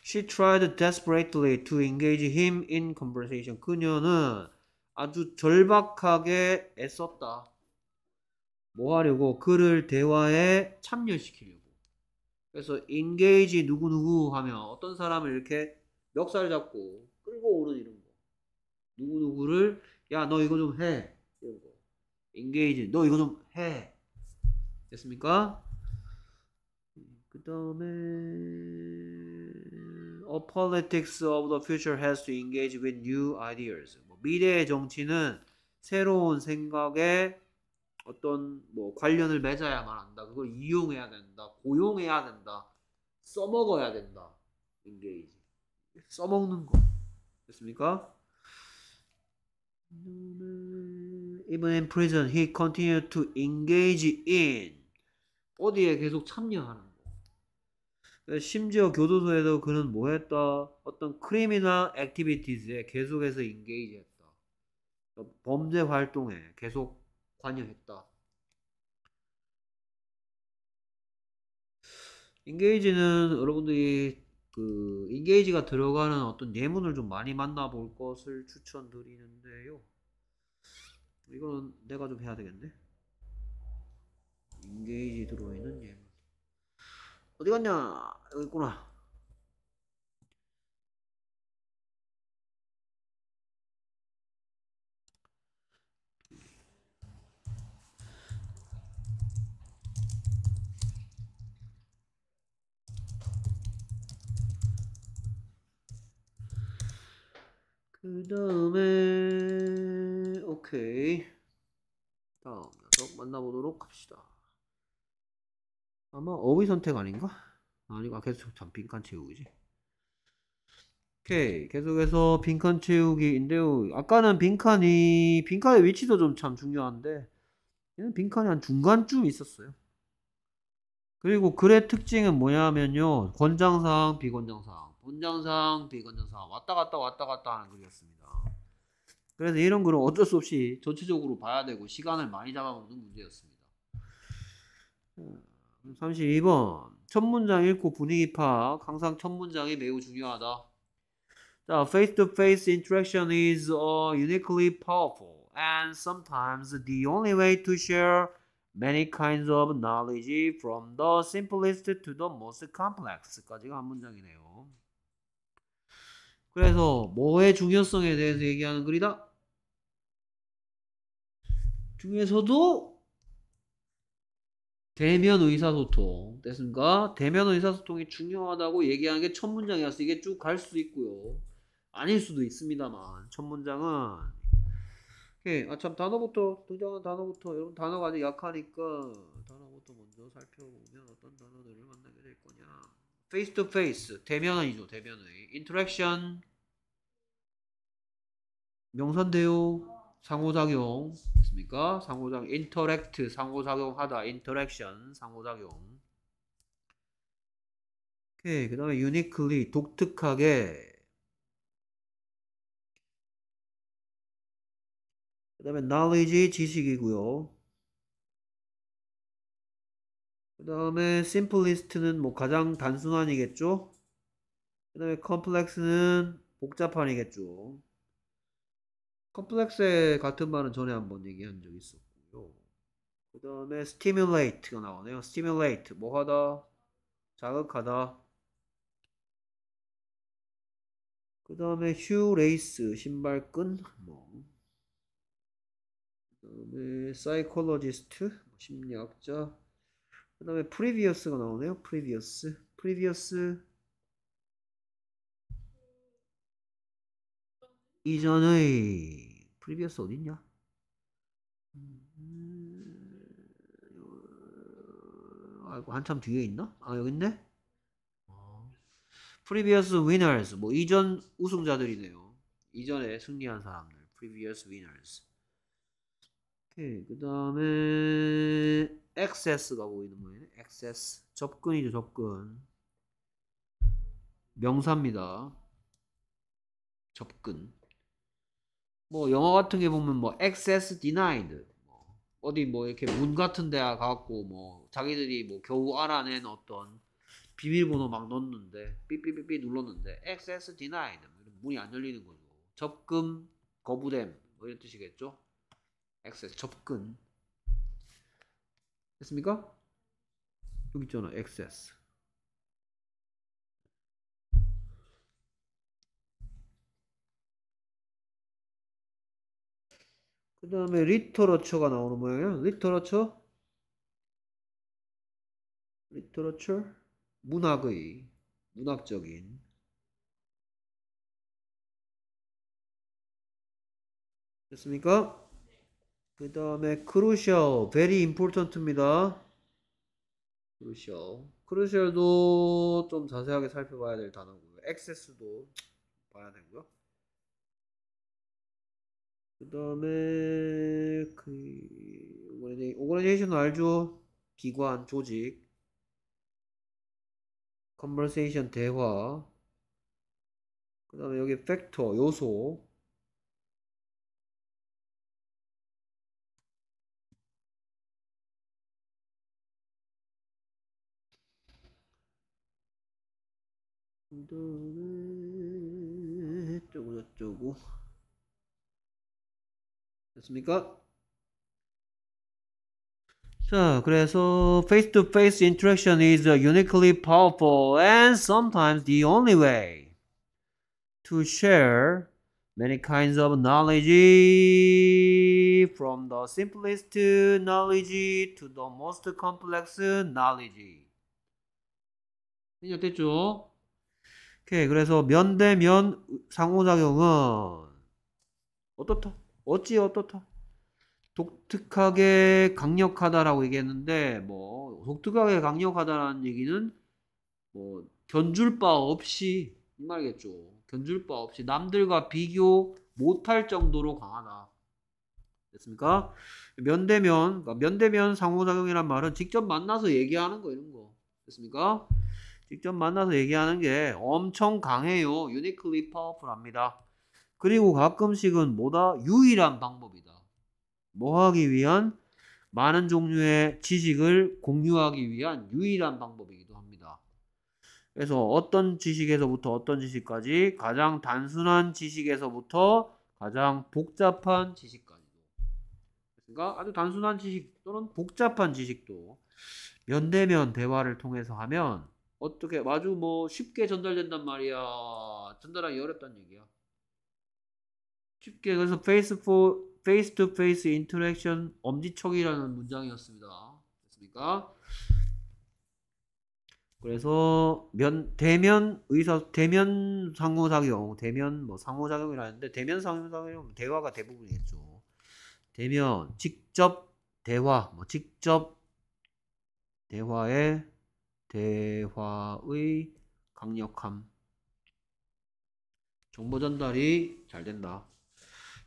She tried desperately to engage him in conversation. 그녀는 아주 절박하게 애썼다. 뭐 하려고? 그를 대화에 참여시키려고. 그래서 engage 누구누구 하면 어떤 사람을 이렇게 멱살 잡고 끌고 오는 이런 거. 누구누구를 야, 너 이거 좀 해. 이런 거. engage. 너 이거 좀 해. 됐습니까? 그 다음에 A politics of the future has to engage with new ideas. 뭐 미래의 정치는 새로운 생각에 어떤 뭐 관련을 맺어야만 한다. 그걸 이용해야 된다. 고용해야 된다. 써먹어야 된다. engage. 써먹는 거. 됐습니까? Even in prison, he continued to engage in 어디에 계속 참여하는 거. 심지어 교도소에도 그는 뭐 했다? 어떤 criminal activities에 계속해서 engage 했다. 범죄 활동에 계속 관여했다. engage는 여러분들이 그 인게이지가 들어가는 어떤 예문을 좀 많이 만나볼 것을 추천드리는데요. 이건 내가 좀 해야 되겠네. 인게이지 들어있는 예문. 어디 갔냐? 여기 있구나. 그 다음에 오케이. 다음 녀석 만나보도록 합시다. 아마 어휘 선택 아닌가? 아니가 계속 참 빈칸 채우기지. 오케이. 계속해서 빈칸 채우기인데요. 아까는 빈칸이 빈칸의 위치도 좀 참 중요한데 얘는 빈칸이 한 중간쯤 있었어요. 그리고 글의 특징은 뭐냐면요. 권장사항 비권장사항 본장사항 비권장사항 왔다 갔다 왔다 갔다 하는 글이었습니다 그래서 이런 글은 어쩔 수 없이 전체적으로 봐야 되고 시간을 많이 잡아먹는 문제였습니다 32번 첫 문장 읽고 분위기 파악 항상 첫 문장이 매우 중요하다 자, face-to-face interaction is uh, uniquely powerful and sometimes the only way to share many kinds of knowledge from the simplest to the most complex까지가 한 문장이네요. 그래서 뭐의 중요성에 대해서 얘기하는 글이다. 중에서도 대면 의사소통 됐습니까? 대면 의사소통이 중요하다고 얘기하는 게 첫 문장이어서 이게 쭉 갈수 있고요. 아닐 수도 있습니다만 첫 문장은 오케이 아참 단어부터 등장한 단어부터 여러분 단어가 아직 약하니까 단어부터 먼저 살펴보면 어떤 단어들을 만나게 될 거냐 face to face 대면의죠 대면의 interaction 명사인데요 상호작용 됐습니까 상호작용 interact 상호작용하다 interaction 상호작용 오케이 그 다음에 uniquely 독특하게 그 다음에 knowledge 지식이고요. 그 다음에 simplest는 뭐 가장 단순한이겠죠. 그 다음에 complex는 복잡한이겠죠. complex의 같은 말은 전에 한번 얘기한 적 있었고요. 그 다음에 stimulate가 나오네요. stimulate 뭐 하다 자극하다. 그 다음에 shoelace 신발끈 뭐 그 다음에 사이콜로지스트 뭐 심리학자 그 다음에 previous가 나오네요. previous previous 이전의 previous 어딨냐? 아이고 한참 뒤에 있나? 아 여기 있네. previous winners 뭐 이전 우승자들이네요. 이전에 승리한 사람들 previous winners 오케이 그 다음에 access가 보이는 거예요 access 접근이죠 접근. 명사입니다. 접근. 뭐 영어 같은 게 보면 뭐 access denied. 뭐 어디 뭐 이렇게 문 같은 데 가갖고 뭐 자기들이 뭐 겨우 알아낸 어떤 비밀번호 막 넣었는데 삐삐삐삐 눌렀는데 access denied. 문이 안 열리는 거죠. 접근 거부됨. 뭐 이런 뜻이겠죠? Access 접근 됐습니까? 여기 있잖아 access 그 다음에 literature가 나오는 모양이에요 literature? literature? 문학의 문학적인. 됐습니까? 그 다음에 crucial, very important입니다. crucial. crucial도 좀 자세하게 살펴봐야 될 단어고요. access도 봐야 되고요. 그 다음에 그 organization 알죠? 기관, 조직. conversation 대화. 그 다음에 여기 factor 요소. 그다음에 어쩌고 저쩌고 됐습니까? 자, 그래서 face-to-face interaction is uniquely powerful and sometimes the only way to share many kinds of knowledge from the simplest knowledge to the most complex knowledge. 됐죠? 오케이, 그래서 면 대 면 상호작용은 어떻다? 어찌 어떻다? 독특하게 강력하다라고 얘기했는데 뭐 독특하게 강력하다라는 얘기는 뭐 견줄 바 없이 이 말이겠죠. 견줄 바 없이 남들과 비교 못할 정도로 강하다. 됐습니까? 면대면 그러니까 면대면 상호작용이란 말은 직접 만나서 얘기하는 거 이런 거 됐습니까? 직접 만나서 얘기하는 게 엄청 강해요. uniquely powerful합니다. 그리고 가끔씩은 뭐다 유일한 방법이다. 뭐 하기 위한 많은 종류의 지식을 공유하기 위한 유일한 방법이기도 합니다. 그래서 어떤 지식에서부터 어떤 지식까지 가장 단순한 지식에서부터 가장 복잡한 지식까지도 그러니까 아주 단순한 지식 또는 복잡한 지식도 면대면 대화를 통해서 하면 어떻게 아주 뭐 쉽게 전달된단 말이야 전달하기 어렵다는 얘기야 쉽게 그래서 페이스 포 face to face interaction 엄지척이라는 문장이었습니다. 됐습니까? 그래서 면 대면 의사 대면 상호작용 대면 뭐 상호작용이라는데 대면 상호작용 대화가 대부분이겠죠. 대면 직접 대화 뭐 직접 대화의 대화의 강력함 정보 전달이 잘 된다.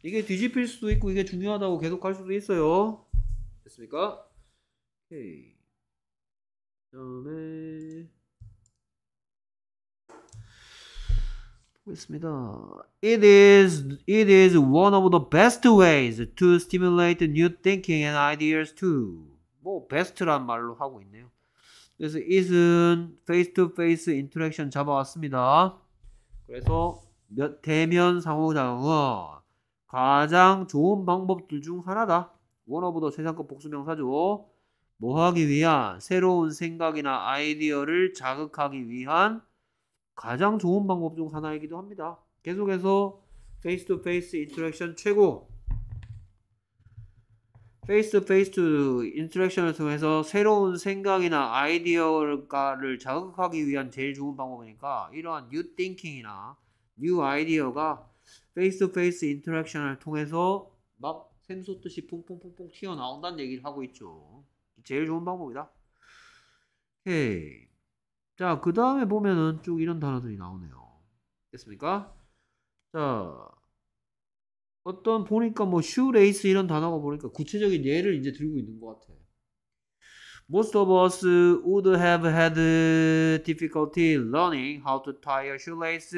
이게 뒤집힐 수도 있고 이게 중요하다고 계속 할 수도 있어요. 됐습니까? 오케이. 그다음에 보겠습니다. It is it is one of the best ways to stimulate new thinking and ideas too. 뭐 best란 말로 하고 있네요. 그래서 is은 face to face interaction 잡아왔습니다. 그래서 몇, 대면 상호작용은 가장 좋은 방법들 중 하나다. 원어보다 최상급 복수명사죠. 뭐 하기 위한 새로운 생각이나 아이디어를 자극하기 위한 가장 좋은 방법 중 하나이기도 합니다. 계속해서 face-to-face interaction 최고 face-to-face interaction을 통해서 새로운 생각이나 아이디어를 자극하기 위한 제일 좋은 방법이니까 이러한 new thinking이나 new idea가 face-to-face interaction을 통해서 막 샘솟듯이 퐁퐁퐁퐁 튀어나온다는 얘기를 하고 있죠. 제일 좋은 방법이다. 자, 그 다음에 보면은 쭉 이런 단어들이 나오네요. 됐습니까? 자, 어떤 보니까 뭐 슈레이스 이런 단어가 보니까 구체적인 예를 이제 들고 있는 것 같아. Most of us would have had difficulty learning how to tie a shoelace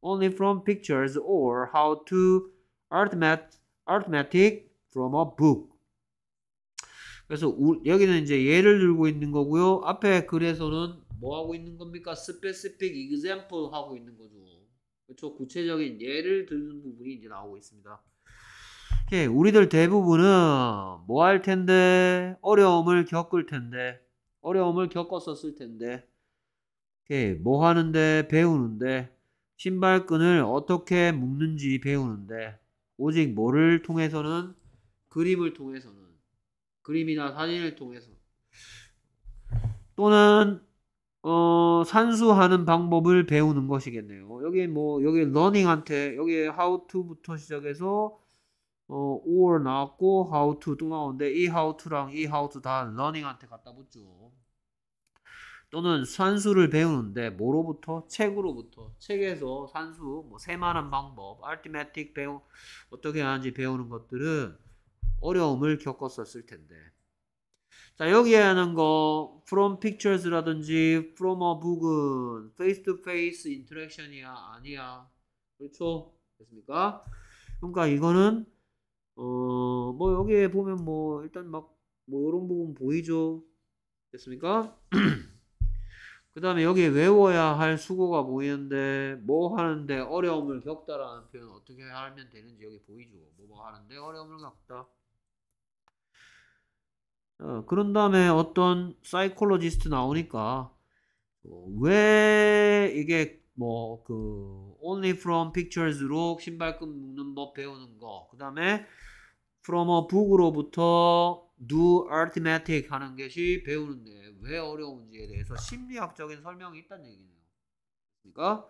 only from pictures or how to arithmetic, arithmetic from a book. 그래서 우, 여기는 이제 예를 들고 있는 거고요. 앞에 글에서는 뭐 하고 있는 겁니까? specific example 하고 있는 거죠. 그렇죠? 구체적인 예를 드는 부분이 이제 나오고 있습니다. 오케이, 우리들 대부분은 뭐 할 텐데? 어려움을 겪을 텐데. 어려움을 겪었었을 텐데. 오케이, 뭐 하는데? 배우는데. 신발끈을 어떻게 묶는지 배우는데. 오직 뭐를 통해서는? 그림을 통해서는. 그림이나 사진을 통해서. 또는 어, 산수하는 방법을 배우는 것이겠네요. 여기 뭐 여기 learning한테 여기 how to부터 시작해서 어, or 나왔고 how to 또 나오는데 이 how to랑 이 how to 다 learning한테 갖다 붙죠. 또는 산수를 배우는데 뭐로부터 책으로부터 책에서 산수 뭐 세만한 방법 arithmetic 배우 어떻게 하는지 배우는 것들은 어려움을 겪었었을 텐데 자 여기에 하는 거 from pictures라든지 from a book은 face to face interaction이야 아니야. 그렇죠? 됐습니까? 그러니까 이거는 어 뭐 여기에 보면 뭐 일단 막 뭐 이런 부분 보이죠? 됐습니까? 그 다음에 여기에 외워야 할 수고가 보이는데 뭐 하는데 어려움을 겪다라는 표현 어떻게 하면 되는지 여기 보이죠. 뭐 뭐 하는데 어려움을 겪다. 어, 그런 다음에 어떤 사이콜로지스트 나오니까 어, 왜 이게 뭐 그 only from pictures로 신발끈 묶는 법 배우는 거. 그 다음에 from a book로부터 do arithmetic 하는 것이 배우는데 왜 어려운지에 대해서 심리학적인 설명이 있다는 얘기네요. 그러니까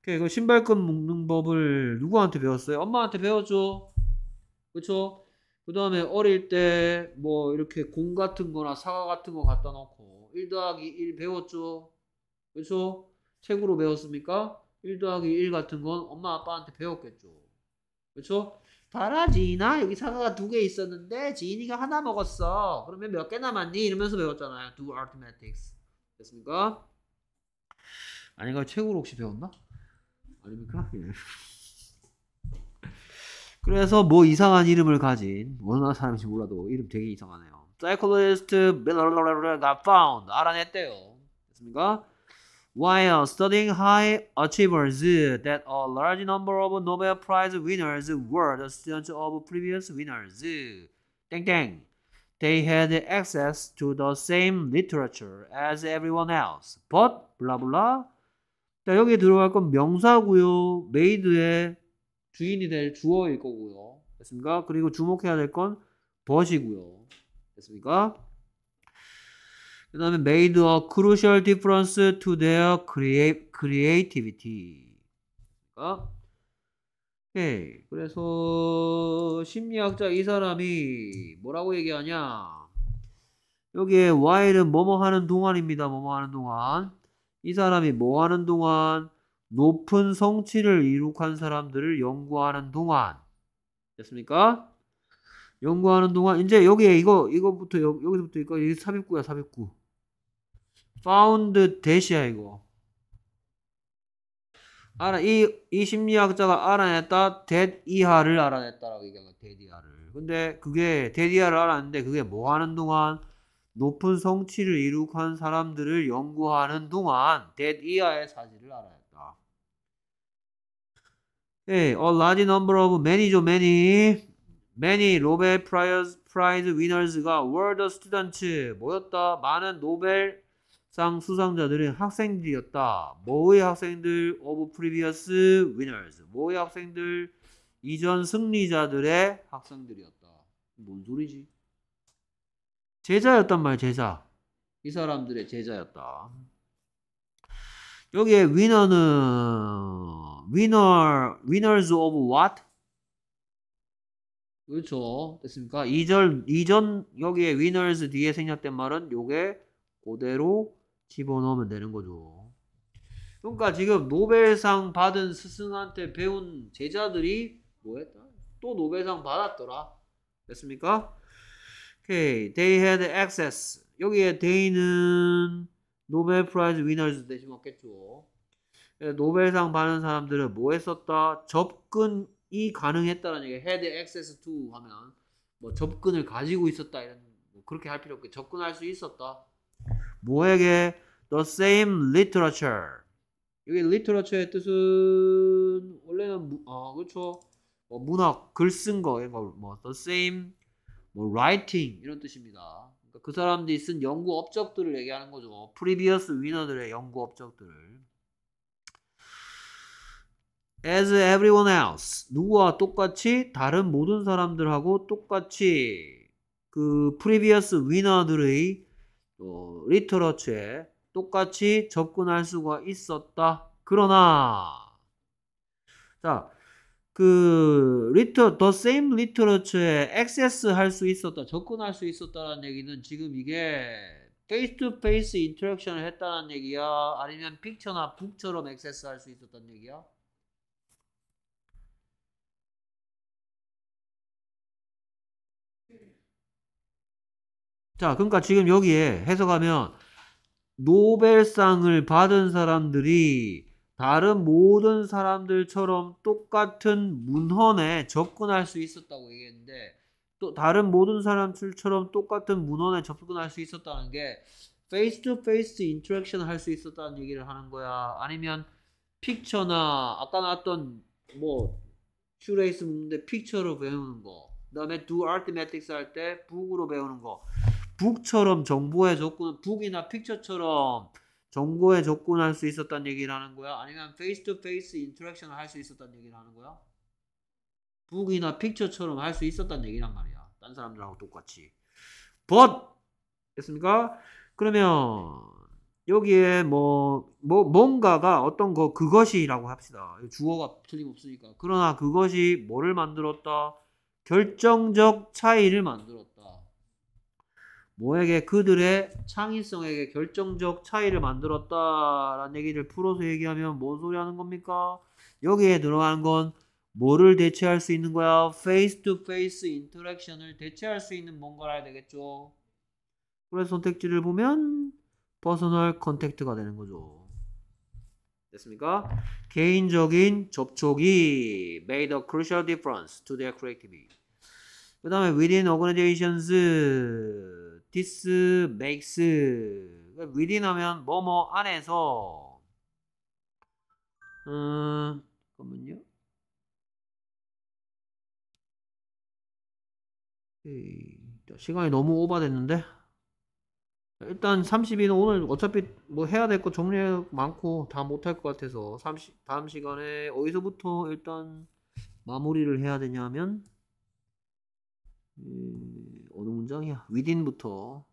그 신발끈 묶는 법을 누구한테 배웠어요? 엄마한테 배웠죠. 그렇죠? 그 다음에 어릴 때 뭐 이렇게 공 같은 거나 사과 같은 거 갖다 놓고 1 더하기 1 배웠죠. 그렇죠? 책으로 배웠습니까? 1 더하기 1 같은 건 엄마 아빠한테 배웠겠죠. 그렇죠? 봐라 지인아 여기 사과가 두 개 있었는데 지인이가 하나 먹었어. 그러면 몇 개 남았니? 이러면서 배웠잖아요. Do arithmetics. 됐습니까? 이거 책으로 혹시 배웠나? 아닙니까? 예. 그래서 뭐 이상한 이름을 가진 어느 사람인지 몰라도 이름 되게 이상하네요. Psychologist got found 알아냈대요. 됐습니까? While studying high achievers, that a large number of Nobel Prize winners were the students of previous winners. 땡땡. They had access to the same literature as everyone else. But blah. 자, 여기 들어갈 건 명사고요. made의 주인이 될 주어일 거고요. 됐습니까? 그리고 주목해야 될건 but이고요. 됐습니까? 그 다음에 made a crucial difference to their creativity. 그러니까 오케이. 그래서 심리학자 이 사람이 뭐라고 얘기하냐? 여기에 while은 뭐뭐 하는 동안입니다. 뭐뭐 하는 동안. 이 사람이 뭐 하는 동안? 높은 성취를 이룩한 사람들을 연구하는 동안. 됐습니까? 연구하는 동안 이제 여기에 이거 이거부터 여, 여기서부터 이거 이게 삽입구야 삽입구. found 대시야 이거. 알아 이, 이 심리학자가 알아냈다 이하를 알아냈다라고 that 이하를. 근데 그게 이하를 알았는데 그게 뭐 하는 동안 높은 성취를 이룩한 사람들을 연구하는 동안 이하의 사실을 알아냈 다. 예, a large number of many죠 many many Prize, Prize winners가 were the students 뭐였다? 많은 노벨상 수상자들은 학생들이었다. 뭐의 학생들? of previous winners. 뭐의 학생들? 이전 승리자들의 학생들이었다. 뭔 소리지? 제자였단 말 제자. 이 사람들의 제자였다. 여기에 위너는 winner, winners of what? 그렇죠. 됐습니까? 이전, 이전 여기에 winners 뒤에 생략된 말은 요게 그대로 집어넣으면 되는 거죠. 그러니까 지금 노벨상 받은 스승한테 배운 제자들이 뭐 했다? 또 노벨상 받았더라. 됐습니까? 오케이. They had access. 여기에 they는 Nobel Prize winners 대신 없겠죠. 노벨상 받는 사람들은 뭐 했었다? 접근이 가능했다는 얘기. had access to 하면 뭐 접근을 가지고 있었다 이런 뭐 그렇게 할 필요 없게 접근할 수 있었다. 뭐에게 the same literature. 여기 literature의 뜻은 원래는 어 그렇죠. 뭐 문학 글 쓴 거 이거 뭐 the same 뭐 writing 이런 뜻입니다. 그러니까 그 사람들이 쓴 연구 업적들을 얘기하는 거죠. previous winner들의 연구 업적들. As everyone else 누구와 똑같이 다른 모든 사람들하고 똑같이 그 previous winner들의 어, literature에 똑같이 접근할 수가 있었다. 그러나 자, 그 liter the same literature에 access 할 수 있었다. 접근할 수 있었다는 얘기는 지금 이게 face-to-face interaction을 했다는 얘기야? 아니면 picture나 book처럼 access 할 수 있었다는 얘기야? 자, 그러니까 지금 여기에 해석하면 노벨상을 받은 사람들이 다른 모든 사람들처럼 똑같은 문헌에 접근할 수 있었다고 얘기했는데 또 다른 모든 사람들처럼 똑같은 문헌에 접근할 수 있었다는 게 face-to-face interaction을 할수 있었다는 얘기를 하는 거야? 아니면 picture나 아까 나왔던 뭐 shoelace 묶는데 picture로 배우는 거. 그다음에 do arithmetics 할 때 book으로 배우는 거. book처럼 정보의 조건, book이나 picture처럼 정보에 접근할 수 있었다는 얘기를 하는 거야? 아니면 face-to-face interaction을 할 수 있었다는 얘기를 하는 거야? book이나 picture처럼 할 수 있었다는 얘기란 말이야. 딴 사람들하고 똑같이. but 됐습니까? 그러면 여기에 뭐, 뭐 뭔가가 어떤 거 그것이라고 합시다. 주어가 틀림없으니까. 그러나 그것이 뭐를 만들었다? 결정적 차이를 만들었다. 뭐에게 그들의 창의성에게 결정적 차이를 만들었다라는 얘기를 풀어서 얘기하면 뭔 소리 하는 겁니까? 여기에 들어가는 건 뭐를 대체할 수 있는 거야? face-to-face interaction을 대체할 수 있는 뭔가를 해야 되겠죠. 그래서 선택지를 보면 personal contact가 되는 거죠. 됐습니까? 개인적인 접촉이 made a crucial difference to their creativity. 그 다음에 within organizations this makes 하면 뭐뭐 안에서. 음 잠깐만요. 시간이 너무 오버됐는데? 일단 32는 오늘 어차피 뭐 해야 될 거 정리 많고 다 못할 것 같아서 30, 다음 시간에 어디서부터 일단 마무리를 해야 되냐면 음, 어느 문장이야? within부터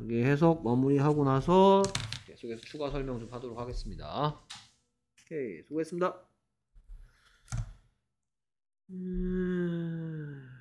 여기 해석 마무리하고 나서 계속해서 추가 설명 좀 하도록 하겠습니다. 오케이, 수고했습니다. 음...